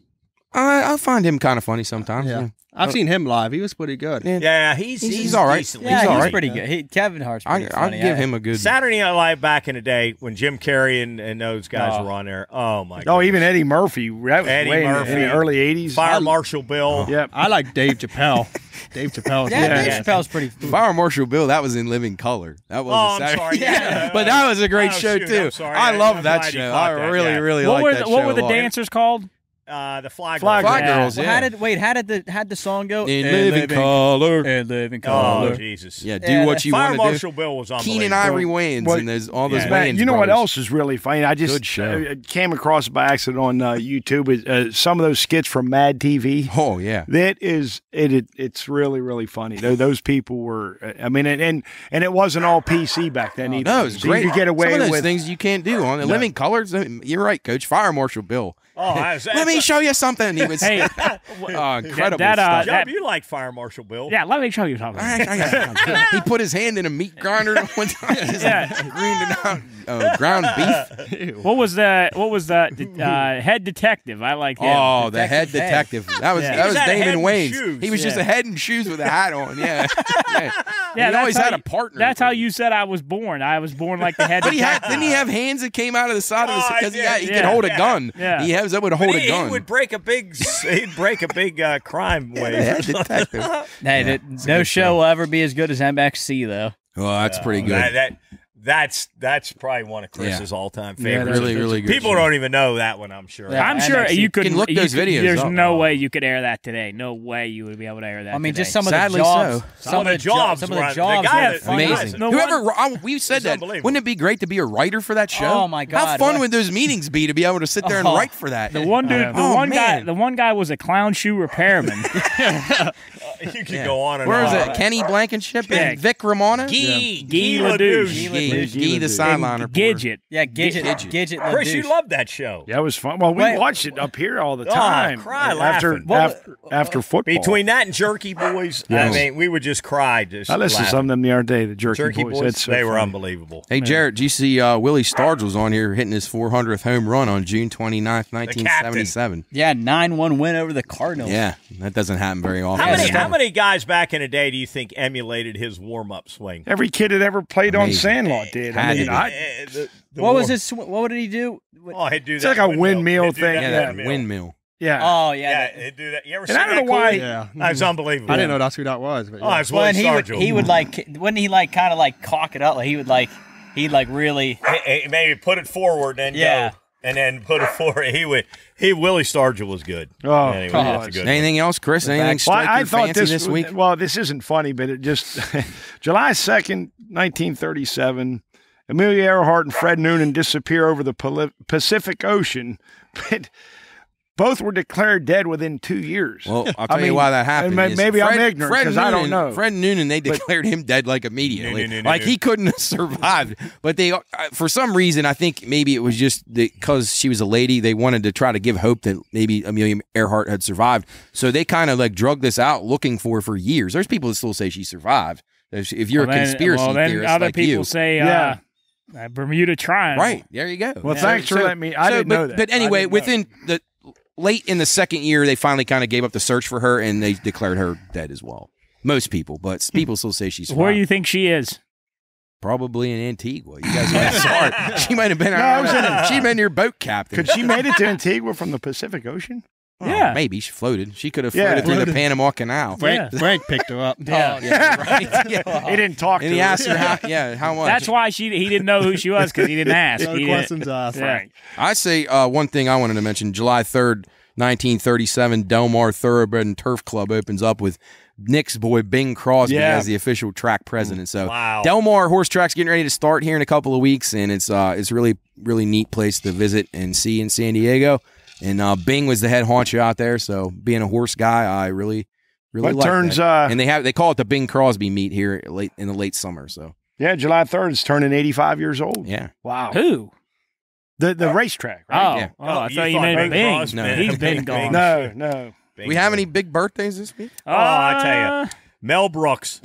I, I find him kind of funny sometimes. Yeah. I've seen him live. He was pretty good. Yeah. yeah, he's He's- he's, he's all right. decent. yeah, He's he's, all right. pretty good. He, Kevin Hart's I, pretty I'll give I- him a good. Saturday Night Live back in the day when Jim Carrey and, and those guys Oh. were on there. Oh my! God. Oh, even. Eddie Murphy. That was Eddie way Murphy. in the early '80s. Fire Marshal Bill. Oh. Yep. I like Dave Chappelle. Dave Chappelle. Yeah, Yeah. Dave Chappelle's pretty. Fire Marshal Bill, that was in living color. That was. Oh, a I'm sorry. Yeah. but that was a great Oh, show shoot, too. I'm sorry. I I- love that show. I really, really What like were that the, show. what were the dancers called? Uh, the Fly, Fly Girls. Girls. Yeah. Well, how did wait? How did the had the song go? in And living color. And living Oh color. Jesus! Yeah, do Yeah, what you want to do. Marshal Bill was unbelievable. Keenen Ivory Wayans Well, and there's all those yeah. Wayans you know what else is really funny? I just Good show. uh, came across it by accident on uh, YouTube. Is, uh, some of those skits from Mad TV. Oh yeah. That is it, it. It's really really funny. Those, those people were. uh, I mean, and, and and it wasn't all PC back then either. No, it's So great. You could get away Some of those with things you can't do on the Living Colors. uh, You're right, Coach. Fire Marshal Bill. Oh, I was, Let me show you something. He was Hey, oh, incredible that, uh, stuff. Jub, you like Fire Marshal Bill? yeah, let me show you something. he put his hand in a meat grinder one time. Just Yeah. grinding out uh, ground beef. What was the what was the uh, head detective? I like him. Oh, the head Detective detective. That was Yeah. that He was was at a head Damon and Wayans. shoes. He was just a head and shoes with a hat on. Yeah, yeah. yeah, he that's always how had a you- partner. That's how you said I was born. I was born like the head But he had, detective. didn't he have hands that came out of the side of his Oh, because he, yeah, had- he yeah, could hold a gun. Yeah. He has that would But hold he, a gun. he would break a big. He'd break a big uh, crime wave. The head detective. Hey, th- no show will ever be as good as MXC though. Well, that's pretty good. That, that that's that's probably one of Chris's all-time Yeah, favorites. really, really good People show. don't even know that one. I'm sure. Yeah. I'm sure you could Can look you those could- videos There's up. no way you could air that today. No way you would be able to air that. I mean, today. just some of Sadly the jobs. so. Some, of the jobs. Some of were- the the jobs. guy were. Amazing. No Whoever one- I, we said that. Wouldn't it be great to be a writer for that show? Oh, my god! How fun what- would those meetings be to be able to sit there and Oh. write for that? The one dude, the Oh, one guy, the one guy was a clown shoe repairman. you could go on and on. Where is it? Kenny Blankenship and Vic Romano? Gee, Guy Ladouche. Ladouche. Gee, Gee, the And sideline reporter. Gidget. Yeah, Gidget. Gidget. Gidget. Chris, you Ladouche. loved that show. Yeah, it was fun. Well, we Wait. watched it up here all the Oh, time. cry after laughing. after, after football. Between that and Jerky Boys, I mean, we would just cry. Just I listened to some of them the other day. The Jerky, Jerky Boys. Boys. That's so they were unbelievable. Hey, Jarrett, do you see uh, Willie Stargell was on here hitting his 400th home run on June 29th, 1977? Yeah, nine one win over the Cardinals. Yeah, that doesn't happen very often. How many how many guys back in the day do you think emulated his warm up swing? Every kid that ever played on Sandlot did. Had I mean. I, Eh, the- the What was warm- his? sw- What did he do? Oh, he'd do It's that like a windmill He'd thing, that Yeah, yeah. that windmill. yeah. Oh Yeah, yeah. he'd do that. You ever And seen I don't that know why- Cooley? Yeah. That was unbelievable. I didn't know that's who that was. But Oh, yeah. it's Well, and he would he would like wouldn't he like kind of like cock it up? Like he would like he'd like really. He- he maybe put it forward and Yeah. go, and then put it forward. He would. He Willie Stargell was good. Oh, anyway, that's a good. one. Anything else, Chris? Anything Well, strike I your thought fancy this, this week? Well, this isn't funny, but it just July second, nineteen thirty-seven. Amelia Earhart and Fred Noonan disappear over the Pacific Ocean, but both were declared dead within two years. Well, I'll I tell you mean, why that happened. may- is maybe I'm ignorant Fred 'cause I don't know. Fred Noonan, they declared him dead like immediately. No, no, no, no, like no. he couldn't have survived. But they, uh, for some reason, I think maybe it was just because she was a lady. They wanted to try to give hope that maybe Amelia Earhart had survived. So they kind of like drug this out, looking for her for years. There's people that still say she survived. If if you're Well, a then- conspiracy well, then theorist other like people you, say, Yeah. uh, uh, Bermuda Triangle. Right. There you go. Well, thanks for letting me- I didn't but, know that. But anyway, didn't know. within the late in the second year, they finally kind of gave up the search for her and they declared her dead as well. Most people, but people still say she's Where do you think she is? Probably in Antigua. You guys might have saw her. She might have been. I was in She'd been your boat captain. Could she made it to Antigua from the Pacific Ocean? Oh, Yeah. maybe she floated. She could have Yeah. floated through the Panama Canal. Frank, Yeah. Frank picked her up. Yeah. Yeah, right. Yeah. He didn't talk And to he her. asked her how. Yeah, how much? That's why she he didn't know who she was because he didn't ask. No He didn't- questions asked. Yeah. I say uh, one thing I wanted to mention. July third, nineteen thirty-seven, Del Mar Thoroughbred and Turf Club opens up with Nick's boy Bing Crosby Yeah. as the official track president. So Wow. Del Mar Horse Track's getting ready to start here in a couple of weeks, and it's uh it's really really neat place to visit and see in San Diego. And uh, Bing was the head honcho out there, so being a horse guy, I really really like turns, that. uh, and they have they call it the Bing Crosby meet here late in the late summer. So Yeah, July 3rd is turning 85 years old. yeah, Wow. Who? The the racetrack, Oh, right? Yeah. oh, I you thought you thought meant Bing Bing. Crosby. No. He's been Bing- gone. No, no. we have any big birthdays this week? Oh, I tell you, Mel Brooks,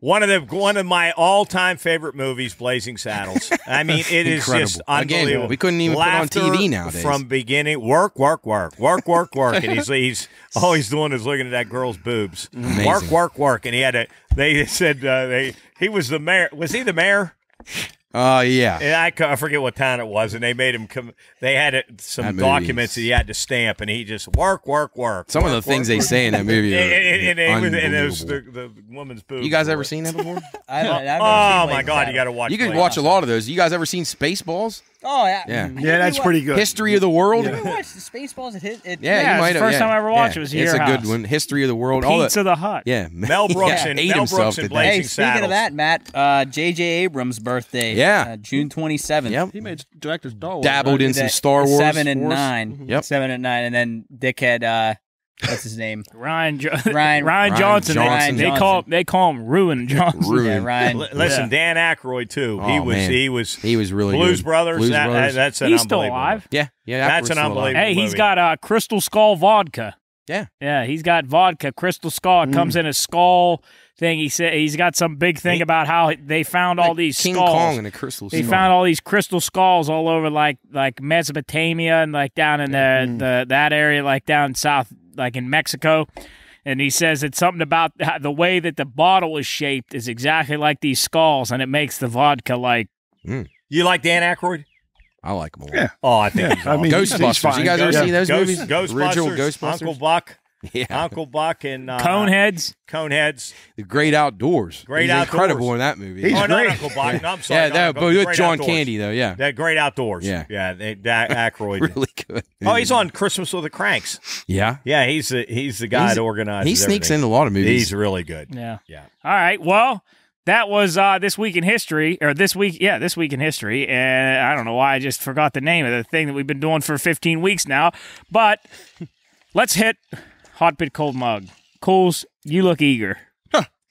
one of the one of my all time favorite movies, Blazing Saddles. I mean, it is just Incredible. Again, unbelievable. we couldn't even put on TV nowadays. From beginning, work, work, work, work, work, work, and he's he's all he's doing is looking at that girl's boobs. Amazing. Work, work, work, and he had a. They said uh, they he was the mayor. Was he the mayor? Uh yeah. And I, I forget what town it was, and they made him come. They had it, some That documents that he had to stamp, and he just work, work, work. Some of the work, things work, they say in that movie are and, and, and, and it was the, the woman's boobs. You guys ever it. seen that before? I, I've never Oh Blazing my God! You got to watch. you could Blade. watch a lot of those. You guys ever seen Spaceballs? Oh yeah, Yeah. Mm. Yeah, that's pretty good. History of the World? You Yeah, ever watched the Spaceballs? It hit. It, Yeah, you might the have. first yeah. time I ever watched Yeah. it was here. It's your a good one. History of the World. All Pizza that. the Hut. Yeah, Mel Brooks Yeah. and Ate Mel himself Brooks to and death. Blazing Hey, speaking Saddles. of that, Matt, uh, J.J. Abrams' birthday. Yeah. uh, June twenty seventh. Yep. He made director's Star Wars. Dabbled right? in some Star Wars. Seven and Wars. nine. Yep. Seven and nine, and then Dickhead. Uh, what's his name? Rian, jo- Rian- Rian, Johnson. Johnson. They, they Johnson. call they call him Ruin Johnson. Ruin. Yeah, Rian. L- Listen, Dan Aykroyd too. he Oh, was man. he was He was really Blues good. Brothers. Blues that, Brothers. that's an He's still unbelievable alive. yeah, yeah. That's Aykroyd's an still alive. unbelievable- Hey, he's movie. got uh, Crystal Skull vodka. Yeah. Yeah, he's got vodka, Crystal Skull. It comes in a skull thing. He said he's got some big thing about how they found all these King skulls. Kong and the crystal. They skull. found all these crystal skulls all over like like Mesopotamia and like down in the, the that area like down south like in Mexico. And he says it's something about the way that the bottle is shaped is exactly like these skulls, and it makes the vodka like hmm. You like Dan Aykroyd? I like them all. Yeah. Oh, I think he's I mean, awesome. he's- he's Ghostbusters. fine. You guys ever Yeah. see those Ghost, movies? Ghostbusters, Original Ghostbusters. Uncle Buck, Yeah. Uncle Buck, and uh, coneheads. Coneheads. The Great Outdoors. Great He's Outdoors. incredible in that movie. He's oh, yeah, not great. Uncle Buck. No, I'm sorry. yeah that, but with Great John Outdoors. Candy though. Yeah, That Great Outdoors. Yeah. yeah. They, da- Aykroyd. really good. Oh, he's on Christmas with the Cranks. Yeah, Yeah, he's the he's the guy He's- that organizes. he sneaks everything. in a lot of movies. He's really good. Yeah. Yeah. All right. Well, that was uh, this week in history, or this week, yeah, this week in history. And I don't know why I just forgot the name of the thing that we've been doing for 15 weeks now. But let's hit hot pit cold mug. Coles, you look eager.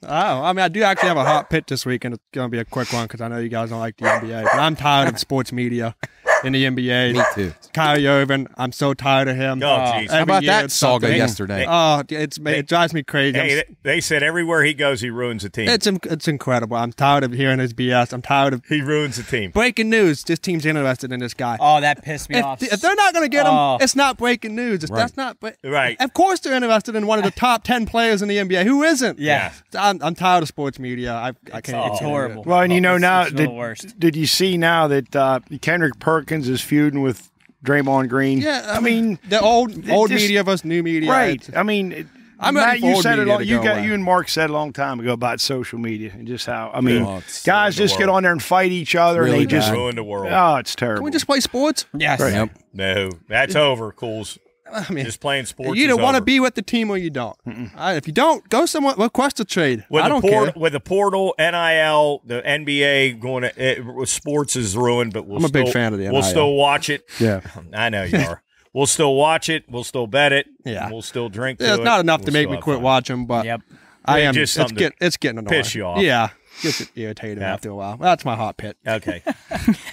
Oh, I mean, I do actually have a hot pit this week, and it's going to be a quick one because I know you guys don't like the NBA. But I'm tired of sports media in the NBA. Me too. Kyrie Irving, I'm so tired of him. Oh, jeez. How Every about that saga something. yesterday? Oh, it's it drives me crazy. Hey, they, they said everywhere he goes, he ruins the team. it's it's incredible. I'm tired of hearing his BS. I'm tired of he ruins the team. breaking news. This team's interested in this guy. Oh, that pissed me if, off. if they're not going to get him, Oh. it's not breaking news. It's, Right. That's not. But Right. Of course, they're interested in one of the top ten players in the NBA. Who isn't? Yeah. I'm, I'm tired of sports media. I, I can't. it's horrible. Well, and you know It's- now, it's the did, worst. did you see now that uh, Kendrick Perkins is feuding with Draymond Green? Yeah, I mean, the old old just- media versus new media. right. I mean, it- I'm Matt, you said it. media Long, you got away. you and Mark said a long time ago about social media and just how I mean, Oh, guys just get on there and fight each other Really and they just bad. ruined the world. oh, it's terrible. Can we just play sports? Yes. Yep. No, that's over, Cools. I mean, Just playing sports. you don't want to be with the team or you don't. All right, if you don't, go somewhere. Request a trade. with I the don't port, care. with the portal, NIL, the NBA going to it, sports is ruined, but we'll I'm a big still- fan of the We'll still watch it. Yeah. I know you are. We'll still watch it. We'll still bet it. Yeah. We'll still drink. Yeah, to it's it. not enough to We'll make me quit fun. watching, but Yep. I Yeah, am. just It's, get, it's getting annoying. piss you off. Yeah, gets irritating Yeah. after a while. That's my hot pit. Okay.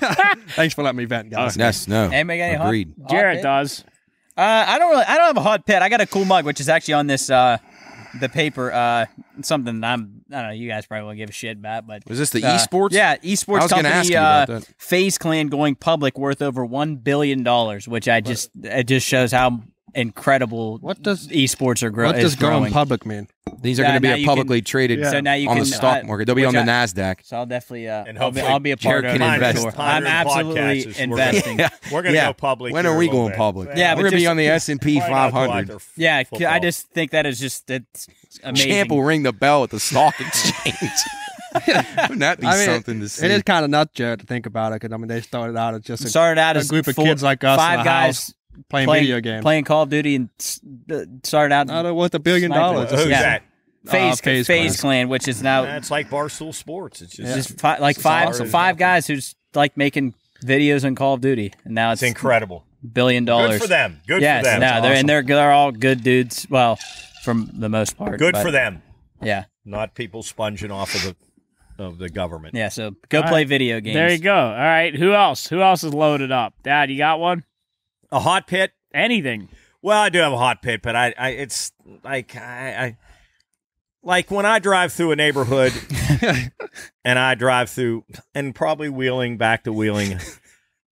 Thanks for letting me vent, guys. Yes, no. Anybody got any hot- Agreed. hot Jarrett pit? does. Uh, I don't really. I don't have a hot pit. I got a cool mug, which is actually on this uh, the paper. Uh, something that I'm. I don't know. You guys probably won't give a shit about, but Was this the uh, esports? Yeah, I esports was gonna company. ask you uh, about that. FaZe Clan going public, worth over one billion dollars, which I just it just shows how incredible. What does- esports are growing. What does going growing? public mean? These are Yeah, going to now be you a publicly can- traded Yeah. So now you on can the stock uh, market. They'll be on the I- Nasdaq. So I'll definitely, uh, And I'll, be, hopefully I'll be a part Jarrett of can it. invest. Sure. I'm absolutely Podcasts is- we're gonna- investing. We're going to Yeah. go public. When here are a we little going bit. public? Yeah, we're but going to be just- on the S and P Probably not till 500. after Yeah, I football. just think that is just it's amazing. Champ will ring the bell at the stock exchange. Wouldn't that be I mean, something to see? It is kind of nuts, Jarrett, to think about it. Because I mean, they started out as just a, started out a as group of four- kids like us in five a guys house playing, playing video games. playing Call of Duty, and s- started out Not worth a billion dollars. Who's Yeah. that? FaZe Uh, FaZe Phase Clan. Clan, which is now it's like Barstool Sports. It's just, just fi- like It's five awesome. five guys who's like making videos on Call of Duty, and now it's it's incredible. billion dollars. Good for them. Good yes, for them. no, they're and they're they're all good dudes. Well, from the most part. Good but, for them. Yeah, Not people sponging off of the of the government. yeah. So go All play right. video games. There you go. All right. Who else? Who else is loaded up? Dad, you got one? A hot pit. Anything? Well, I do have a hot pit, but I, I it's like I, I like when I drive through a neighborhood and I drive through and probably wheeling back to wheeling,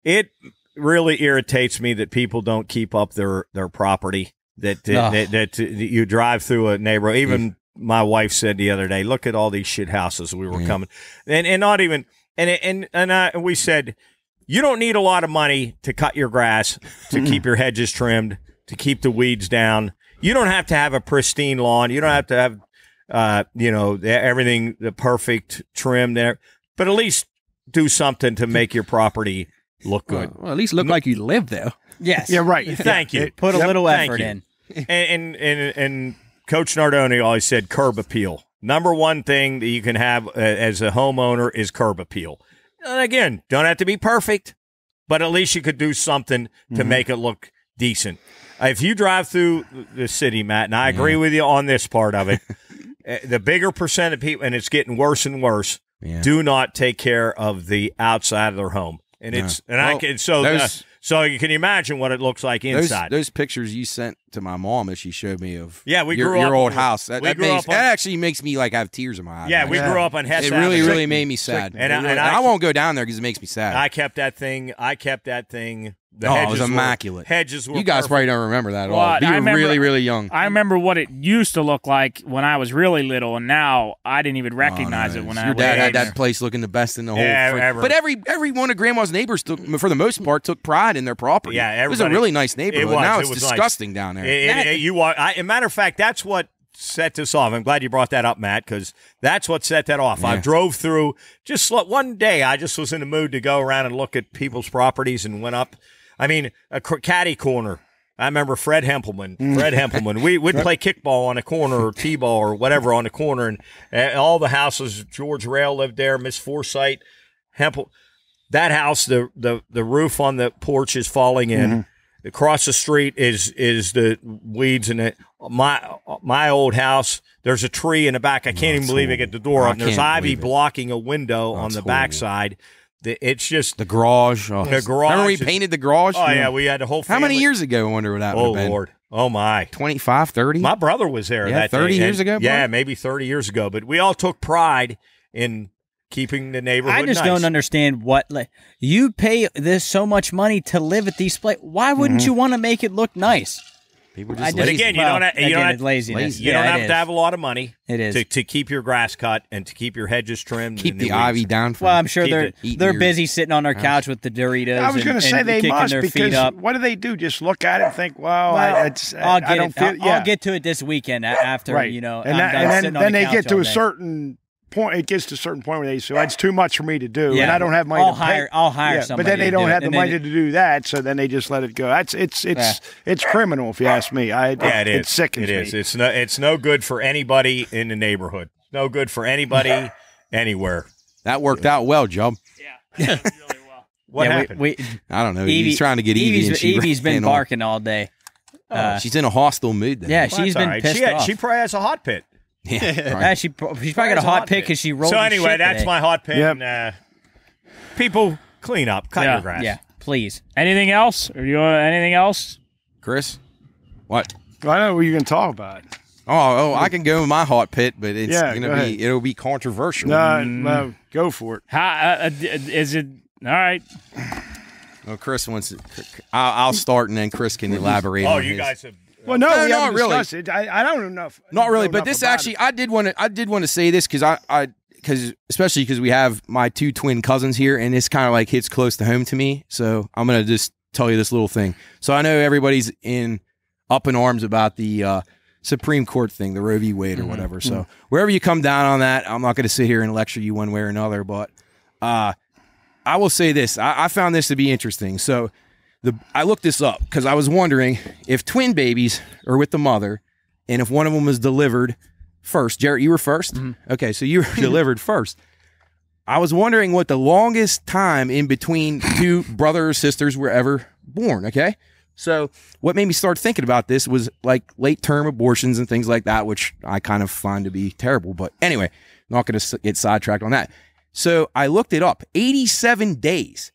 it really irritates me that people don't keep up their their property. That that, Ugh. that, that, you drive through a neighborhood. Even mm. my wife said the other day, "Look at all these shit houses we were Yeah. coming," and and not even and and and I, we said. You don't need a lot of money to cut your grass, to keep your hedges trimmed, to keep the weeds down. You don't have to have a pristine lawn. You don't have to have, uh, you know, everything the perfect trim there. But at least do something to make your property look good. Well, at least look like you live there. Yes. Yeah, right. Thank you. Put a Yep. little effort in. and, and and and Coach Nardoni always said curb appeal. Number one thing that you can have uh, as a homeowner is curb appeal. And again, don't have to be perfect, but at least you could do something to make it look decent. Uh, If you drive through the city, Matt, and I agree with you on this part of it, uh, the bigger percent of people, and it's getting worse and worse, Yeah. do not take care of the outside of their home. And it's and I can so uh, those- so can you can imagine what it looks like those, inside. those pictures you sent to my mom as she showed me of Yeah, we your, grew your up- old house. That, that, makes, on- that actually makes me like have tears in my eyes. yeah, we Yeah. grew up on Hess it really, Avenue. really made me sad. And It I- really- and I- I won't go down there because it makes me sad. I kept that thing. I kept that thing. The Oh, it hedges was were- immaculate. hedges were. you guys perfect. probably don't remember that at Well, all. I You were remember- really, really young. I remember what it used to look like when I was really little, and now I didn't even Oh, recognize no, it when your I Your dad had that place looking the best in the whole. Yeah, fr- ever. But every every one of Grandma's neighbors took, for the most part, took pride in their property. Yeah, it was a really nice neighborhood. It was. Now It it's was nice. disgusting down there. It- it- it- you wa- I, a matter of fact, that's what set this off. I'm glad you brought that up, Matt, because that's what set that off. I drove through just one day. I just was in the mood to go around and look at people's properties and went up. I mean, a cr- caddy corner. I remember Fred Hempelman. Mm. Fred Hempelman. We would play kickball on a corner or t-ball or whatever on a corner, and uh, all the houses. George Rail lived there. Miss Forsyth, Hempel. That house, the the the roof on the porch is falling in. Mm-hmm. Across the street is is the weeds and it. My my old house. There's a tree in the back. I can't even believe I horrible. get the door I. There's ivy blocking a window on the horrible. backside. The- It's just The garage. Oh. The garage Remember we is- painted the garage? oh yeah, we had a whole. How many years ago? I wonder what that would Oh have been. lord. Oh my. 25, 30? My brother was there. Yeah, that 30 day, years and- ago, Yeah, bro? maybe thirty years ago. But we all took pride in keeping the neighborhood. I just nice. don't understand what like you pay this so much money to live at these places. Why wouldn't Mm-hmm. you want to make it look nice? People are I just just- But lazy. again, you well, don't have, you again, don't have, laziness. lazy. you Yeah, don't have is. to have a lot of money. It is. to, to keep your grass cut and to keep your hedges trimmed. keep and the weeds. ivy down. For Well, I'm sure they're it- they're your- busy sitting on their couch with the Doritos. I was going to say they kicking must their feet because up. what do they do? Just look at it and think, well, Well, I, it's, I'll get I don't it. feel. I'll, yeah. I'll get to it this weekend after right. you know. and, that- and then, then they get to a certain point. It gets to a certain point where they say, well, it's too much for me to do, Yeah. and I don't have money I'll to pay. hire- I'll hire Yeah, somebody But then they do don't it, have the and money to do that, so then they just let it go. That's it's it's Yeah. it's criminal if you ask me. I Yeah, it is. It sickens It is. me. It's no. It's no good for anybody in the neighborhood. No good for anybody anywhere. that worked out well, Jub. Yeah, really well. What yeah, happened? We, we, I don't know. Evie, He's trying to get Evie. Evie's, and she Evie's been ran off. barking all day. Uh, She's in a hostile mood. Then. yeah, Well, she's that's all been right. pissed she, had- off. she probably has a hot pit. Yeah. Yeah, right. she, she's probably got a Has hot pick because she rolled. So anyway, shit that's today. my hot pit. Yep. And, uh, people clean up, cut Yeah. your grass. Yeah, please. Anything else? Or you want anything else? Chris, what? Well, I know what you're going to talk about. Oh, oh, I can go in my hot pit, but it's Yeah, gonna go be ahead. it'll be controversial. No, no, go for it. How uh, uh, is it? All right. Well, Chris wants. To, I'll, I'll start and then Chris can elaborate. Oh, on you his. guys have. Well, no, No, we not really. it. I, I don't know enough. Not really, but this actually, it. I did want to, I did want to say this because I, I, because especially because we have my two twin cousins here, and this kind of like hits close to home to me. So I'm gonna just tell you this little thing. So I know everybody's in up in arms about the uh, Supreme Court thing, the Roe v. Wade or whatever. So wherever you come down on that, I'm not going to sit here and lecture you one way or another, but uh, I will say this: I, I found this to be interesting. So the I looked this up because I was wondering if twin babies are with the mother, and if one of them was delivered first. Jarrett, you were 1st mm-hmm. Okay, so you were delivered first. I was wondering what the longest time in between two brother or sisters were ever born. Okay. So what made me start thinking about this was like late term abortions and things like that, which I kind of find to be terrible. But anyway, not going to get sidetracked on that. So I looked it up. 87 days.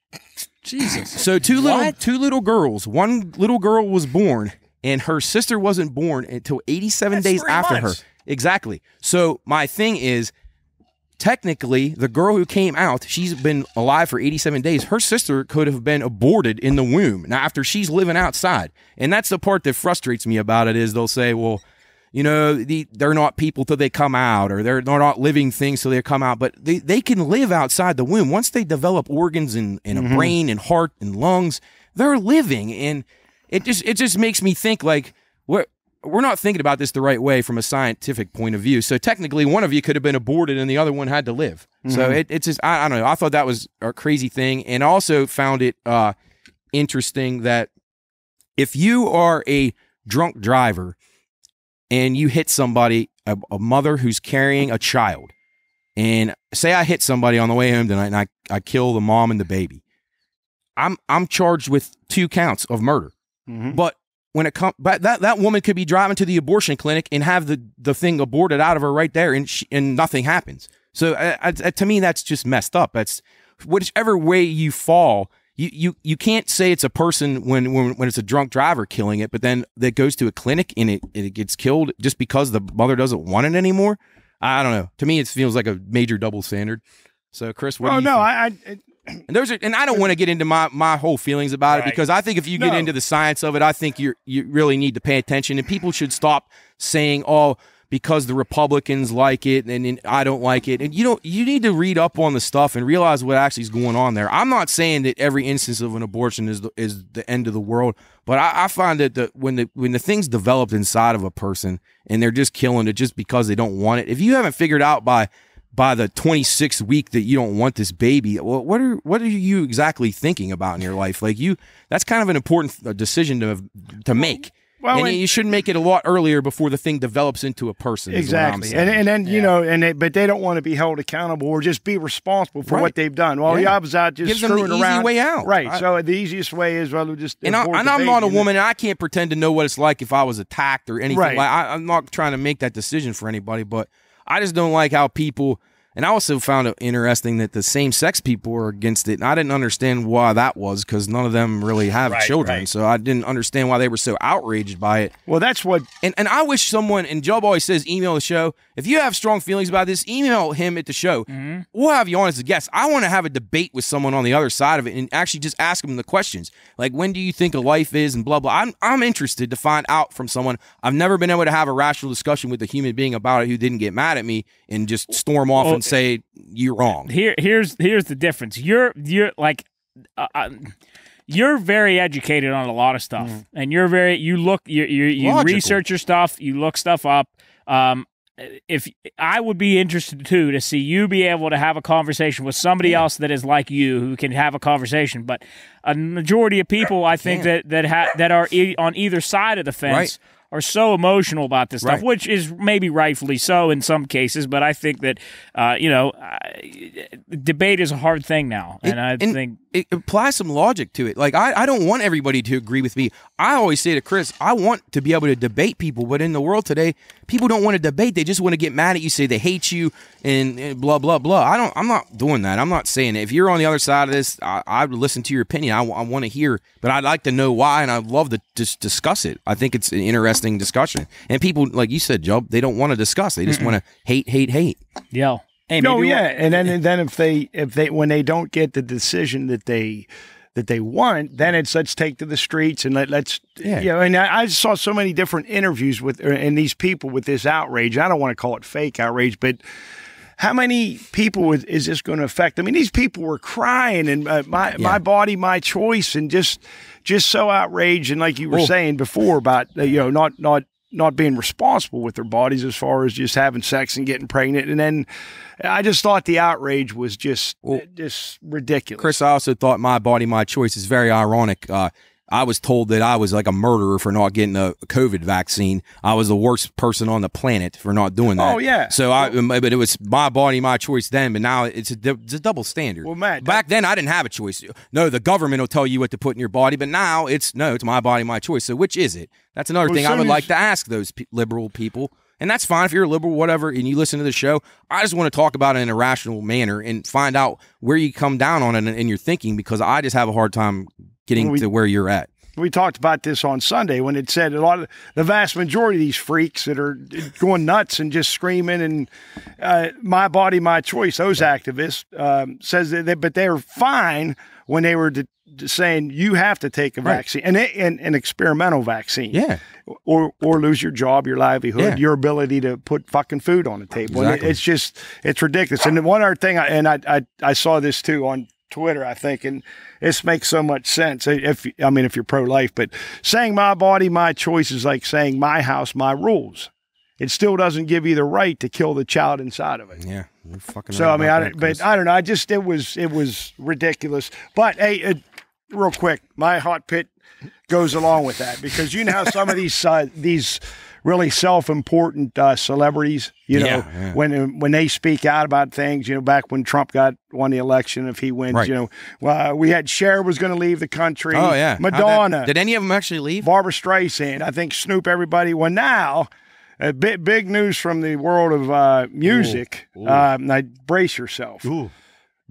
Jesus. So two little two little girls. One little girl was born and her sister wasn't born until 87 That's days after months. her. Exactly. So my thing is technically the girl who came out she's been alive for 87 days her sister could have been aborted in the womb now after she's living outside and that's the part that frustrates me about it is they'll say well you know the, they're not people till they come out or they're, they're not living things till they come out but they, they can live outside the womb once they develop organs and, and a brain and heart and lungs they're living and it just it just makes me think like we're we're not thinking about this the right way from a scientific point of view. So technically, one of you could have been aborted and the other one had to live. So it, it's just I, I don't know. I thought that was a crazy thing, and also found it uh, interesting that if you are a drunk driver and you hit somebody, a, a mother who's carrying a child, and say I hit somebody on the way home tonight and I, I kill the mom and the baby, I'm I'm charged with two counts of murder. But when it comes, but that that woman could be driving to the abortion clinic and have the the thing aborted out of her right there, and she, and nothing happens. So uh, to me, that's just messed up. That's whichever way you fall. You, you, you can't say it's a person when, when when it's a drunk driver killing it, but then that goes to a clinic and it, it gets killed just because the mother doesn't want it anymore. I don't know. To me, it feels like a major double standard. So, Chris, what Oh do you no, think? I, I And those are, and I don't want to get into my my whole feelings about it because I think if you get No. into the science of it, I think you you really need to pay attention, and people should stop saying, "Oh, because the Republicans like it and, and I don't like it." And you don't you need to read up on the stuff and realize what actually is going on there. I'm not saying that every instance of an abortion is the, is the end of the world, but I, I find that the, when the when the things developed inside of a person and they're just killing it just because they don't want it. If you haven't figured out by by the 26th week that you don't want this baby well, what are what are you exactly thinking about in your life like you that's kind of an important uh, decision to to make Well, and and- you shouldn't make it a lot earlier before the thing develops into a person is what I'm exactly, and and then you know, and they, but they don't want to be held accountable or just be responsible for Right. what they've done. Well, Yeah. yeah, I was out just Gives them the screwing easy around. way out. right? I- so the easiest way is well, just and, I, and I'm not a woman, and I can't pretend to know what it's like if I was attacked or anything. Right. Like I, I'm not trying to make that decision for anybody, but I just don't like how people. And I also found it interesting that the same-sex people are against it, and I didn't understand why that was because none of them really have Right, children, right. so I didn't understand why they were so outraged by it. Well, that's what And and I wish someone and Jub always says email the show. If you have strong feelings about this, email him at the show. Mm-hmm. We'll have you on as a guest. I want to have a debate with someone on the other side of it and actually just ask them the questions. Like when do you think a life is and blah blah. I'm I'm interested to find out from someone. I've never been able to have a rational discussion with a human being about it who didn't get mad at me and just storm off Well, and say you're wrong. here here's here's the difference. You're you're like uh, uh, you're very educated on a lot of stuff, and you're very you look you you, you research your stuff, you look stuff up. Um, if I would be interested too to see you be able to have a conversation with somebody else that is like you who can have a conversation, but a majority of people I think that that ha- that are e- on either side of the fence Right. Are so emotional about this stuff, Right. which is maybe rightfully so in some cases. But I think that uh, you know, uh, debate is a hard thing now, and I and think it applies some logic to it. Like I, I don't want everybody to agree with me. I always say to Chris, I want to be able to debate people, but in the world today, people don't want to debate. They just want to get mad at you, say they hate you, and, and blah blah blah. I don't. I'm not doing that. I'm not saying it. If you're on the other side of this, I, I would listen to your opinion. I, I want to hear, but I'd like to know why, and I'd love to just discuss it. I think it's an interesting discussion, and people, like you said, Joe, they don't want to discuss. They just want to hate, hate, hate. yell. Hey, no, yeah, and then and then if they if they when they don't get the decision that they that they want, then it's let's take to the streets and let let's Yeah. you know. And I, I saw so many different interviews with uh, and these people with this outrage. I don't want to call it fake outrage, but how many people is, is this going to affect? I mean, these people were crying and uh, my my body, my choice, and just just so outraged. And like you were saying before about uh, you know not not not being responsible with their bodies as far as just having sex and getting pregnant. And then I just thought the outrage was just just ridiculous. Chris, I also thought my body, my choice is very ironic. Uh, I was told that I was like a murderer for not getting a COVID vaccine. I was the worst person on the planet for not doing that. Oh, yeah. So I, um, but it was my body, my choice then. But now it's a, it's a double standard. Well, Matt, back then I didn't have a choice. No, the government will tell you what to put in your body, but now it's no, it's my body, my choice. So which is it? That's another Well, thing I would like to ask those pe- liberal people. And that's fine if you're a liberal, whatever, and you listen to the show. I just want to talk about it in a rational manner and find out where you come down on it in your thinking because I just have a hard time getting we- to where you're at. we talked about this on Sunday when it said a lot of the vast majority of these freaks that are going nuts and just screaming and uh, my body, my choice. Those activists um, says that, they, but they're fine when they were saying you have to take a vaccine and an an experimental vaccine, Yeah. or or lose your job, your livelihood, Yeah. your ability to put fucking food on the table. And it- it's just it's ridiculous. And one other thing, I, and I, I I saw this too on Twitter, I think, and this makes so much sense. If I mean, if you're pro life, but saying my body, my choice is like saying my house, my rules. It still doesn't give you the right to kill the child inside of it. Yeah. You're fucking So I mean, I don't, but I don't know. I just it was it was ridiculous. But hey, uh, real quick, my hot pit goes along with that because you know how some of these uh, these really self-important uh, celebrities, you know, Yeah, yeah. when when they speak out about things, you know, back when Trump got won the election, if he wins, Right. you know, well, we had Cher was going to leave the country. oh, yeah. That- Madonna. Did any of them actually leave? Barbra Streisand. I think Snoop. Everybody. Well, now, uh, big big news from the world of uh, music. Uh, now, brace yourself.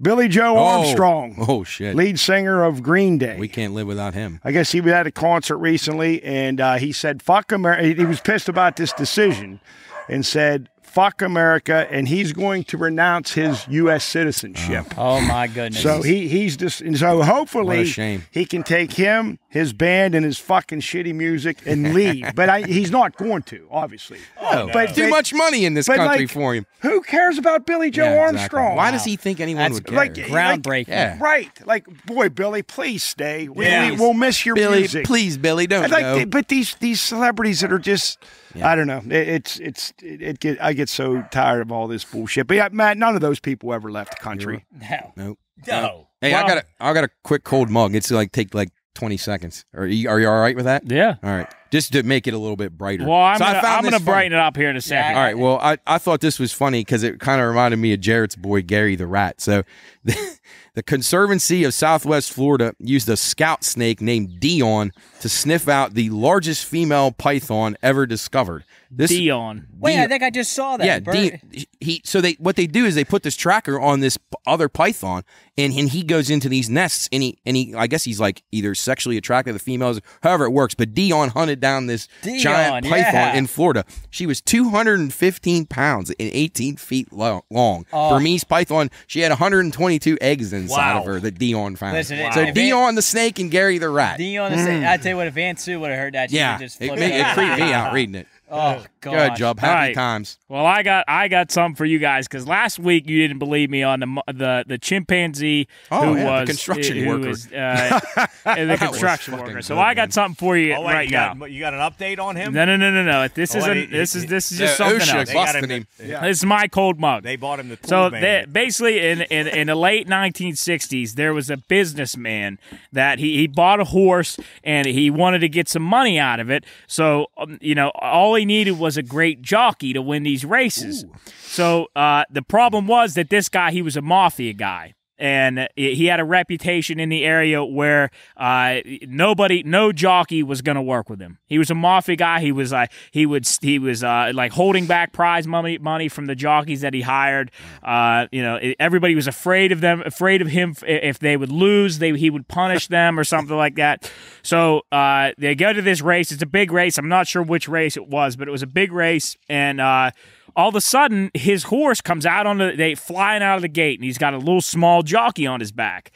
Billie Joe Oh. Armstrong, Oh, shit. lead singer of Green Day. We can't live without him. I guess he was at a concert recently, and uh, he said, "Fuck America." He was pissed about this decision, and said, "Fuck America," and he's going to renounce his U.S. citizenship. Oh, oh my goodness. So he he's just and so hopefully shame. he can take him, his band, and his fucking shitty music and leave. but I, he's not going to, obviously. Oh, but too much money in this country like, for him. Who cares about Billie Joe Yeah, exactly. Armstrong? Why does he think anyone That's would care? like groundbreaking. Yeah. Right, like boy, Billy, please stay. We, Yeah. we, will miss your Billy, music. please, Billy, don't like, go. but these these celebrities that are just, I don't know. It, it's it's it, it get I get so tired of all this bullshit. But yeah, Matt, none of those people ever left the country. No. Nope. No. Hey, I Well- got a, I got a quick cold mug. It's like take like twenty seconds. Are you, are you all right with that? Yeah. All right, just to make it a little bit brighter. Well, I'm So gonna, I'm gonna brighten it up here in a second. All right. Well, I, I thought this was funny because it kind of reminded me of Jarrett's boy Gary the Rat. So, the, the Conservancy of Southwest Florida used a scout snake named Dion to sniff out the largest female python ever discovered. This Dion. Wait, I think I just saw that. yeah, Bert- Dean, he. So they what they do is they put this tracker on this other python, and and he goes into these nests, and he and he. I guess he's like either sexually attracted to the females, however it works. But Dion hunted down this giant python yeah. in Florida. She was two hundred and fifteen pounds and eighteen feet long. Oh. Burmese python. She had one hundred and twenty two eggs inside of her that Dion found. Listen, so if it- Dion the snake and Gary the rat. Dion, the mm. I tell you what, if Aunt Sue would have heard that, she yeah, would just it, it out. creeped me out reading it. Oh god. Good job. Happy All right. times. Well, I got I got some for you guys because last week you didn't believe me on the the the chimpanzee Oh, who yeah, the was construction who worker. was, uh, the construction fucking worker. So good, I got man. something for you Oh, wait, right you got, now. you got an update on him? No, no, no, no, no. This Oh, isn't. wait, this is this is Yeah, just something OSHA else. They got busted him- him. This is my cold mug. They bought him the tool So they, basically, in, in in the late 1960s, there was a businessman that he, he bought a horse and he wanted to get some money out of it. So um, you know, all he needed was a great jockey to win these races. So uh, the problem was that this guy, he was a mafia guy. And he had a reputation in the area where uh, nobody, no jockey was going to work with him. He was a mafia guy. He was like he would he was uh, like holding back prize money money from the jockeys that he hired. Uh, you know, everybody was afraid of them, afraid of him. If they would lose, they he would punish them or something like that. So uh, they go to this race. It's a big race. I'm not sure which race it was, but it was a big race, and uh, all of a sudden his horse comes out on the they flying out of the gate, and he's got a little small jockey on his back.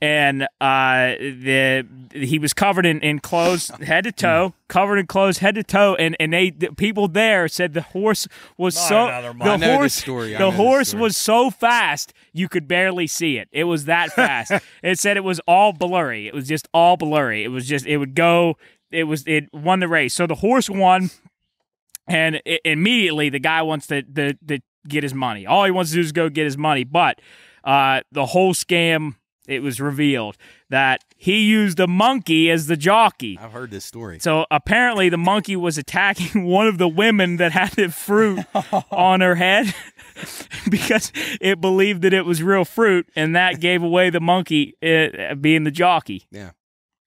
and uh, the he was covered in, in clothes head to toe, covered in clothes head to toe, and and they the people there said the horse was Not so the horse story. The horse story. was so fast you could barely see it. It was that fast. it said it was all blurry. It was just all blurry. It was just it would go. It was it won the race. So the horse won, and i immediately the guy wants to, to to get his money. All he wants to do is go get his money. But uh, the whole scam. It was revealed that he used a monkey as the jockey. I've heard this story. So apparently, the monkey was attacking one of the women that had the fruit on her head because it believed that it was real fruit, and that gave away the monkey uh, being the jockey Yeah,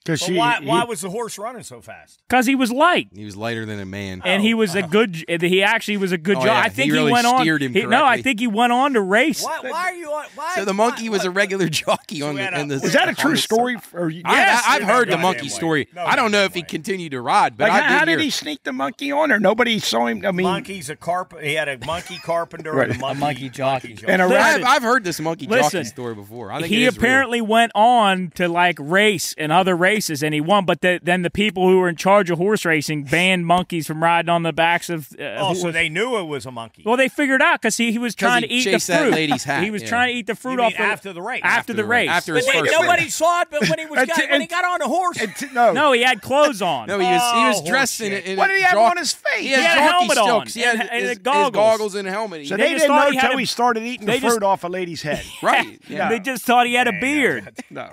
Because But she, why, he- why was the horse running so fast? because he was light. he was lighter than a man. And he was a oh. good. He actually was a good Oh, jockey. yeah. I think He really went on. him he- no, I think he went on to race. Why, why are you on? Why, so the monkey why- was a what- regular jockey on the. a- In the is that a true story? Or you, I, Yes, I, have heard the monkey way. story. No I don't know if he way. continued to ride, but like, I how, did how did hear. he sneak the monkey on, or nobody saw him? I mean, Monkey's a carp. He had a monkey carpenter Right. and a monkey, monkey jockey. and a Listen, rabbit. I've, I've heard this monkey jockey story before. I think he it is real. apparently went on to like race and other races and he won but the, then the people who were in charge of horse racing banned monkeys from riding on the backs of uh, Oh, so they knew it was a monkey. well they figured out because he, he was 'Cause trying he to eat the chased that fruit lady's hat, he was yeah. trying to eat the fruit You mean off the, after the race? after, After the the race race. After but his wait, first nobody race. saw it. But when he was got, when he got on the horse, t- no, no he had clothes on No, he was he was Oh, dressed in, horseshit. in What did he have jock- on his face? He He had, had a helmet on stilts. He had and- and his, goggles. goggles and a helmet. so they they, didn't know he until he started eating the fruit off a lady's head. right. They just thought he had a beard no.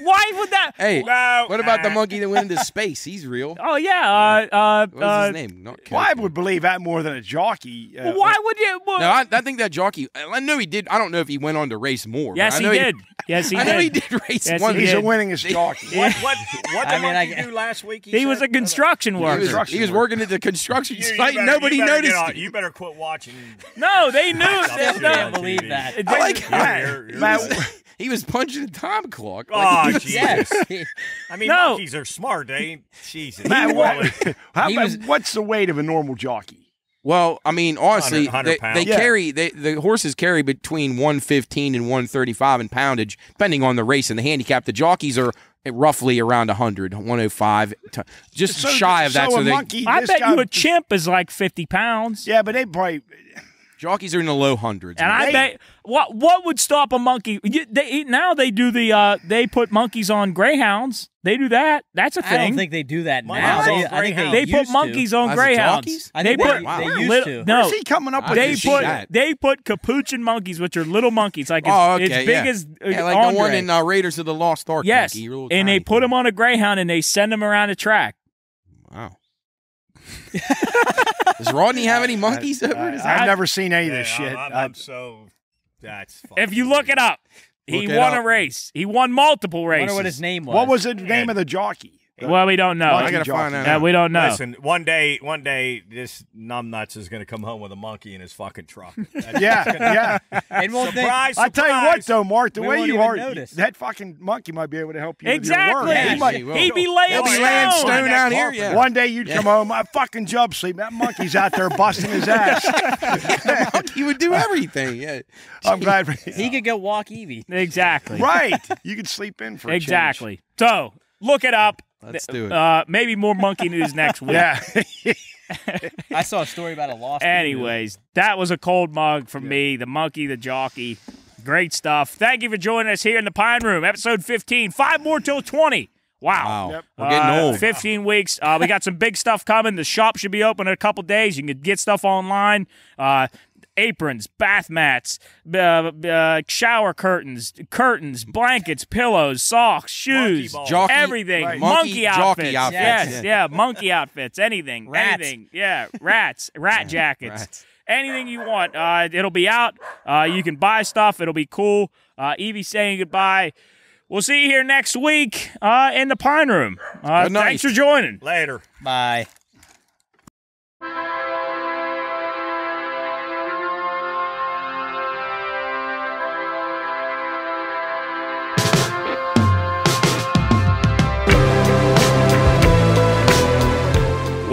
Why would that hey, No. what about the monkey that went into space? He's real. oh yeah uh, uh, What was uh, his name? Not Well, I would believe that more than a jockey. Uh, well, why would you well, No, I, I think that jockey. I know he did. I don't know if he went on to race more. yes he know did yes he I know he did did race Yes, one. did. He's the did. winningest jockey. what what what I did mean, I monkey get- do last week? he was a said? construction He worker was, Construction he was working at the construction You- you site. better- Nobody you noticed. on- You better quit watching. no they knew I can't believe that. I like didn't- how You're- you're- Matt, he was punching a time clock. Oh, Like, he Jesus. Yes. I mean, No. monkeys are smart. They ain't Jesus. Matt, what, how, He was- what's the weight of a normal jockey? Well, I mean, honestly, 100 they, they. Yeah. carry they, the horses carry between 115 and 135 in poundage, depending on the race and the handicap. The jockeys are roughly around 100, 105, t- just So- shy of that. So, So, a they, monkey. I bet guy- you a chimp is like 50 pounds. Yeah, but they probably. Jockeys are in the low hundreds. And I bet what what would stop a monkey? you- They now they do the uh they put monkeys on greyhounds. They do that. That's a I thing. don't think they do that Monkeys now. on They, I think Greyhounds. they they put used to. monkeys on As greyhounds. I they put they- Wow. they used to. No, Where's he coming up with they this see put shit? they put capuchin monkeys, which are little monkeys, like as, oh, okay, as big yeah. as uh, yeah, like the one in uh, Raiders of the Lost Ark. yes, monkey, real and they put thing. them on a greyhound and they send them around the track. Wow. Does Rodney have any monkeys over his I've never seen any of this Yeah, shit. I'm, I- I'm so. That's. If you look it up, he Look it won a up. race. He won multiple I races. wonder what his name was. what was the name of the jockey? Well, we don't know. I gotta jockey. find out. Yeah, we don't know. Listen, one day, one day, this numbnuts is going to come home with a monkey in his fucking truck. That's- Yeah, yeah. And we'll think, surprise, I tell you what, though, Mark, the We way you are, notice. that fucking monkey might be able to help you Exactly. with your work. Yeah, He might- he will. He'd be laying He'll be stone. laying stone out here. Yeah. One day you'd come home, I fucking job sleep. That monkey's out there busting his ass. he would do everything. Yeah. I'm glad. For, he could go walk Evie. Exactly. right. You could sleep in for a. Exactly. So look it up. Let's do it. Uh, maybe more monkey news next week. Yeah. I saw a story about a lost. Anyways, that was a cold mug from me, the monkey, the jockey. Great stuff. Thank you for joining us here in the Pine Room, episode 15. Five more till 20. Wow. Wow. Yep. We're getting Uh, old. 15 weeks. Uh, we got some big stuff coming. The shop should be open in a couple days. You can get stuff online. Uh, aprons, bath mats, uh, uh, shower curtains, curtains, blankets, pillows, socks, shoes. Jockey- everything. right. Monkey, Monkey outfits. outfits, Yes, yeah. yeah. monkey outfits. Anything. Rats. Anything. Yeah, rats, rat jackets. Rats. Anything you want. Uh, it'll be out. Uh, you can buy stuff. It'll be cool. Uh, Evie saying goodbye. We'll see you here next week uh, in the Pine Room. Uh, Good night. thanks for joining. Later. Bye.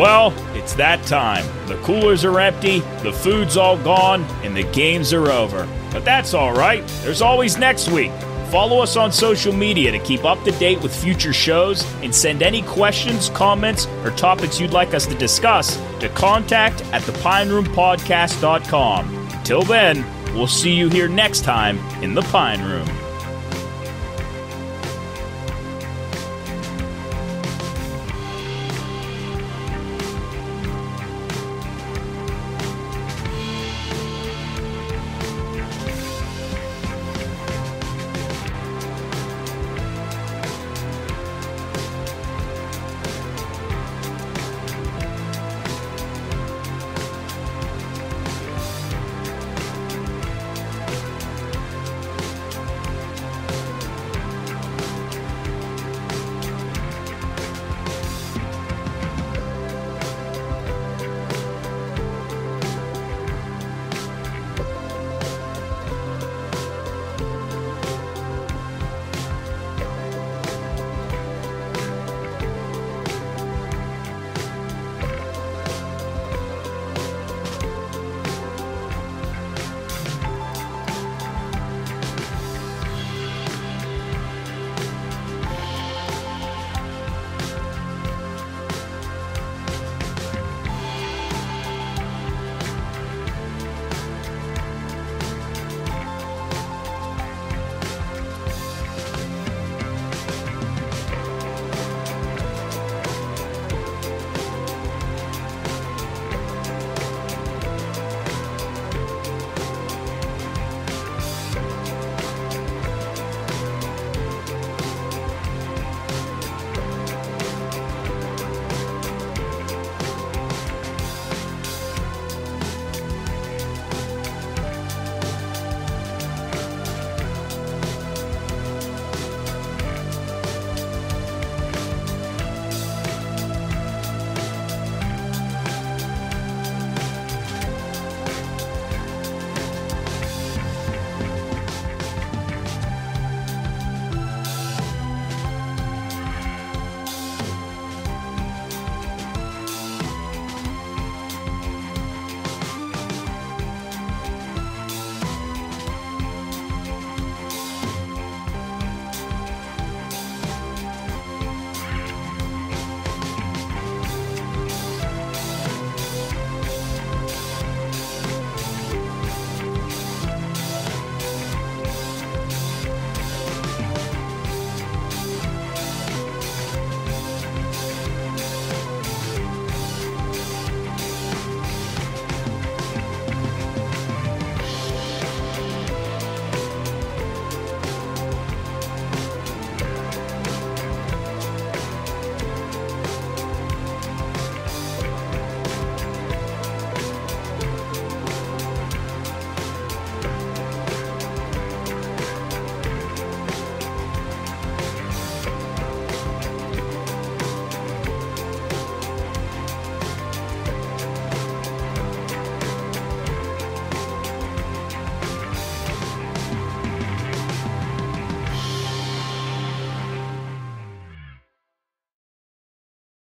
Well, it's that time. The coolers are empty, the food's all gone, and the games are over. But that's all right. There's always next week. Follow us on social media to keep up to date with future shows and send any questions, comments, or topics you'd like us to discuss to contact at thepineroompodcast.com. Till then, we'll see you here next time in the Pine Room.